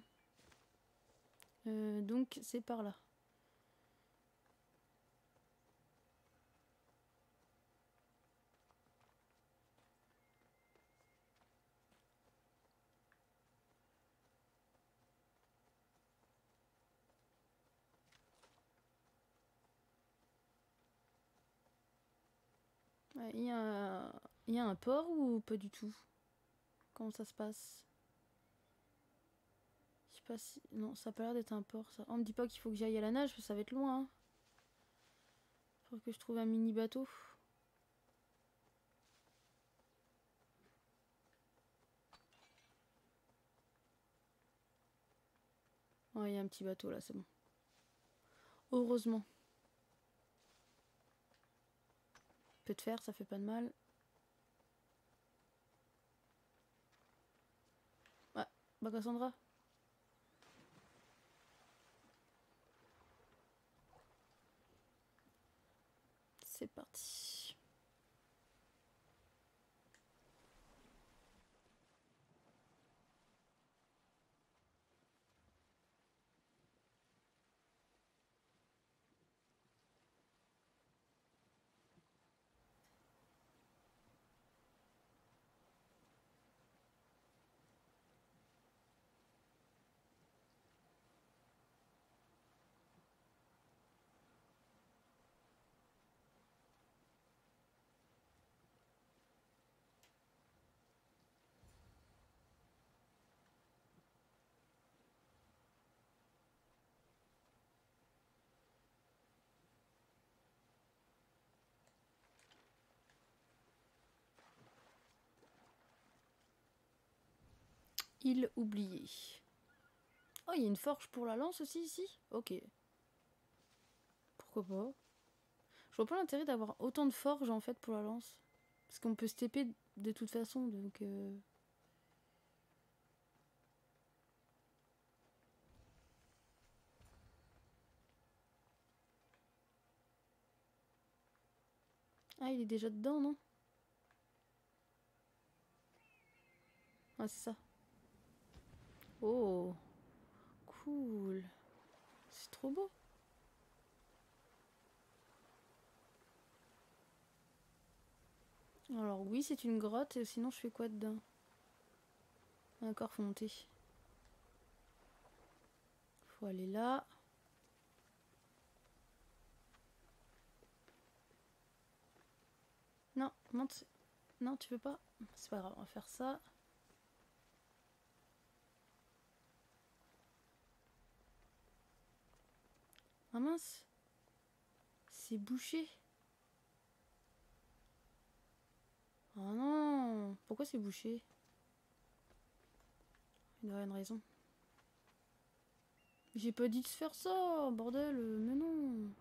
Euh, donc c'est par là. Euh, il y, a, il y a un port ou pas du tout? Comment ça se passe? Je sais pas si... Non, ça a pas l'air d'être un port, ça. On me dit pas qu'il faut que j'aille à la nage, parce que ça va être loin. Hein. Faut que je trouve un mini bateau. Ouais, il y a un petit bateau, là, c'est bon. Heureusement. De fer, ça fait pas de mal. Ah, bah Cassandra. C'est parti. Île oubliée. Oh, il y a une forge pour la lance aussi ici? Ok. Pourquoi pas? Je vois pas l'intérêt d'avoir autant de forges en fait pour la lance. Parce qu'on peut se de toute façon, donc... euh, Ah, il est déjà dedans, non? Ah, c'est ça. Oh, cool. C'est trop beau. Alors oui, c'est une grotte, et sinon je fais quoi dedans? D'accord, faut monter. Faut aller là. Non, monte. Non, tu veux pas? C'est pas grave, on va faire ça. Ah mince C'est bouché Oh non Pourquoi c'est bouché? Il doit y avoir une raison. J'ai pas dit de faire ça, bordel, euh, mais non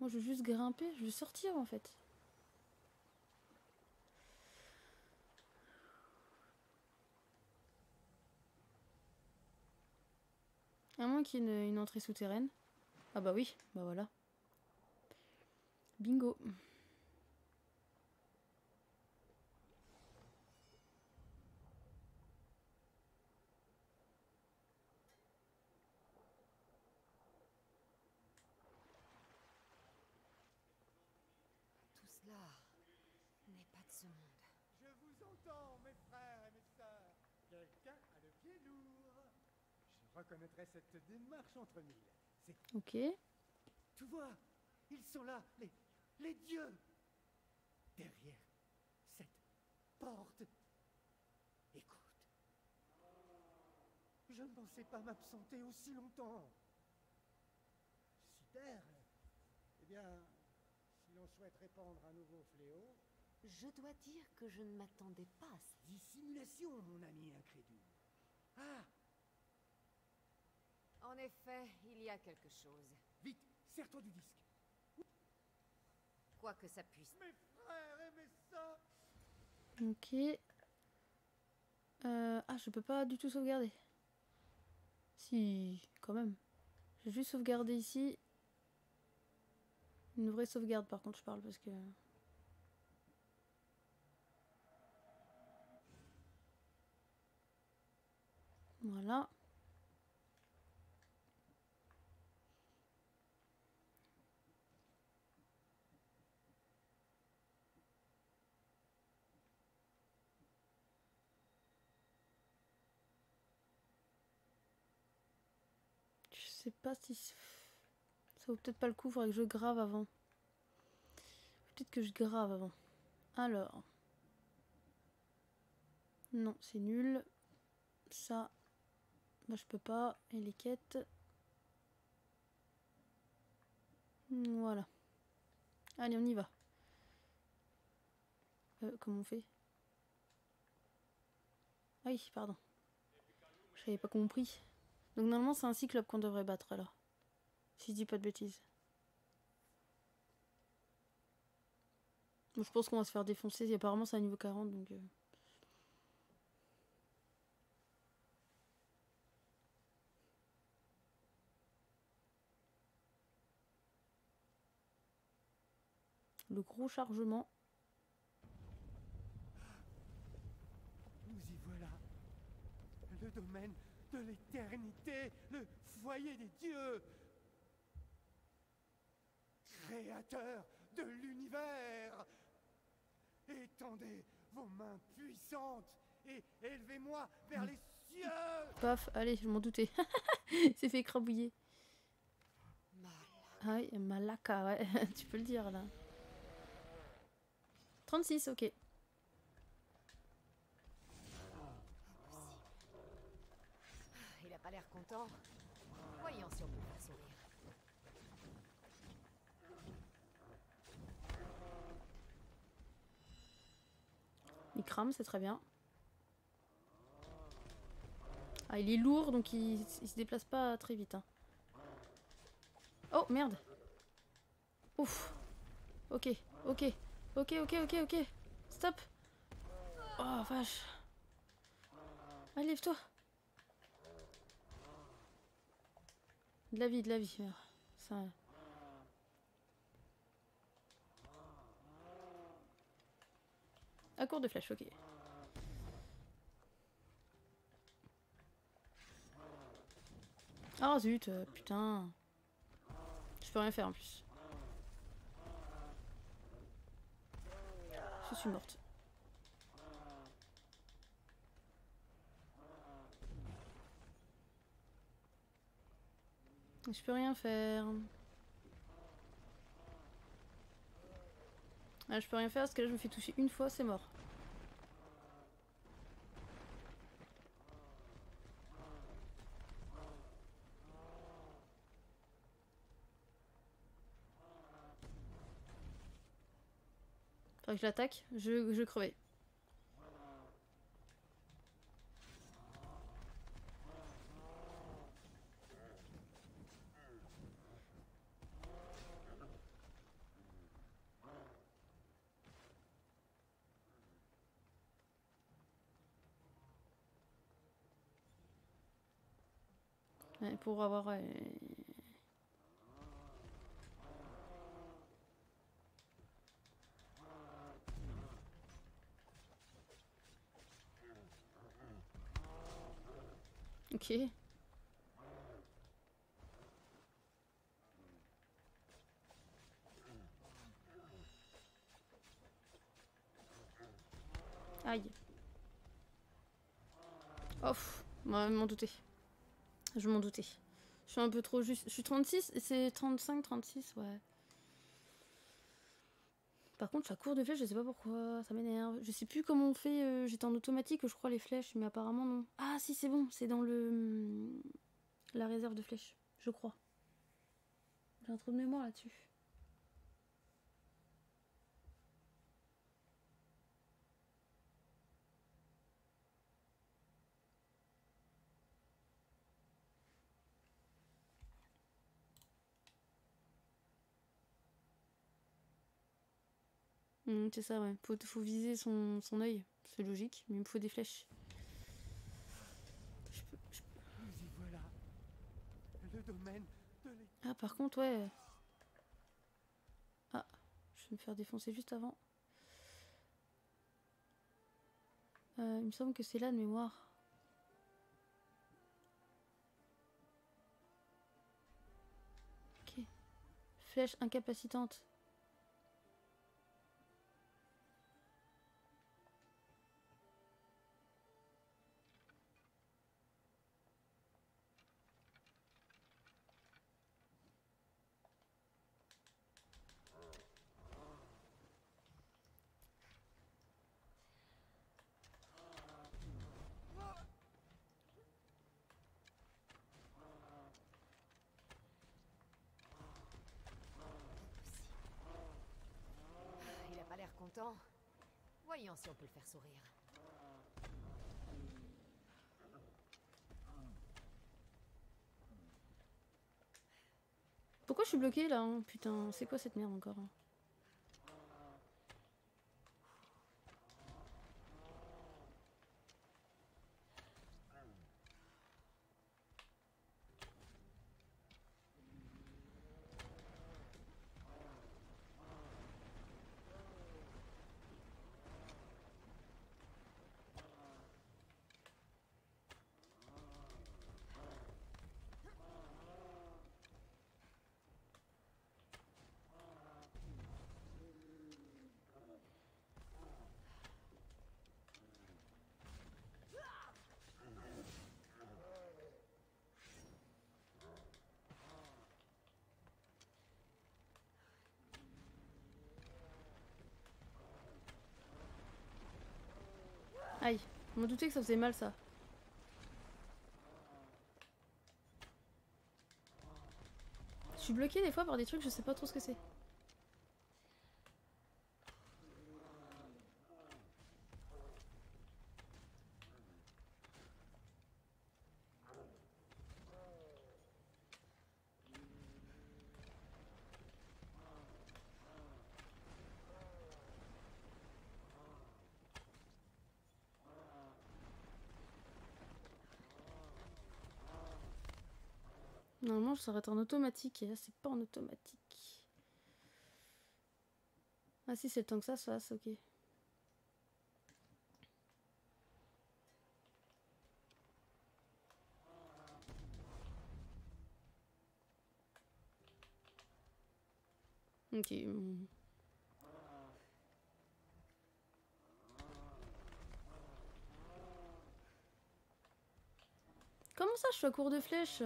Moi je veux juste grimper, je veux sortir en fait. À moins qu'il y ait une entrée souterraine. Ah bah oui, bah voilà. Bingo. Tout cela n'est pas de ce monde. Je vous entends, mes frères et mes sœurs. Quelqu'un a le pied lourd. Je reconnaîtrais cette démarche entre mille. Ok. Tu vois, ils sont là, les, les dieux. Derrière cette porte. Écoute. Je ne pensais pas m'absenter aussi longtemps. Super. Eh bien, si l'on souhaite répandre un nouveau fléau, Je dois dire que je ne m'attendais pas à ça. dissimulation, mon ami incrédule. Ah, En effet, il y a quelque chose. vite, serre-toi du disque. Quoi que ça puisse. Mes frères et mes sœurs. Ok. Euh, ah, je peux pas du tout sauvegarder. Si, quand même. J'ai juste sauvegardé ici. Une vraie sauvegarde, par contre, je parle parce que. Voilà. Je sais pas si ça vaut peut-être pas le coup, faudrait que je grave avant. Peut-être que je grave avant. Alors. Non, c'est nul. Ça, bah, je peux pas. Et les quêtes. Voilà. Allez, on y va. Euh, comment on fait? Ah oui, pardon. J'avais pas compris. Donc normalement c'est un cyclope qu'on devrait battre alors. Si je dis pas de bêtises. Je pense qu'on va se faire défoncer. Apparemment c'est à niveau 40 donc... euh. Le gros chargement. Nous y voilà. Le domaine de l'éternité, le foyer des dieux. Créateur de l'univers. Étendez vos mains puissantes et élevez-moi vers les cieux. Paf, allez, je m'en doutais. Il s'est fait écrabouiller. Mal. Ah oui, Malaka, ouais, tu peux le dire là. 36, ok. Il a pas l'air content. Voyons si on peut sourire. Il crame, c'est très bien. Ah, il est lourd, donc il, il se déplace pas très vite. hein. Oh, merde. Ouf. Ok, ok. Ok, ok, ok, ok. Stop. Oh, vache. Allez, lève-toi. De la vie, de la vie. Ça... À court de flèche, ok. Ah zut, euh, putain. Je peux rien faire en plus. Je suis morte. Je peux rien faire. Ah, je peux rien faire parce que là je me fais toucher une fois, c'est mort. Faudrait que je l'attaque, je, je crevais. Ouais, pour avoir... euh, Ok. Aïe. Moi, je m'en doutais. Je m'en doutais. Je suis un peu trop juste. Je suis 36 et c'est 35, 36, ouais. Par contre, la cour de flèche, je sais pas pourquoi, ça m'énerve. Je sais plus comment on fait. euh, J'étais en automatique, je crois, les flèches, mais apparemment non. Ah, si, c'est bon, c'est dans le. La réserve de flèches, je crois. J'ai un trou de mémoire là-dessus. Hum, c'est ça, ouais. Faut, faut viser son, son œil. C'est logique, mais il me faut des flèches. Je peux- je Nous y voilà. Le domaine de l'éternité. Ah, par contre, ouais. Ah, je vais me faire défoncer juste avant. Euh, il me semble que c'est là de mémoire. Ok. Flèche incapacitante. Pourquoi je suis bloqué là hein, Putain, c'est quoi cette merde encore hein me doutais que ça faisait mal ça. Je suis bloquée des fois par des trucs, je sais pas trop ce que c'est. Ça être en automatique et là, c'est pas en automatique. Ah si, c'est le temps que ça se fasse, ok. Ok. Comment ça, je suis à court de flèches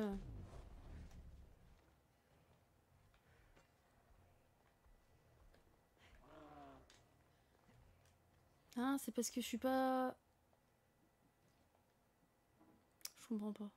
Ah, c'est parce que je suis pas... Je comprends pas.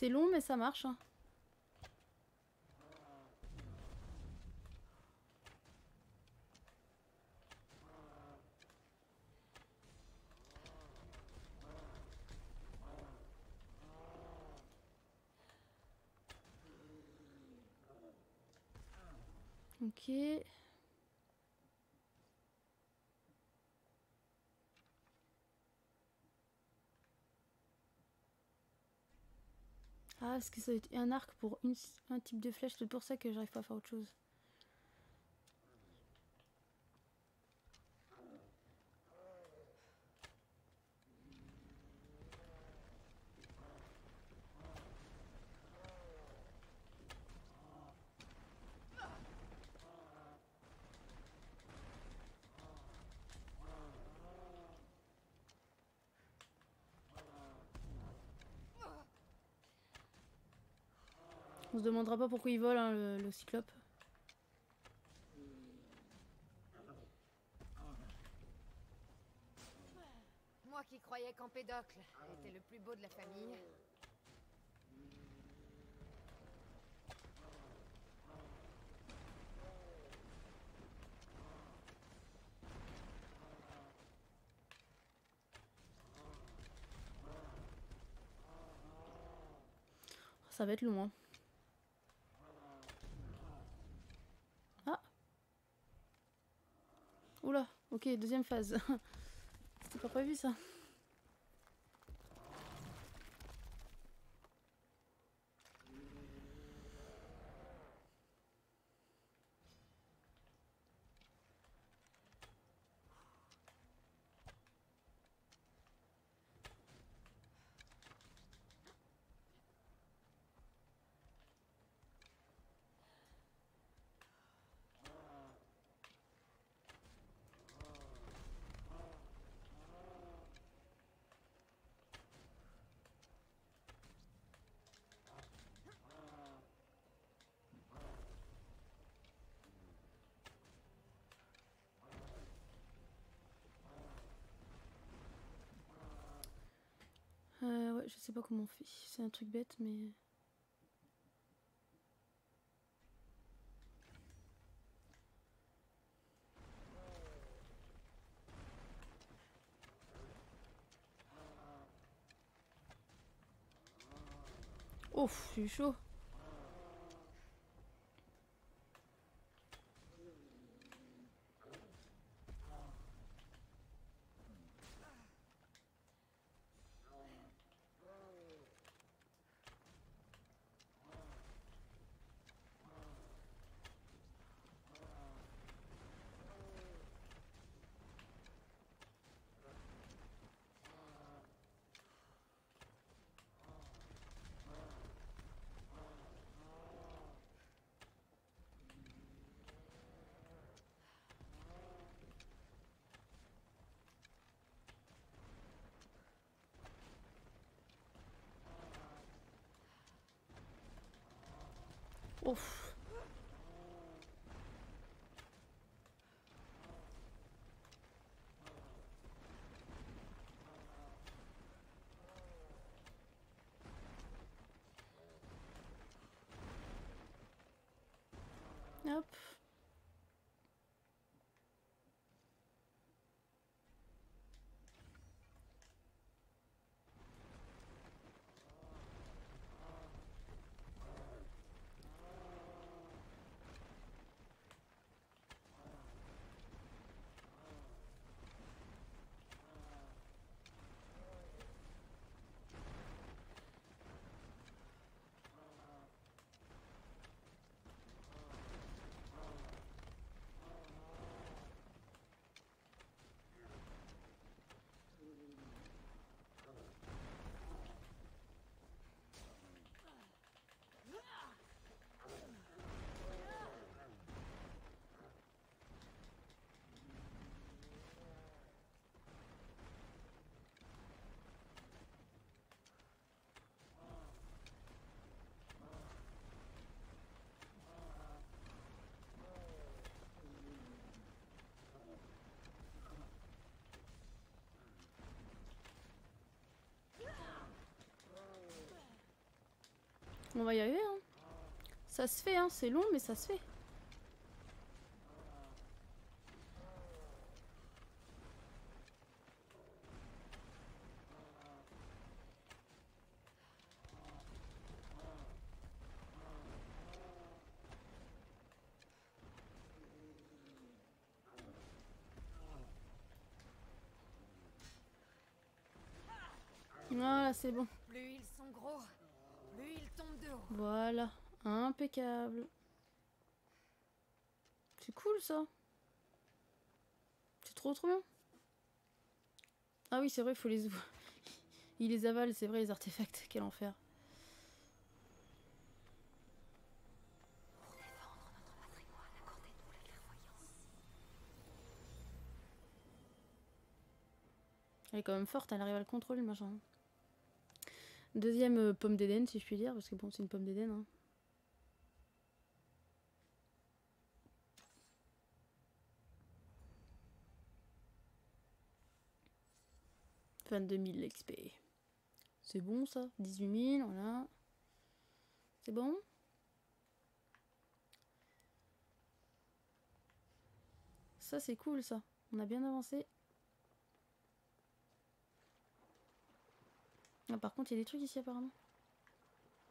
C'est long, mais ça marche. hein. Ah, est-ce que ça va être un arc pour un type de flèche? C'est pour ça que j'arrive pas à faire autre chose. se demandera pas pourquoi il vole hein, le, cyclope. Moi qui croyais qu'Empédocle était le plus beau de la famille. Ça va être long. Hein. Ok, deuxième phase. C'était pas prévu ça. Euh, je sais pas comment on fait. C'est un truc bête, mais. Ouf, suis chaud. Ouf. Hop. On va y arriver, hein. Ça se fait, hein. C'est long, mais ça se fait. Voilà, c'est bon. Plus ils sont gros, plus ils tombent de haut. Voilà, C'est cool ça. C'est trop trop bien. Ah oui, c'est vrai, il faut les ouvrir. Il les avale, c'est vrai, les artefacts. Quel enfer. Elle est quand même forte, elle arrive à le contrôler, le machin. Deuxième euh, pomme d'Éden, si je puis dire, parce que bon, c'est une pomme d'Éden. Hein. « 22 000 XP. C'est bon ça? 18 000, voilà. C'est bon? Ça c'est cool ça. On a bien avancé. Ah, par contre, il y a des trucs ici apparemment.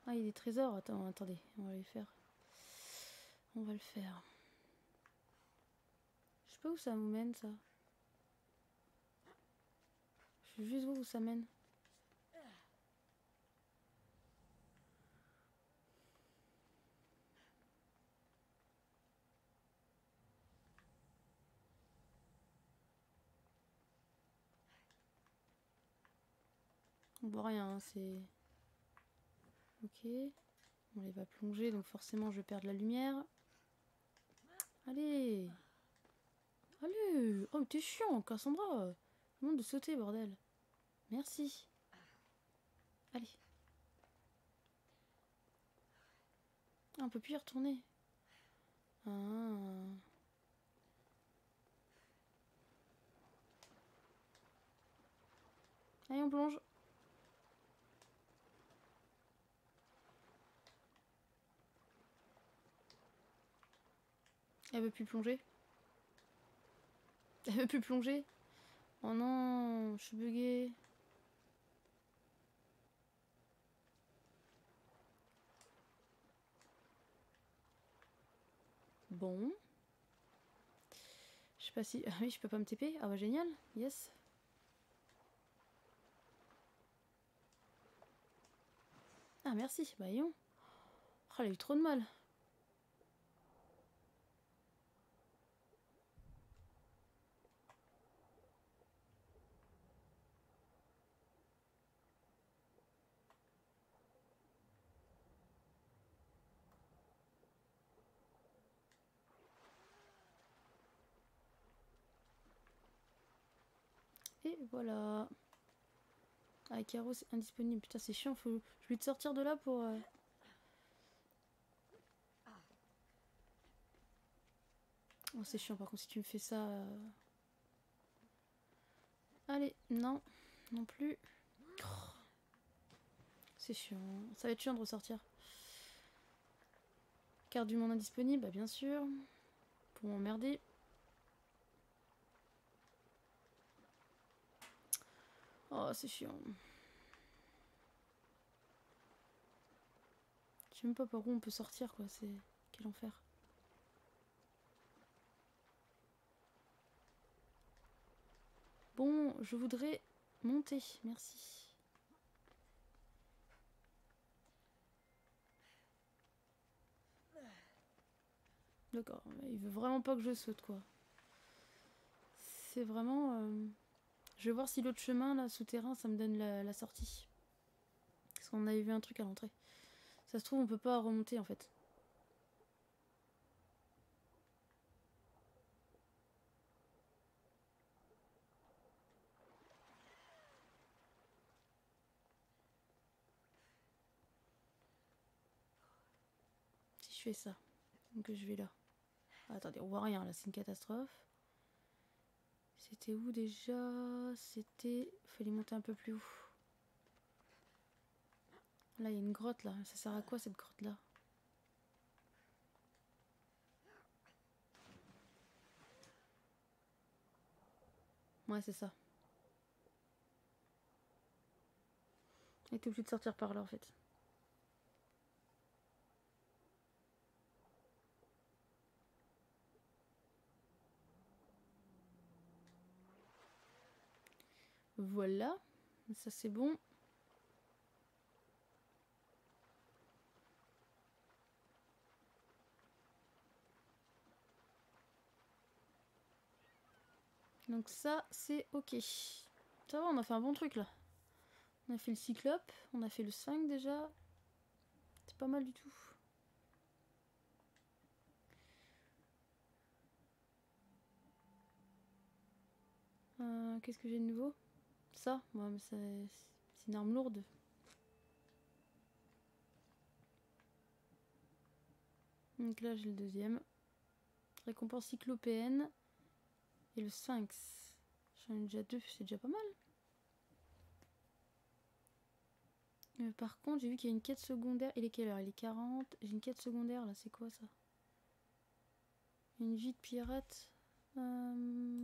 Ah, il y a des trésors. Attends, attendez, on va les faire. On va le faire. Je sais pas où ça nous mène, ça. Juste où ça mène. On voit rien, hein, c'est... Ok. On il va plonger, donc forcément je vais perdre la lumière. Allez Allez Oh, mais t'es chiant, Cassandra Le monde de sauter, bordel. Merci. Allez. On peut plus y retourner. Ah. Allez, on plonge. Elle veut plus plonger. Elle veut plus plonger. Oh non, je suis buguée. Bon. Je sais pas si... Ah oui, je peux pas me TP. Ah bah génial. Yes. Ah merci. Bah yon. Oh, elle a eu trop de mal. Et voilà. Ah, Caro, c'est indisponible. Putain, c'est chiant. Faut... Je vais te sortir de là pour... euh, Oh, c'est chiant, par contre, si tu me fais ça... euh. Allez, non. Non plus. C'est chiant. Ça va être chiant de ressortir. Carte du monde indisponible, bah bien sûr. Pour m'emmerder. Oh, c'est chiant. Je sais même pas par où on peut sortir, quoi. C'est... Quel enfer. Bon, je voudrais monter. Merci. D'accord, mais il veut vraiment pas que je saute, quoi. C'est vraiment... euh, Je vais voir si l'autre chemin, là, souterrain, ça me donne la, sortie. Parce qu'on avait vu un truc à l'entrée. Ça se trouve, on peut pas remonter, en fait. Si je fais ça, donc je vais là. Attendez, on voit rien là, c'est une catastrophe. C'était où déjà? C'était. Fallait monter un peu plus haut. Là, il y a une grotte là. Ça sert à quoi cette grotte là Ouais, c'est ça. Et t'es obligé de sortir par là en fait. Voilà, ça c'est bon. Donc ça c'est ok. Ça va, on a fait un bon truc là. On a fait le cyclope, on a fait le 5 déjà. C'est pas mal du tout. Euh, Qu'est-ce que j'ai de nouveau? Ça c'est c'est une arme lourde. Donc là, j'ai le deuxième. Récompense cyclopéenne. Et le sphinx. J'en ai déjà deux, c'est déjà pas mal. Euh, par contre, j'ai vu qu'il y a une quête secondaire. Il est quelle heure? Il est 40. J'ai une quête secondaire là, c'est quoi ça? Une vie de pirate. Euh,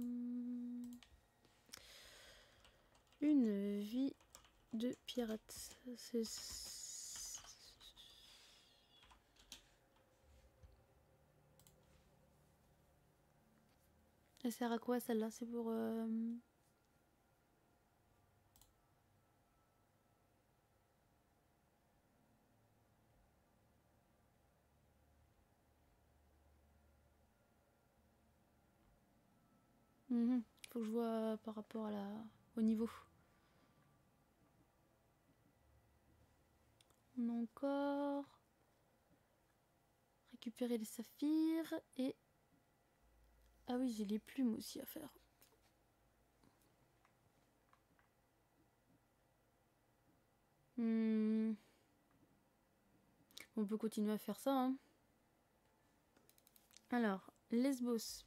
une vie de pirate. C'est... Elle sert à quoi celle-là? C'est pour... Euh... Mmh. Faut que je vois par rapport à la au niveau. On a encore récupérer les saphirs et ah oui j'ai les plumes aussi à faire. Hmm. On peut continuer à faire ça. hein. Alors, Lesbos.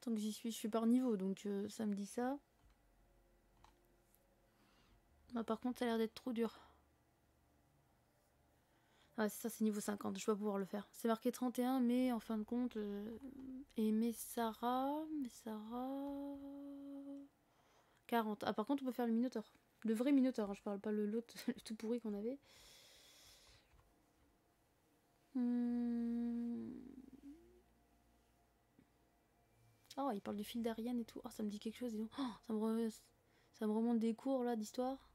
Tant que j'y suis, je suis par niveau, donc euh, ça me dit ça. Ah, par contre, ça a l'air d'être trop dur. Ah, c'est ça, c'est niveau 50, je vais pas pouvoir le faire. C'est marqué 31, mais en fin de compte. euh, Et Messara. Messara. 40. Ah, par contre, on peut faire le Minotaur. Le vrai Minotaur, hein, je parle pas le l'autre, le tout pourri qu'on avait. Hmm. Oh, il parle du fil d'Ariane et tout. Oh, ça me dit quelque chose. donc. Oh, ça, me ça me remonte des cours là d'histoire.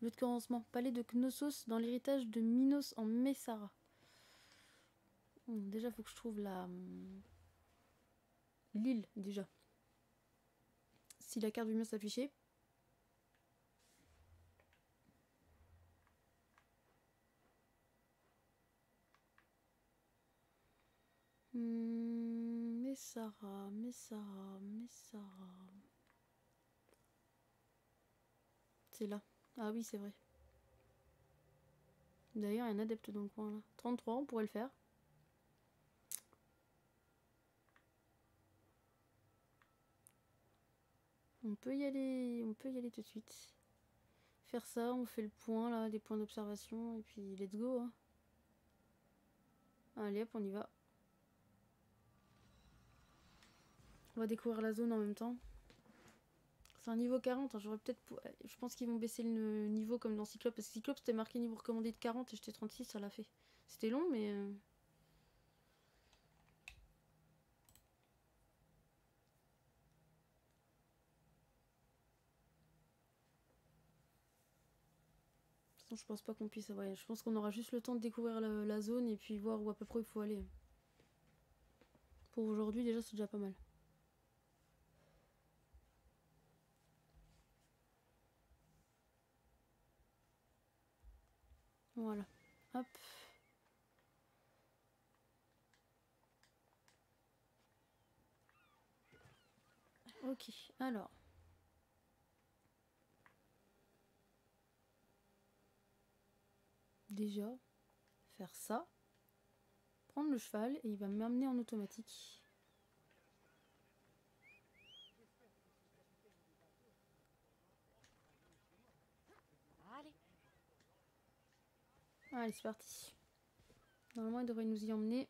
Lieu de commencement. Palais de Knossos dans l'héritage de Minos en Messara. Hmm, déjà, faut que je trouve la. hum, L'île, déjà. Si la carte veut bien s'afficher. Hmm, Messara, Messara, Messara. C'est là. Ah oui, c'est vrai. D'ailleurs, il y a un adepte dans le coin là. 33, on pourrait le faire. On peut y aller, on peut y aller tout de suite. Faire ça, on fait le point là, des points d'observation et puis let's go. hein. Allez hop, on y va. On va découvrir la zone en même temps. C'est un niveau 40, hein, j'aurais peut-être... Je pense qu'ils vont baisser le niveau comme dans Cyclope, parce que Cyclope c'était marqué niveau recommandé de 40 et j'étais 36, ça l'a fait. C'était long, mais... euh, je pense pas qu'on puisse... Je pense qu'on aura juste le temps de découvrir la zone et puis voir où à peu près il faut aller. Pour aujourd'hui, déjà, c'est déjà pas mal. Voilà. Hop. Ok, alors. Déjà, faire ça. Prendre le cheval et il va m'amener en automatique. Allez, c'est parti. Normalement, il devrait nous y emmener.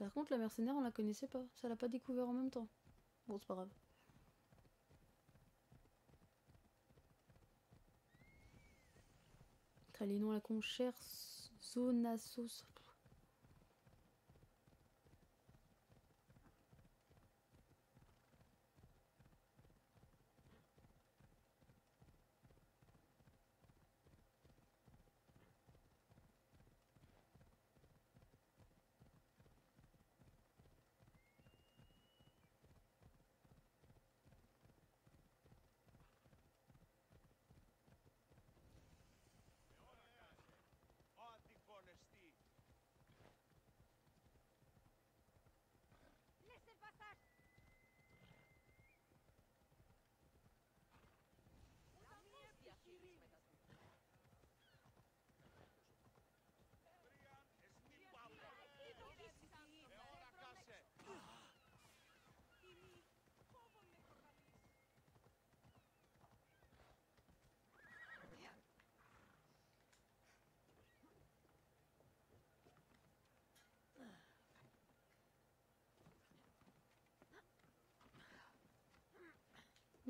Par contre, la mercenaire, on la connaissait pas. Ça l'a pas découvert en même temps. Bon, c'est pas grave. À la con, cher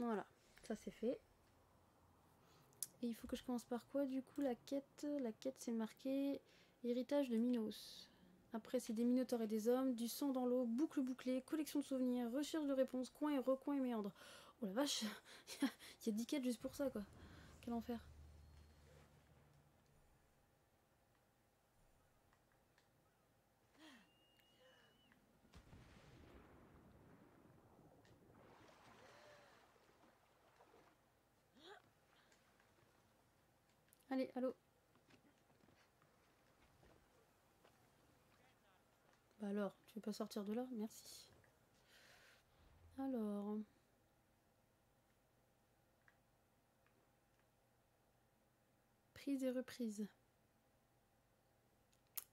Voilà, ça c'est fait. Et il faut que je commence par quoi du coup? La quête, la quête c'est marqué héritage de Minos. Après c'est des minotaures et des hommes, du sang dans l'eau, boucle bouclée, collection de souvenirs, recherche de réponses, coin et recoin et méandre. Oh la vache, il y a 10 quêtes juste pour ça quoi. Quel enfer. Bah alors, tu veux pas sortir de là? Merci. Alors... Prise et reprise.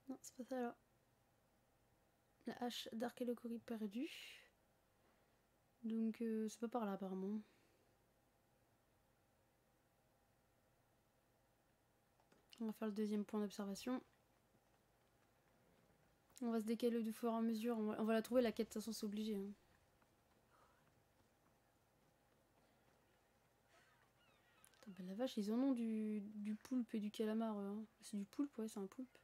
Non, c'est pas ça. La hache d'Archélocorie perdue. Donc, euh, c'est pas par là apparemment. On va faire le deuxième point d'observation. On va se décaler du fur et à mesure. On va, la trouver la quête, de toute façon c'est obligé. hein. Bah, la vache, ils en ont du, du poulpe et du calamar. hein. C'est du poulpe, ouais, c'est un poulpe.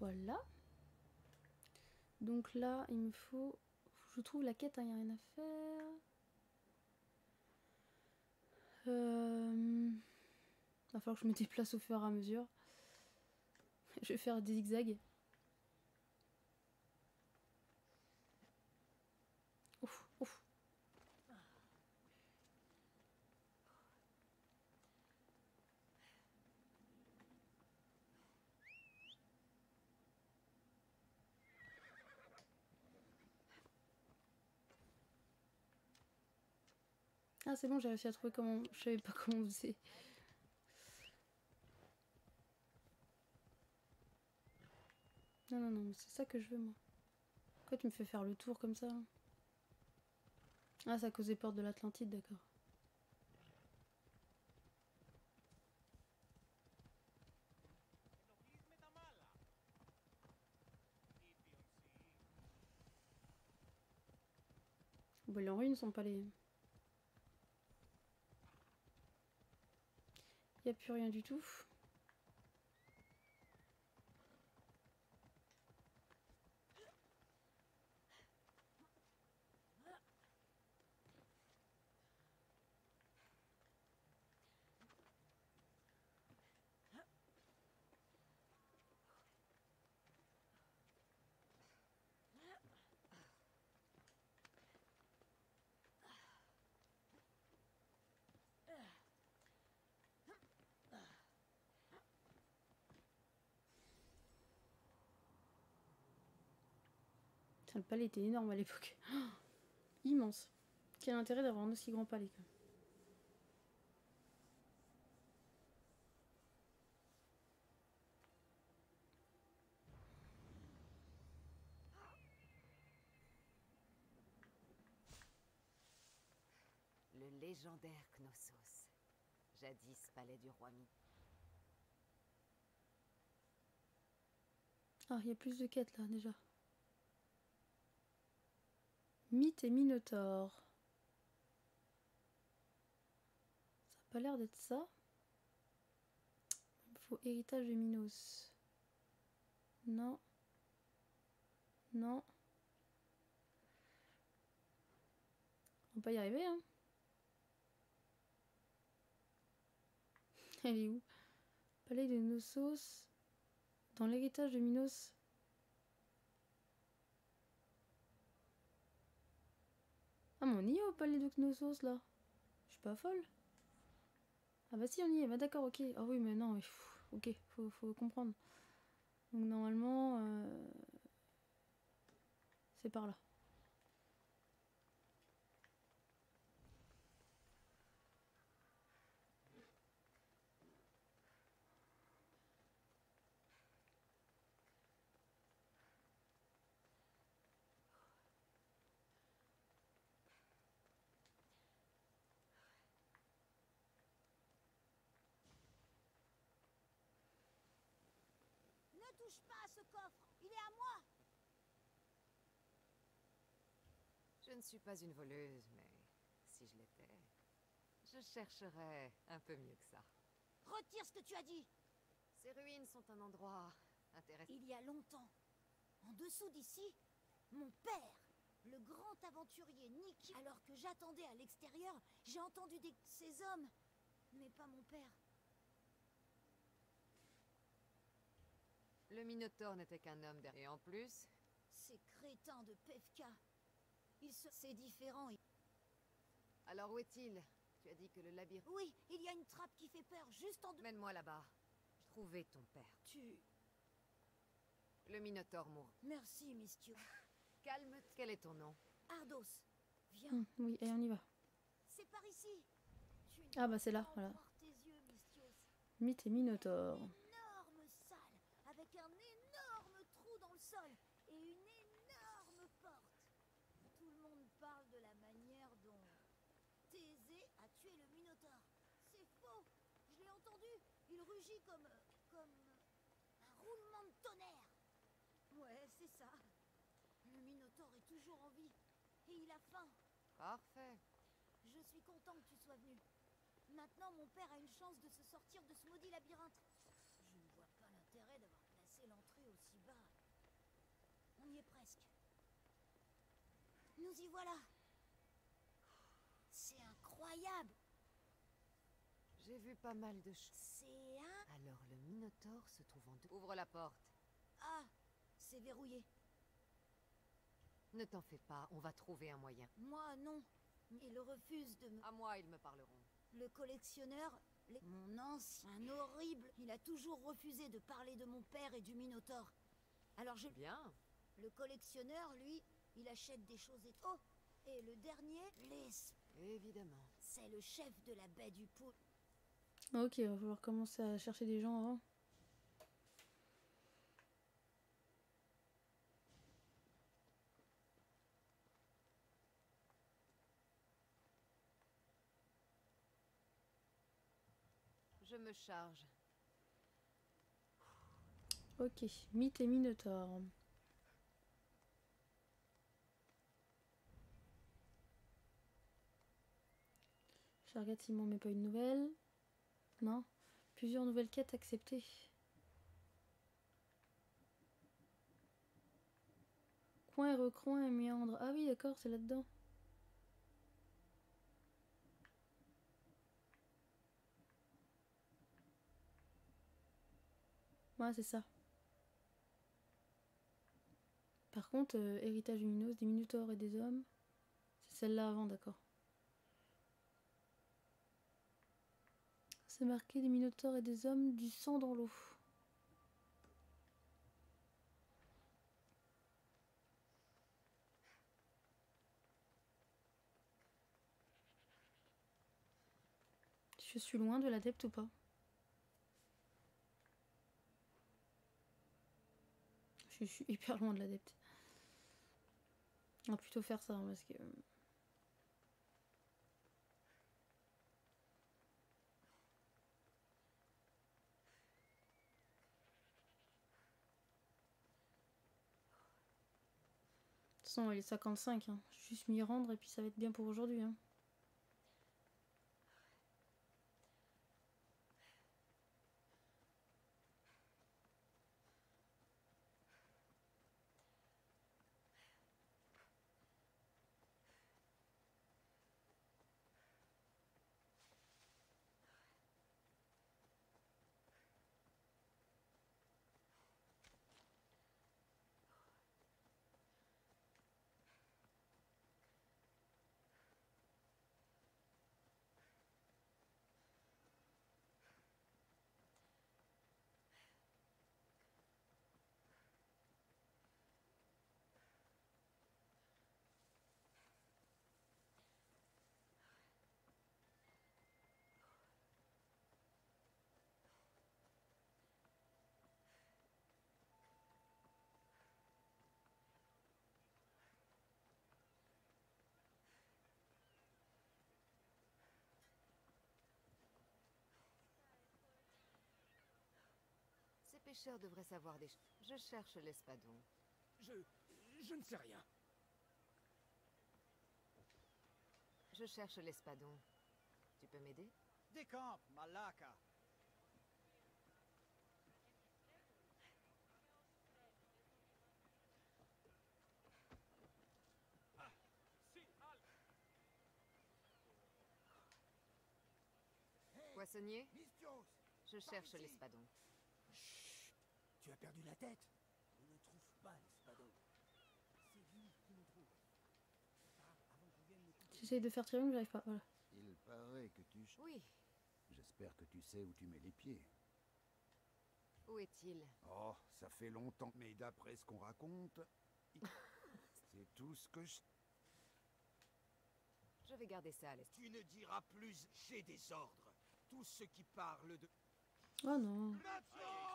Voilà. Donc là, il me faut... Je trouve la quête, il n'y a rien à faire. Euh... Va falloir que je me déplace au fur et à mesure. Je vais faire des zigzags. Ouf, ouf. Ah c'est bon, j'ai réussi à trouver comment... Je savais pas comment on faisait. Non, non, non, c'est ça que je veux, moi. Pourquoi tu me fais faire le tour comme ça Ah, cause des portes de l'Atlantide, d'accord. Bon, les en ruine sont pas les... Y a plus rien du tout. Putain, le palais était énorme à l'époque. Oh, immense. Quel intérêt d'avoir un aussi grand palais quand même. Le légendaire Knossos. Jadis palais du roi Mi. Ah, il y a plus de quêtes là déjà. Mythe et Minotaure. Ça a pas l'air d'être ça. Il faut héritage de Minos. Non. Non. On va pas y arriver, hein. Elle est où? Palais de Knossos. Dans l'héritage de Minos. Mais on y est au palais de Knossos là. Je suis pas folle. Ah bah si, on y est. Bah d'accord, ok. Ah oui, mais non, mais ok, faut, faut comprendre. Donc normalement, euh, c'est par là. Ne touche pas à ce coffre Il est à moi Je ne suis pas une voleuse, mais si je l'étais, je chercherais un peu mieux que ça. Retire ce que tu as dit Ces ruines sont un endroit intéressant. Il y a longtemps, en dessous d'ici, mon père, le grand aventurier Nick, alors que j'attendais à l'extérieur, j'ai entendu des... ces hommes, mais pas mon père. Le Minotaure n'était qu'un homme derrière. Et en plus, Ces crétins de Pefka. Ils se... C'est différent. alors où est-il? Tu as dit que le labyrinthe... Oui, il y a une trappe qui fait peur juste en... de- Mène-moi là-bas. Trouver ton père. Tu... Le Minotaure mourra. Merci, Mistio. Calme. Quel est ton nom? Ardos, viens. Hum, oui, et on y va. C'est par ici. Tu Ah bah c'est là, voilà. Mythe et Minotaure. énorme salle avec un énorme trou dans le sol et une énorme porte. Tout le monde parle de la manière dont Thésée a tué le Minotaure. C'est faux. Je l'ai entendu. Il rugit comme comme un roulement de tonnerre. Ouais, c'est ça. Le Minotaure est toujours en vie et il a faim. Parfait. Je suis content que tu sois venu. Maintenant, mon père a une chance de se sortir de ce maudit labyrinthe. Je ne vois pas l'intérêt d'avoir placé l'entrée aussi bas. On y est presque. Nous y voilà. C'est incroyable. J'ai vu pas mal de choses. C'est un... Alors le Minotaure se trouve en deux. Ouvre la porte. Ah, c'est verrouillé. Ne t'en fais pas, on va trouver un moyen. Moi, non. Il refuse de me... À moi, ils me parleront. Le collectionneur, les- mon ancien horrible, il a toujours refusé de parler de mon père et du Minotaure. Alors je... Bien. Le collectionneur, lui, il achète des choses et... Oh Et le dernier, les... Évidemment. C'est le chef de la baie du Poule. Ok, il va falloir commencer à chercher des gens avant. Je charge. Ok, mythe et Minotaure. Je regarde s'il m'en met pas une nouvelle. Non. Plusieurs nouvelles quêtes acceptées. Coin et recoin et méandre. Ah oui, d'accord, c'est là-dedans. C'est ça. Par contre, euh, héritage lumineuse des Minotaures et des hommes. C'est celle-là avant, d'accord. C'est marqué des Minotaures et des hommes, du sang dans l'eau. Je suis loin de l'adepte ou pas? Je, suis hyper loin de l'adepte. On va plutôt faire ça hein, parce que. De toute façon, elle est 55. Hein. Je vais Juste m'y rendre et puis ça va être bien pour aujourd'hui. Hein. Pêcheur devrait savoir des choses. Je cherche l'espadon. Je... je ne sais rien. Je cherche l'espadon. Tu peux m'aider? Décampe, Malaka. Poissonnier? Je cherche l'espadon. Tu as perdu la tête On ne trouve pas l'espadon. C'est lui qui nous trouve. Couper. J'essaye de faire tirer, mais j'arrive pas. Voilà. Il paraît que tu... Oui, J'espère que tu sais où tu mets les pieds. où est-il? Oh, ça fait longtemps, mais d'après ce qu'on raconte, il- c'est tout ce que je... Je vais garder ça à l'est. Tu ne diras plus j'ai des ordres. Tous ceux qui parlent de... Oh non. Maintenant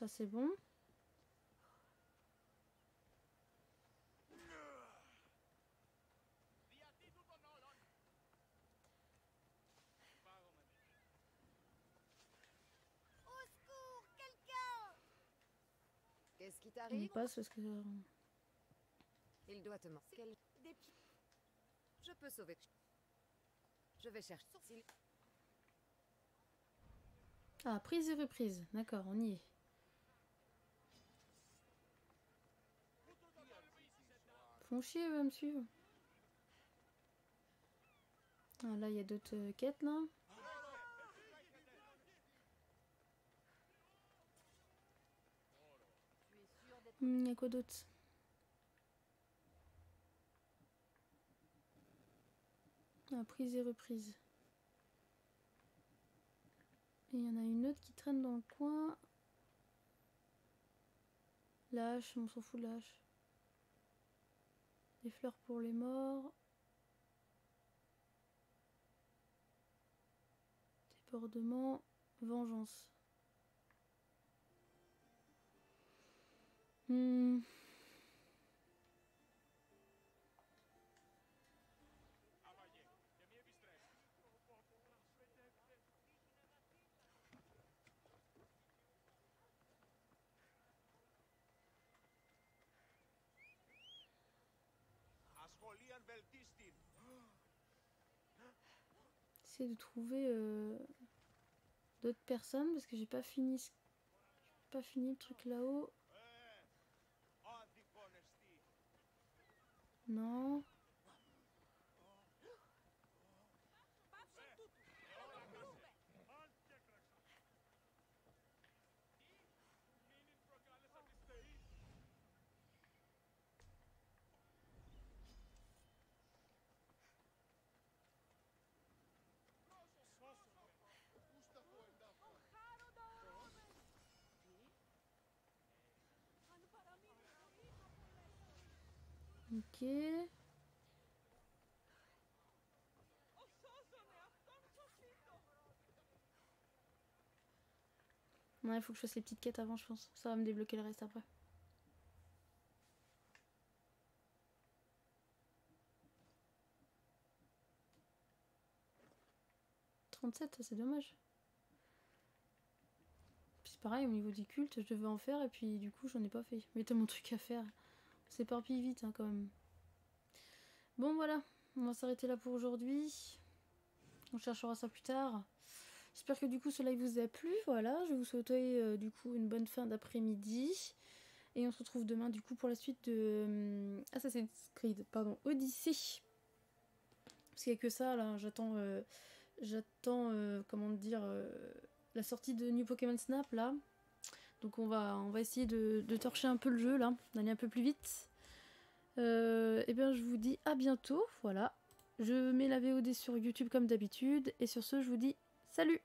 Ça c'est bon. Qu'est-ce qui t'arrive? Il passe que. Euh, Il doit te manquer. Je peux sauver. Je vais chercher. Ah, prise et reprise. D'accord, on y est. Font chier, eux, à me suivre. Ah, là, il y a d'autres euh, quêtes, là. Hmm, Il y a quoi d'autre? Ah, prise et reprise. Et il y en a une autre qui traîne dans le coin. Lâche, on s'en fout de lâche. Des fleurs pour les morts. Débordement. Vengeance. Hmm. de trouver euh, d'autres personnes parce que j'ai pas fini ce... pas fini le truc là-haut. Non. Ok. Ouais, il faut que je fasse les petites quêtes avant, je pense. Ça va me débloquer le reste après. « 37, ça, c'est dommage. C'est pareil, au niveau du culte, je devais en faire et puis du coup, j'en ai pas fait. Mais tellement de trucs à faire. On s'éparpille vite hein, quand même. Bon, voilà. On va s'arrêter là pour aujourd'hui. On cherchera ça plus tard. J'espère que du coup ce live vous a plu. Voilà, je vous souhaite euh, du coup une bonne fin d'après-midi. Et on se retrouve demain du coup pour la suite de hum, Assassin's Creed, pardon, Odyssey. Parce qu'il n'y a que ça là, j'attends euh, j'attends euh, comment dire la sortie de New Pokémon Snap là. Donc on va on va essayer de, torcher un peu le jeu là, d'aller un peu plus vite. Euh, et bien je vous dis à bientôt, voilà. Je mets la VOD sur YouTube comme d'habitude. Et sur ce, je vous dis salut